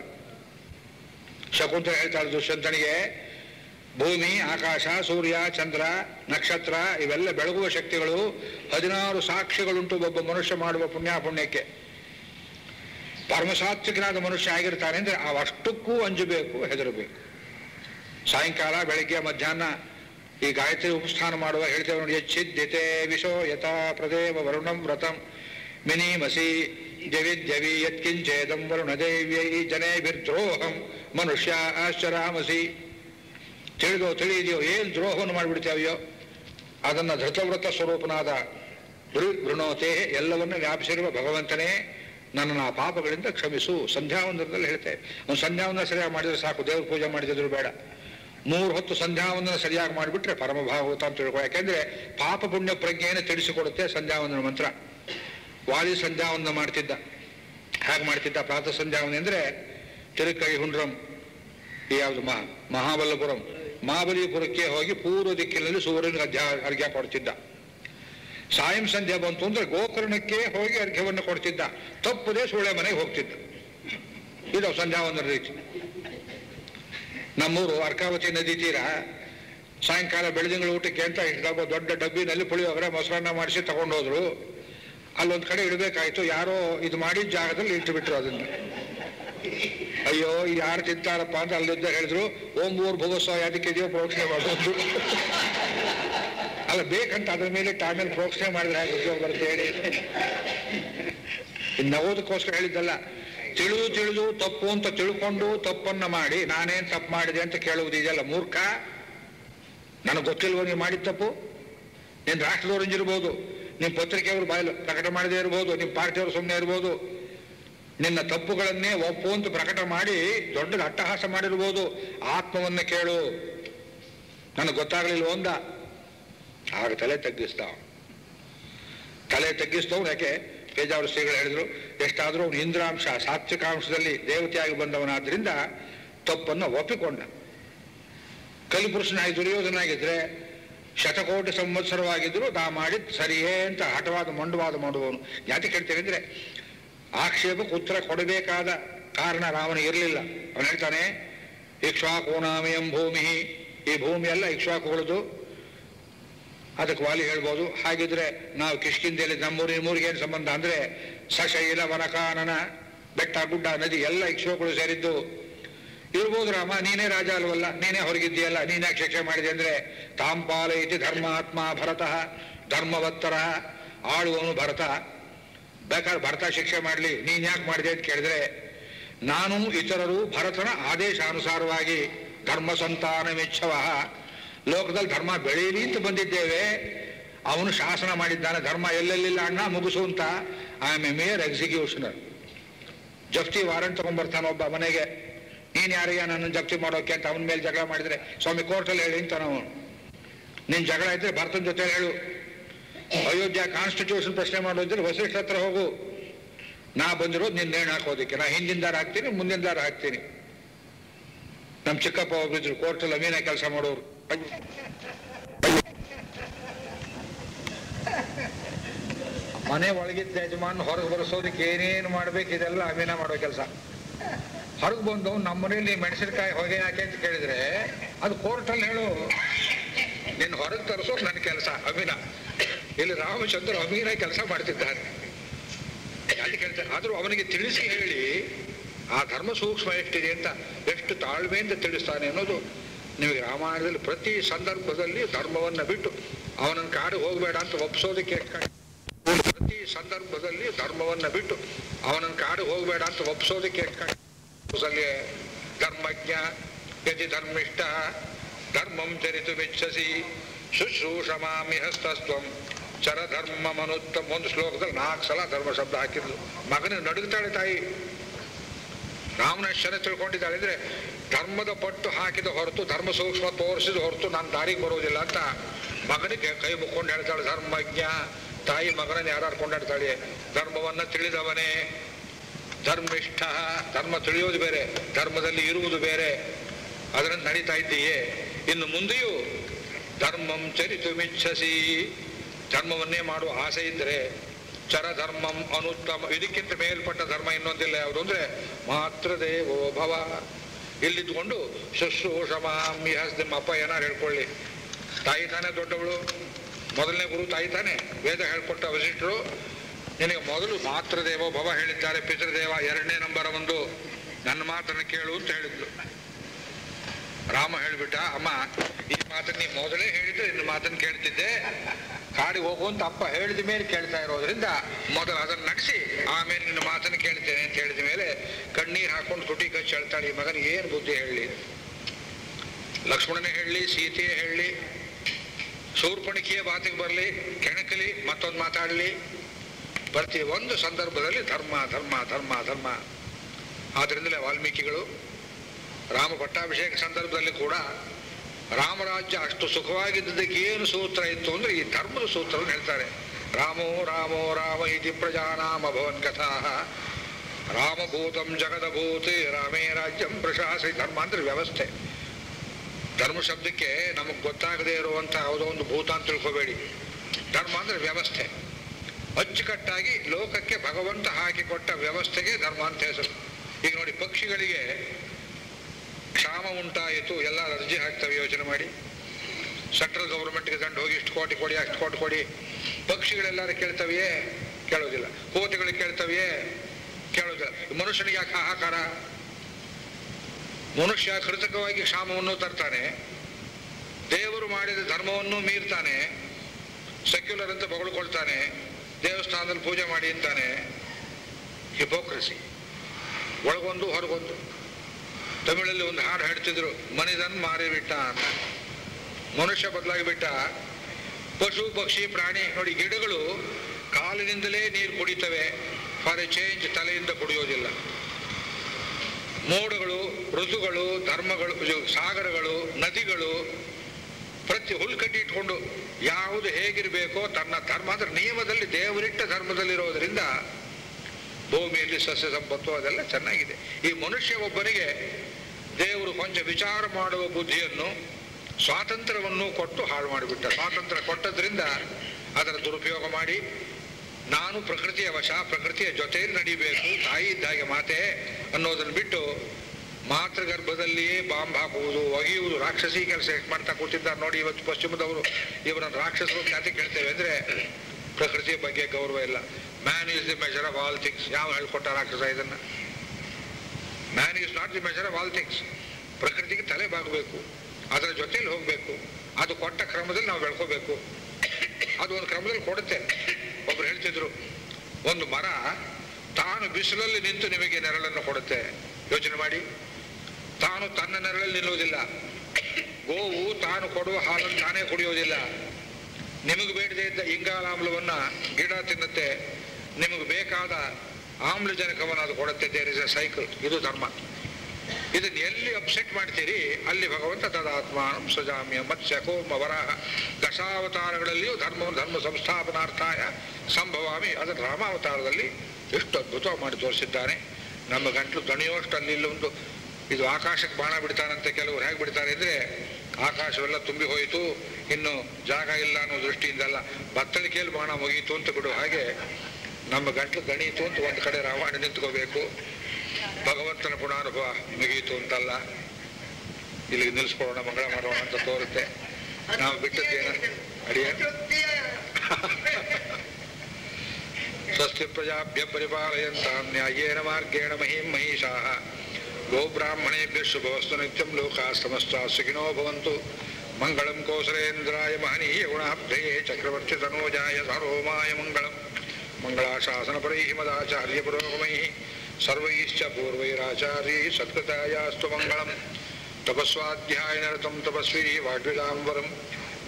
ಶಕುಂತಲ ಹೇಳ್ತಾಳೆ ದುಷ್ಯಂತನಿಗೆ, ಭೂಮಿ, ಆಕಾಶ, ಸೂರ್ಯ, ಚಂದ್ರ, ನಕ್ಷತ್ರ, ಇವೆಲ್ಲ ಬೆಳಗುವ ಶಕ್ತಿಗಳು ಹದಿನಾರು ಸಾಕ್ಷಿಗಳುಂಟು ಒಬ್ಬ ಮನುಷ್ಯ ಮಾಡುವ ಪುಣ್ಯಾಪುಣ್ಯಕ್ಕೆ ಪರಮಸಾತ್ವಿಕನಾದ ಮನುಷ್ಯ ಆಗಿರ್ತಾನೆ ಅಂದ್ರೆ ಅವಷ್ಟಕ್ಕೂ ಅಂಜಬೇಕು, ಹೆದರಬೇಕು. ಸಾಯಂಕಾಲ, ಬೆಳಗ್ಗೆ, ಮಧ್ಯಾಹ್ನ ಈ ಗಾಯತ್ರಿ ಉಪಸ್ಥಾನ ಮಾಡುವ ಹೇಳ್ತೇವೆ ನೋಡಿ ಎಚ್ಚಿದ್ಯತೆ ವಿಶೋ ಯಥಾ ಪ್ರದೇವ ವರುಣಂ ವ್ರತಂ. ಮಿನಿಮಸಿ ಜವಿದ್ಯವಿ ಯತ್ಕಿಂಚೇದಂ ವರುಣ ದೇವ್ಯೈ ಜನೇಭಿರ್ದ್ರೋಹಂ ಮನುಷ್ಯ ಆಶ್ಚರಾಮಸಿ. ತಿಳಿದೋ ತಿಳಿದೆಯೋ ಏನ್ ದ್ರೋಹವನ್ನು ಮಾಡಿಬಿಡ್ತೇವೆಯೋ ಅದನ್ನು ಧೃತವ್ರತ ಸ್ವರೂಪನಾದ ವೃಣೋತೆ ಎಲ್ಲವನ್ನು ವ್ಯಾಪಿಸಿರುವ ಭಗವಂತನೇ ನನ್ನನ್ನು ಆ ಪಾಪಗಳಿಂದ ಕ್ಷಮಿಸು. ಸಂಧ್ಯಾವಂದನದಲ್ಲಿ ಹೇಳ್ತೇವೆ. ಅವ್ನು ಸಂಧ್ಯಾವಂದನ ಸರಿಯಾಗಿ ಮಾಡಿದರೆ ಸಾಕು, ದೇವ್ರ ಪೂಜೆ ಮಾಡಿದ್ರು ಬೇಡ. ಮೂರು ಹೊತ್ತು ಸಂಧ್ಯಾವಂದನ ಸರಿಯಾಗಿ ಮಾಡಿಬಿಟ್ರೆ ಪರಮ ಭಾಗವತ ಅಂತ ತಿಳ್ಕೊ. ಯಾಕೆಂದ್ರೆ ಪಾಪ ಪುಣ್ಯ ಪ್ರಜ್ಞೆಯನ್ನು ತಿಳಿಸಿಕೊಡುತ್ತೆ ಸಂಧ್ಯಾವಂದನ ಮಂತ್ರ. ವಾಲಿ ಸಂಧ್ಯಾವಂದನ ಮಾಡ್ತಿದ್ದ. ಹೇಗೆ ಮಾಡ್ತಿದ್ದ? ಪ್ರಾತಃ ಸಂಧ್ಯಾವಂದನೆ ಅಂದರೆ ತಿರುಕೈ ಹುಂಡ್ರಂ ಯಾವುದು ಮಹಾ ಮಹಾಬಲ್ಲಪುರಂ ಮಹಾಬಲಿಪುರಕ್ಕೆ ಹೋಗಿ ಪೂರ್ವ ದಿಕ್ಕಿನಲ್ಲಿ ಸೂರ್ಯನಿಗೆ ಅರ್ಘ್ಯ ಅರ್ಘ್ಯ ಕೊಡ್ತಿದ್ದ. ಸಾಯಂ ಸಂಧ್ಯಾ ಬಂತು ಅಂದ್ರೆ ಗೋಕರ್ಣಕ್ಕೆ ಹೋಗಿ ಅರ್ಘ್ಯವನ್ನು ಕೊಡ್ತಿದ್ದ. ತಪ್ಪದೆ ಸೂಳೆ ಮನೆಗೆ ಹೋಗ್ತಿದ್ದ. ಇದು ಸಂಧ್ಯಾವಂದನ ರೀತಿ. ನಮ್ಮೂರು ಅರ್ಕಾವತಿ ನದಿ ತೀರ ಸಾಯಂಕಾಲ ಬೆಳದಿಂಗಳ ಊಟಕ್ಕೆ ಅಂತ ಡಬ್ಬ ದೊಡ್ಡ ಡಬ್ಬಿನಲ್ಲಿ ಪುಳಿಯೋಗರೆ, ಮೊಸರನ್ನ ಮಾಡಿಸಿ ತಗೊಂಡೋದ್ರು. ಅಲ್ಲೊಂದು ಕಡೆ ಇಡಬೇಕಾಯ್ತು, ಯಾರೋ ಇದು ಮಾಡಿದ ಜಾಗದಲ್ಲಿ ಇಟ್ಟುಬಿಟ್ರು ಅದನ್ನ. ಅಯ್ಯೋ ಯಾರು ತಿಂತಾರಪ್ಪ ಅಂತ ಅಲ್ಲಿದ್ದ ಹೇಳಿದ್ರು, ಓಂ ಊರ್ ಭುವಸ್ವ ಯಾದಕ್ಕೆ ಇದೆಯೋ ಪ್ರೋಕ್ಷಣೆ ಮಾಡೋದು. ಅಲ್ಲ, ಬೇಕಂತ ಅದ್ರ ಮೇಲೆ ಟಾಮೇಲೆ ಪ್ರೋಕ್ಷಣೆ ಮಾಡಿದ್ರೆ ಹೇಗೆ ಉದ್ಯೋಗ ಬರುತ್ತೆ ಹೇಳಿ. ಇನ್ನು ನಗೋದಕ್ಕೋಸ್ಕರ ಹೇಳಿದ್ದಲ್ಲ ತಿಳಿದು ತಿಳಿದು ತಪ್ಪು ಅಂತ ತಿಳ್ಕೊಂಡು ತಪ್ಪನ್ನ ಮಾಡಿ, ನಾನೇನ್ ತಪ್ಪು ಮಾಡಿದೆ ಅಂತ ಕೇಳುವುದು ಇದೆಯಲ್ಲ ಮೂರ್ಖ? ನನಗೆ ಗೊತ್ತಿಲ್ವ ನೀವು ಮಾಡಿದ ತಪ್ಪು? ನೀನ್ ಇರ್ಬೋದು ನಿಮ್ ಪತ್ರಿಕೆಯವರು ಬಾಯಲು ಪ್ರಕಟ ಮಾಡದೇ ಇರ್ಬೋದು ನಿಮ್ ಪಾರ್ಟಿಯವರು ಸುಮ್ಮನೆ ಇರ್ಬೋದು. ನಿನ್ನ ತಪ್ಪುಗಳನ್ನೇ ಒಪ್ಪು ಅಂತ ಪ್ರಕಟ ಮಾಡಿ ದೊಡ್ಡ ಅಟ್ಟಹಾಸ ಮಾಡಿರ್ಬೋದು. ಆತ್ಮವನ್ನ ಕೇಳು. ನನಗೆ ಗೊತ್ತಾಗಲಿಲ್ಲ ಒಂದ ಆಗ ತಲೆ ತಗ್ಗಿಸ್ತಾವ ತಲೆ ತಗ್ಗಿಸ್ತವ್ ಯಾಕೆ? ಪೇಜಾವರ ಶ್ರೀಗಳು ಹೇಳಿದ್ರು, ಎಷ್ಟಾದರೂ ಅವನು ಇಂದ್ರಾಂಶ, ಸಾತ್ವಿಕಾಂಶದಲ್ಲಿ ದೇವತೆಯಾಗಿ ಬಂದವನಾದ್ರಿಂದ ತಪ್ಪನ್ನು ಒಪ್ಪಿಕೊಂಡ. ಕಲಿಪುರುಷನಾಗಿ ದುರ್ಯೋಧನಾಗಿದ್ರೆ ಶತಕೋಟಿ ಸಂವತ್ಸರವಾಗಿದ್ದರೂ ನಾ ಮಾಡಿ ಸರಿಯೇ ಅಂತ ಹಠವಾದ ಮಂಡವಾದ ಮಾಡುವವನು. ಯಾಕೆ ಕೇಳ್ತೇವೆ ಅಂದ್ರೆ ಆಕ್ಷೇಪಕ್ಕೆ ಉತ್ತರ ಕೊಡಬೇಕಾದ ಕಾರಣ ರಾವಣ ಇರಲಿಲ್ಲ. ಅವನು ಹೇಳ್ತಾನೆ ಇಕ್ಷ್ವಾಕೂನಾಮಯಂ ಭೂಮಿ ಈ ಭೂಮಿ ಎಲ್ಲ ಇಕ್ಷ್ವಾಕುಗಳದು ಅದಕ್ಕೆ ವಾಲಿ ಹೇಳ್ಬೋದು. ಹಾಗಿದ್ರೆ ನಾವು ಕಿಷ್ಕಿಂದೆಯಲ್ಲಿ ನಮ್ಮೂರಿನ ಮೂರಿಗೆ ಏನು ಸಂಬಂಧ ಅಂದರೆ ಸಶೈಲ ವನಕಾನನ ಬೆಟ್ಟ ಗುಡ್ಡ ನದಿ ಎಲ್ಲ ಇಕ್ಷೋಗಳು ಸೇರಿದ್ದು. ಇರ್ಬೋದು ರಾಮ, ನೀನೇ ರಾಜ ಅಲ್ವಲ್ಲ? ನೀನೇ ಹೊರಗಿದ್ದೀಯಲ್ಲ? ನೀನೇ ಶಿಕ್ಷೆ ಮಾಡಿದೆ ಅಂದರೆ ತಾಂಪಾಲ ಇತಿ ಧರ್ಮಾತ್ಮ ಭರತಃ, ಧರ್ಮವತ್ತರ ಆಳುವನು ಭರತ. ಬೇಕಾದ್ರೆ ಭರತ ಶಿಕ್ಷೆ ಮಾಡಲಿ, ನೀನು ಯಾಕೆ ಮಾಡಿದೆ ಅಂತ ಕೇಳಿದ್ರೆ ನಾನು ಇತರರು ಭರತನ ಆದೇಶಾನುಸಾರವಾಗಿ ಧರ್ಮ ಸಂತಾನ ಮೆಚ್ಚವ ಲೋಕದಲ್ಲಿ ಧರ್ಮ ಬೆಳೀಲಿ ಅಂತ ಬಂದಿದ್ದೇವೆ. ಅವನು ಶಾಸನ ಮಾಡಿದ್ದಾನೆ, ಧರ್ಮ ಎಲ್ಲೆಲ್ಲಿಲ್ಲ ಅಣ್ಣ, ಮುಗಿಸು ಅಂತ. I am a mayor executioner ಜಪ್ತಿ ವಾರಂಟ್ ತಗೊಂಡ್ಬರ್ತಾನೆ ಒಬ್ಬ ಮನೆಗೆ. ನೀನ್ ಯಾರಿಗೆ ನನ್ನ ಜಪ್ತಿ ಮಾಡೋಕೆ ಅಂತ ಅವನ ಮೇಲೆ ಜಗಳ ಮಾಡಿದ್ರೆ, ಸ್ವಾಮಿ ಕೋರ್ಟಲ್ಲಿ ಹೇಳಿ ಅಂತ ನಾವು ನಿನ್ನ ಜಗಳ ಇದ್ರೆ ಭರತನ ಜೊತೆ ಹೇಳು. ಅಯೋಧ್ಯ ಕಾನ್ಸ್ಟಿಟ್ಯೂಷನ್ ಪ್ರಶ್ನೆ ಮಾಡೋದ್ರೆ ವಸಿಷ್ಠ ಹತ್ರ ಹೋಗು. ನಾ ಬಂದಿರೋದು ನಿನ್ನ ನೇಣು ಹಾಕೋದಕ್ಕೆ. ನಾ ಹಿಂದಿನ ದಾರ ಹಾಕ್ತೀನಿ ಮುಂದಿನ ದಾರ ಹಾಕ್ತೀನಿ. ನಮ್ಮ ಚಿಕ್ಕಪ್ಪ ಒಬ್ಬರಿದ್ರು ಕೋರ್ಟಲ್ಲಿ ಅಮೀನ ಕೆಲಸ ಮಾಡೋರು. ಮನೆ ಒಳಗಿದ್ದ ಯಜಮಾನ್ ಹೊರಗೆ ಬರೆಸೋದಕ್ಕೆ ಏನೇನು ಮಾಡ್ಬೇಕು ಇದೆಲ್ಲ ಅಮೀನ ಮಾಡೋ ಕೆಲಸ. ಹೊರಗೆ ಬಂದು ನಮ್ಮ ಮನೆಯಲ್ಲಿ ಮೆಣಸಿನಕಾಯಿ ಹೊಗೆ ಯಾಕೆ ಅಂತ ಕೇಳಿದ್ರೆ, ಅದು ಕೋರ್ಟಲ್ಲಿ ಹೇಳು. ನಿನ್ನ ಹೊರಗೆ ತರಿಸೋದು ನನ್ನ ಕೆಲಸ, ಅಮೀನ. ಇಲ್ಲಿ ರಾಮಚಂದ್ರ ಅಮೀನ ಕೆಲಸ ಮಾಡ್ತಿದ್ದಾನೆ. ಕೇಳ್ತಾರೆ ಆದರೂ ಅವನಿಗೆ ತಿಳಿಸಿ ಹೇಳಿ, ಆ ಧರ್ಮ ಸೂಕ್ಷ್ಮ ಎಷ್ಟಿದೆ ಅಂತ, ಎಷ್ಟು ತಾಳ್ಮೆಯಿಂದ ತಿಳಿಸ್ತಾನೆ ಅನ್ನೋದು ನಿಮಗೆ ರಾಮಾಯಣದಲ್ಲಿ ಪ್ರತಿ ಸಂದರ್ಭದಲ್ಲಿ ಧರ್ಮವನ್ನು ಬಿಟ್ಟು ಅವನನ್ನು ಕಾಡಿಗೆ ಹೋಗಬೇಡ ಅಂತ ಒಪ್ಪಿಸೋದಕ್ಕೆ ಪ್ರತಿ ಸಂದರ್ಭದಲ್ಲಿ ಧರ್ಮವನ್ನು ಬಿಟ್ಟು ಅವನನ್ನು ಕಾಡಿಗೆ ಹೋಗಬೇಡ ಅಂತ ಒಪ್ಪಿಸೋದಕ್ಕೆ ಧರ್ಮಜ್ಞ ಯದಿ ಧರ್ಮಿಷ್ಠ, ಧರ್ಮಂ ಚರಿತು ಮೆಚ್ಚಸಿ ಶುಶ್ರೂಷಮಾಮಿ ಹಸ್ತಸ್ತ್ವಂ ಚರ ಧರ್ಮ ಮನುತ್ತಮ. ಒಂದು ಶ್ಲೋಕದಲ್ಲಿ ನಾಲ್ಕು ಸಲ ಧರ್ಮ ಶಬ್ದ ಹಾಕಿದ್ಲು ಮಗನ ನಡುಗ್ತಾಳೆ ತಾಯಿ. ರಾಮನ ಶರ ತಿಳ್ಕೊಂಡಿದ್ದಾಳೆ ಅಂದ್ರೆ ಧರ್ಮದ ಪಟ್ಟು ಹಾಕಿದ ಹೊರತು, ಧರ್ಮ ಸೂಕ್ಷ್ಮ ತೋರಿಸಿದ ಹೊರತು ನಾನು ದಾರಿಗೆ ಬರೋದಿಲ್ಲ ಅಂತ ಮಗನಿಗೆ ಕೈ ಮುಕ್ಕೊಂಡು ಹೇಳ್ತಾಳೆ, ಧರ್ಮಜ್ಞ, ತಾಯಿ ಮಗನನ್ನು ಯಾರು ಕೊಂಡಾಡ್ತಾಳೆ ಧರ್ಮವನ್ನ ತಿಳಿದವನೇ. ಧರ್ಮಿಷ್ಠ, ಧರ್ಮ ತಿಳಿಯೋದು ಬೇರೆ, ಧರ್ಮದಲ್ಲಿ ಇರುವುದು ಬೇರೆ. ಅದರಿಂದ ನಡೀತಾ ಇದ್ದೀಯೇ? ಇನ್ನು ಮುಂದೆಯೂ ಧರ್ಮಂ ಚರಿತು ಮಿಚ್ಛಸಿ ಧರ್ಮವನ್ನೇ ಮಾಡುವ ಆಸೆ ಇದ್ದರೆ ಚರಧರ್ಮಂ ಅನುತ್ತಮ. ಇದಕ್ಕಿಂತ ಮೇಲ್ಪಟ್ಟ ಧರ್ಮ ಇನ್ನೊಂದಿಲ್ಲ. ಯಾವುದು ಅಂದ್ರೆ ಮಾತ್ರ ದೇವೋ ಭವ. ಇಲ್ಲಿದ್ಕೊಂಡು ಶುಶ್ರೂಷಮಾಮ್ಯ ನಿಮ್ಮ ಅಪ್ಪ ಏನಾರು ಹೇಳ್ಕೊಳ್ಳಿ. ತಾಯಿ ತಾನೇ ದೊಡ್ಡವಳು. ಮೊದಲನೇ ಗುರು ತಾಯಿ ತಾನೇ. ವೇದ ಹೇಳ್ಕೊಟ್ಟ ವಸಿಷ್ಠರು, ನಿನಗೆ ಮೊದಲು ಮಾತೃದೇವೋ ಭವ ಹೇಳಿದ್ದಾರೆ. ಪಿತೃದೇವ ಎರಡನೇ ನಂಬರ ಒಂದು. ನನ್ನ ಮಾತನ್ನು ಕೇಳು ಅಂತ ಹೇಳಿದ್ಲು ರಾಮ ಹೇಳಿಬಿಟ್ಟ, ಅಮ್ಮ, ಈ ಮಾತನ್ನ ನೀ ಮೊದಲೇ ಹೇಳಿದ್ದು ಇನ್ನು ಮಾತನ್ನು ಕೇಳ್ತಿದ್ದೆ. ಕಾಡಿಗೆ ಹೋಗುವಂತ ಅಪ್ಪ ಹೇಳಿದ ಮೇಲೆ ಕೇಳ್ತಾ ಇರೋದ್ರಿಂದ ಮೊದಲು ಅದನ್ನು ನಡೆಸಿ ಆಮೇಲೆ ನಿನ್ನ ಮಾತನ್ನು ಕೇಳ್ತೇನೆ ಅಂತ ಹೇಳಿದ ಮೇಲೆ ಕಣ್ಣೀರು ಹಾಕೊಂಡು ತುಟಿ ಕಚ್ಚಿ ಹೇಳ್ತಾಳೆ ಈ ಮಗನ ಏನು ಬುದ್ಧಿ ಹೇಳಿ ಲಕ್ಷ್ಮಣನೇ ಹೇಳಿ ಸೀತೆಯೇ ಹೇಳಿ ಶೂರ್ಪಣಿಕೆಯ ಬಾತಿಗೆ ಬರಲಿ, ಕೆಣಕಲಿ, ಮತ್ತೊಂದು ಮಾತಾಡಲಿ. ಪ್ರತಿ ಒಂದು ಸಂದರ್ಭದಲ್ಲಿ ಧರ್ಮ ಧರ್ಮ ಧರ್ಮ ಧರ್ಮ. ಆದ್ರಿಂದಲೇ ವಾಲ್ಮೀಕಿಗಳು ರಾಮ ಪಟ್ಟಾಭಿಷೇಕ ಸಂದರ್ಭದಲ್ಲಿ ಕೂಡ ರಾಮರಾಜ್ಯ ಅಷ್ಟು ಸುಖವಾಗಿದ್ದಕ್ಕೆ ಏನು ಸೂತ್ರ ಇತ್ತು ಅಂದ್ರೆ ಈ ಧರ್ಮದ ಸೂತ್ರವನ್ನು ಹೇಳ್ತಾರೆ. ರಾಮೋ ರಾಮೋ ರಾಮ ಇತಿ ಪ್ರಜಾನಾಮ ಭವನ್ ಕಥಾ ರಾಮಭೂತಂ ಜಗದಭೂತೆ ರಾಮೇ ರಾಜ್ಯಂ ಪ್ರಶಾಸಿ ಧರ್ಮ ಅಂದ್ರೆ ವ್ಯವಸ್ಥೆ. ಧರ್ಮ ಶಬ್ದಕ್ಕೆ ನಮಗೆ ಗೊತ್ತಾಗದೇ ಇರುವಂಥ ಯಾವುದೋ ಒಂದು ಭೂತ ಅಂತ ತಿಳ್ಕೋಬೇಡಿ. ಧರ್ಮ ಅಂದ್ರೆ ವ್ಯವಸ್ಥೆ. ಅಚ್ಚುಕಟ್ಟಾಗಿ ಲೋಕಕ್ಕೆ ಭಗವಂತ ಹಾಕಿಕೊಟ್ಟ ವ್ಯವಸ್ಥೆಗೆ ಧರ್ಮ ಅಂತ ಹೆಸರು. ಈಗ ನೋಡಿ ಪಕ್ಷಿಗಳಿಗೆ ಕ್ಷಾಮ ಉಂಟಾಯಿತು, ಎಲ್ಲ ಅರ್ಜಿ ಹಾಕ್ತವೆ ಯೋಚನೆ ಮಾಡಿ. ಸೆಂಟ್ರಲ್ ಗೌರ್ಮೆಂಟ್ಗೆ ದಂಡು ಹೋಗಿ ಇಷ್ಟು ಕೋಟಿ ಕೊಡಿ, ಅಷ್ಟು ಕೋಟಿ ಕೊಡಿ. ಪಕ್ಷಿಗಳೆಲ್ಲರೂ ಕೇಳ್ತವೆಯೇ ಕೇಳೋದಿಲ್ಲ. ಕೋತಿಗಳು ಕೇಳ್ತವೆಯೇ ಕೇಳೋದಿಲ್ಲ. ಮನುಷ್ಯನಿಗೆ ಯಾಕೆ ಹಾಹಾಕಾರ? ಮನುಷ್ಯ ಕೃತಕವಾಗಿ ಕ್ಷಾಮವನ್ನು ತರ್ತಾನೆ, ದೇವರು ಮಾಡಿದ ಧರ್ಮವನ್ನು ಮೀರ್ತಾನೆ ಸೆಕ್ಯುಲರ್ ಅಂತ ಬಗಳ್ಕೊಳ್ತಾನೆ, ದೇವಸ್ಥಾನದಲ್ಲಿ ಪೂಜೆ ಮಾಡಿ ಅಂತಾನೆ. ಹಿಪೋಕ್ರಸಿ ಒಳಗೊಂದು ಹೊರಗೊಂದು. ತಮಿಳಲ್ಲಿ ಒಂದು ಹಾಡು ಹಾಡ್ತಿದ್ರು, ಮನಿದನ್ ಮಾರಿ ಬಿಟ್ಟ ಅಂತ. ಮನುಷ್ಯ ಬದಲಾಗಿ ಬಿಟ್ಟ. ಪಶು, ಪಕ್ಷಿ, ಪ್ರಾಣಿ, ನೋಡಿ ಗಿಡಗಳು ಕಾಲಿನಿಂದಲೇ ನೀರು ಕುಡಿತವೆ. ಫಾರ್ ಎ ಚೇಂಜ್ ತಲೆಯಿಂದ ಕುಡಿಯೋದಿಲ್ಲ. ಮೋಡಗಳು, ಋತುಗಳು, ಧರ್ಮಗಳು ಸಾಗರಗಳು, ನದಿಗಳು ಪ್ರತಿ ಹುಲ್ಕಡ್ಡಿ ಇಟ್ಕೊಂಡು ಯಾವುದು ಹೇಗಿರಬೇಕೋ ತನ್ನ ಧರ್ಮ, ಅಂದ್ರೆ ನಿಯಮದಲ್ಲಿ ದೇವರಿಟ್ಟ ಧರ್ಮದಲ್ಲಿರೋದರಿಂದ ಭೂಮಿಯಲ್ಲಿ ಸಸ್ಯ ಸಂಪತ್ತು ಅದೆಲ್ಲ ಚೆನ್ನಾಗಿದೆ. ಈ ಮನುಷ್ಯ ಒಬ್ಬನಿಗೆ ದೇವರು ಕೊಂಚ ವಿಚಾರ ಮಾಡುವ ಬುದ್ಧಿಯನ್ನು ಸ್ವಾತಂತ್ರ್ಯವನ್ನು ಕೊಟ್ಟು ಹಾಳು ಮಾಡಿಬಿಟ್ಟ. ಸ್ವಾತಂತ್ರ್ಯ ಕೊಟ್ಟದ್ರಿಂದ ಅದರ ದುರುಪಯೋಗ ಮಾಡಿ, ನಾನು ಪ್ರಕೃತಿಯ ವಶ, ಪ್ರಕೃತಿಯ ಜೊತೆಯಲ್ಲಿ ನಡಿಬೇಕು, ತಾಯಿ ಇದ್ದಾಗೆ ಮಾತೆ ಅನ್ನೋದನ್ನು ಬಿಟ್ಟು ಮಾತೃಗರ್ಭದಲ್ಲಿಯೇ ಬಾಂಬ್ ಹಾಕುವುದು, ಒಗೆಯುವುದು, ರಾಕ್ಷಸಿ ಕೆಲಸ ಮಾಡ್ತಾ ಕೂತಿದ್ದಾರೆ ನೋಡಿ ಇವತ್ತು ಪಶ್ಚಿಮದವರು. ಇವರನ್ನು ರಾಕ್ಷಸರು ಖ್ಯಾತಿ ಕೇಳ್ತೇವೆ ಅಂದ್ರೆ ಪ್ರಕೃತಿಯ ಬಗ್ಗೆ ಗೌರವ ಇಲ್ಲ. Man is the measure of all things ಯಾವ ಹೇಳ್ಕೊಟ್ಟ ರಾಕ್ಷಸ ಇದನ್ನ? Man is not the measure of all things ಪ್ರಕೃತಿಗೆ ತಲೆ ಬಾಗಬೇಕು. ಅದರ ಜೊತೆಯಲ್ಲಿ ಹೋಗಬೇಕು. ಅದು ಕೊಟ್ಟ ಕ್ರಮದಲ್ಲಿ ನಾವು ಬೆಳ್ಕೋಬೇಕು. ಅದು ಒಂದು ಕ್ರಮದಲ್ಲಿ ಕೊಡುತ್ತೆ. ಒಬ್ರು ಹೇಳ್ತಿದ್ರು, ಒಂದು ಮರ ತಾನು ಬಿಸಿಲಲ್ಲಿ ನಿಂತು ನಿಮಗೆ ನೆರಳನ್ನು ಕೊಡುತ್ತೆ. ಯೋಚನೆ ಮಾಡಿ. ತಾನು ತನ್ನ ನೆರಳಲ್ಲಿ ನಿಲ್ಲುವುದಿಲ್ಲ. ಗೋವು ತಾನು ಕೊಡುವ ಹಾಲನ್ನು ತಾನೇ ಕುಡಿಯೋದಿಲ್ಲ ನಿಮಗೆ ಬೇಡದೇ ಇದ್ದ ಇಂಗಾಲಾಮ್ಲವನ್ನ ಗಿಡ ತಿನ್ನುತ್ತೆ. ನಿಮಗೆ ಬೇಕಾದ ಆಮ್ಲಜನಕವನ್ನು ಅದು ಕೊಡುತ್ತೆ. ದೇರ್ ಇಸ್ ಅ ಸೈಕಲ್ ಇದು ಧರ್ಮ. ಇದನ್ನ ಎಲ್ಲಿ ಅಪ್ಸೆಟ್ ಮಾಡ್ತೀರಿ? ಅಲ್ಲಿ ಭಗವಂತ ತದಾತ್ಮಾನಂ ಸಜಾಮ್ಯ ಮತ್ಸ್ಯ ಕೋಮ ವರಾಹ. ದಶಾವತಾರಗಳಲ್ಲಿಯೂ ಧರ್ಮವನ್ನು ಧರ್ಮ ಸಂಸ್ಥಾಪನಾರ್ಥಾಯ ಸಂಭವಾಮಿ. ಅದನ್ನು ರಾಮಾವತಾರದಲ್ಲಿ ಎಷ್ಟು ಅದ್ಭುತವಾಗಿ ಮಾಡಿ ತೋರಿಸಿದ್ದಾನೆ ನಮ್ಮ ಗಂಟ್ಲು ದಣಿಯೋಷ್ಟು ಅಲ್ಲಿ ಇಲ್ಲೊಂದು ಇದು ಆಕಾಶಕ್ಕೆ ಬಾಣ ಬಿಡ್ತಾನಂತೆ ಕೆಲವರು. ಹೇಗೆ ಬಿಡ್ತಾರೆ ಅಂದ್ರೆ, ಆಕಾಶವೆಲ್ಲ ತುಂಬಿ ಹೋಯಿತು, ಇನ್ನು ಜಾಗ ಇಲ್ಲ ಅನ್ನೋ ದೃಷ್ಟಿಯಿಂದಲ್ಲ. ಬತ್ತಳಿಕೆಯಲ್ಲಿ ಬಾಣ ಮುಗಿಯಿತು ಅಂತ ಬಿಡು ಹಾಗೆ ನಮ್ಮ ಗಂಟ್ಲು ಗಣೀತು ಅಂತ ಒಂದು ಕಡೆ ರಾಮಾಯಣ ನಿಂತ್ಕೋಬೇಕು. ಭಗವಂತನ ಗುಣಾನುಭವ ಮುಗಿಯಿತು ಅಂತಲ್ಲ. ಇಲ್ಲಿಗೆ ನಿಲ್ಲಿಸ್ಕೊಳ್ಳೋಣ, ಮಂಗಳ ಮಾಡೋಣ ಅಂತ ತೋರುತ್ತೆ. ನಾವು ಬಿಟ್ಟದ್ದೇನ ಅಡಿಯ? ಸ್ವಸ್ತಿ ಪ್ರಜಾಭ್ಯ ಪರಿಪಾಲಯಂತಾಂ ನ್ಯಾಯೇನ ಮಾರ್ಗೇಣ ಮಹಿಂ ಮಹಿಷಾಃ ಗೋಬ್ರಾಹ್ಮಣೇಭ್ಯ ಶುಭವಸ್ತು ನಿತ್ಯಂ ಲೋಕಾಃ ಸಮಸ್ತಾಃ ಸುಖಿನೋ ಭವಂತು. ಮಂಗಳಂ ಕೋಸಲೇಂದ್ರಾಯ ಮಹನೀಯ ಗುಣಾಭ್ಯಯೇ ಚಕ್ರವರ್ತಿ ತನೋಜಾಯ ಸರೋಮಾಯ ಮಂಗಳಂ. मंगलाशासन पर मङ्गलाशासनपरैः मदाचार्यपुरोगमैः सर्वैश्च पूर्वैराचार्यैः सत्कृतायास्तु मङ्गलम्। तपस्वाध्यायनिरतं तपस्वी वाग्विदाम्बरं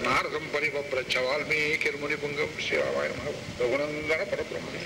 नारदं परिपप्रच्छ वाल्मीकिर्मुनिपुङ्गं श्रीरामाय नमः। रघुनन्दनपरब्रह्मणे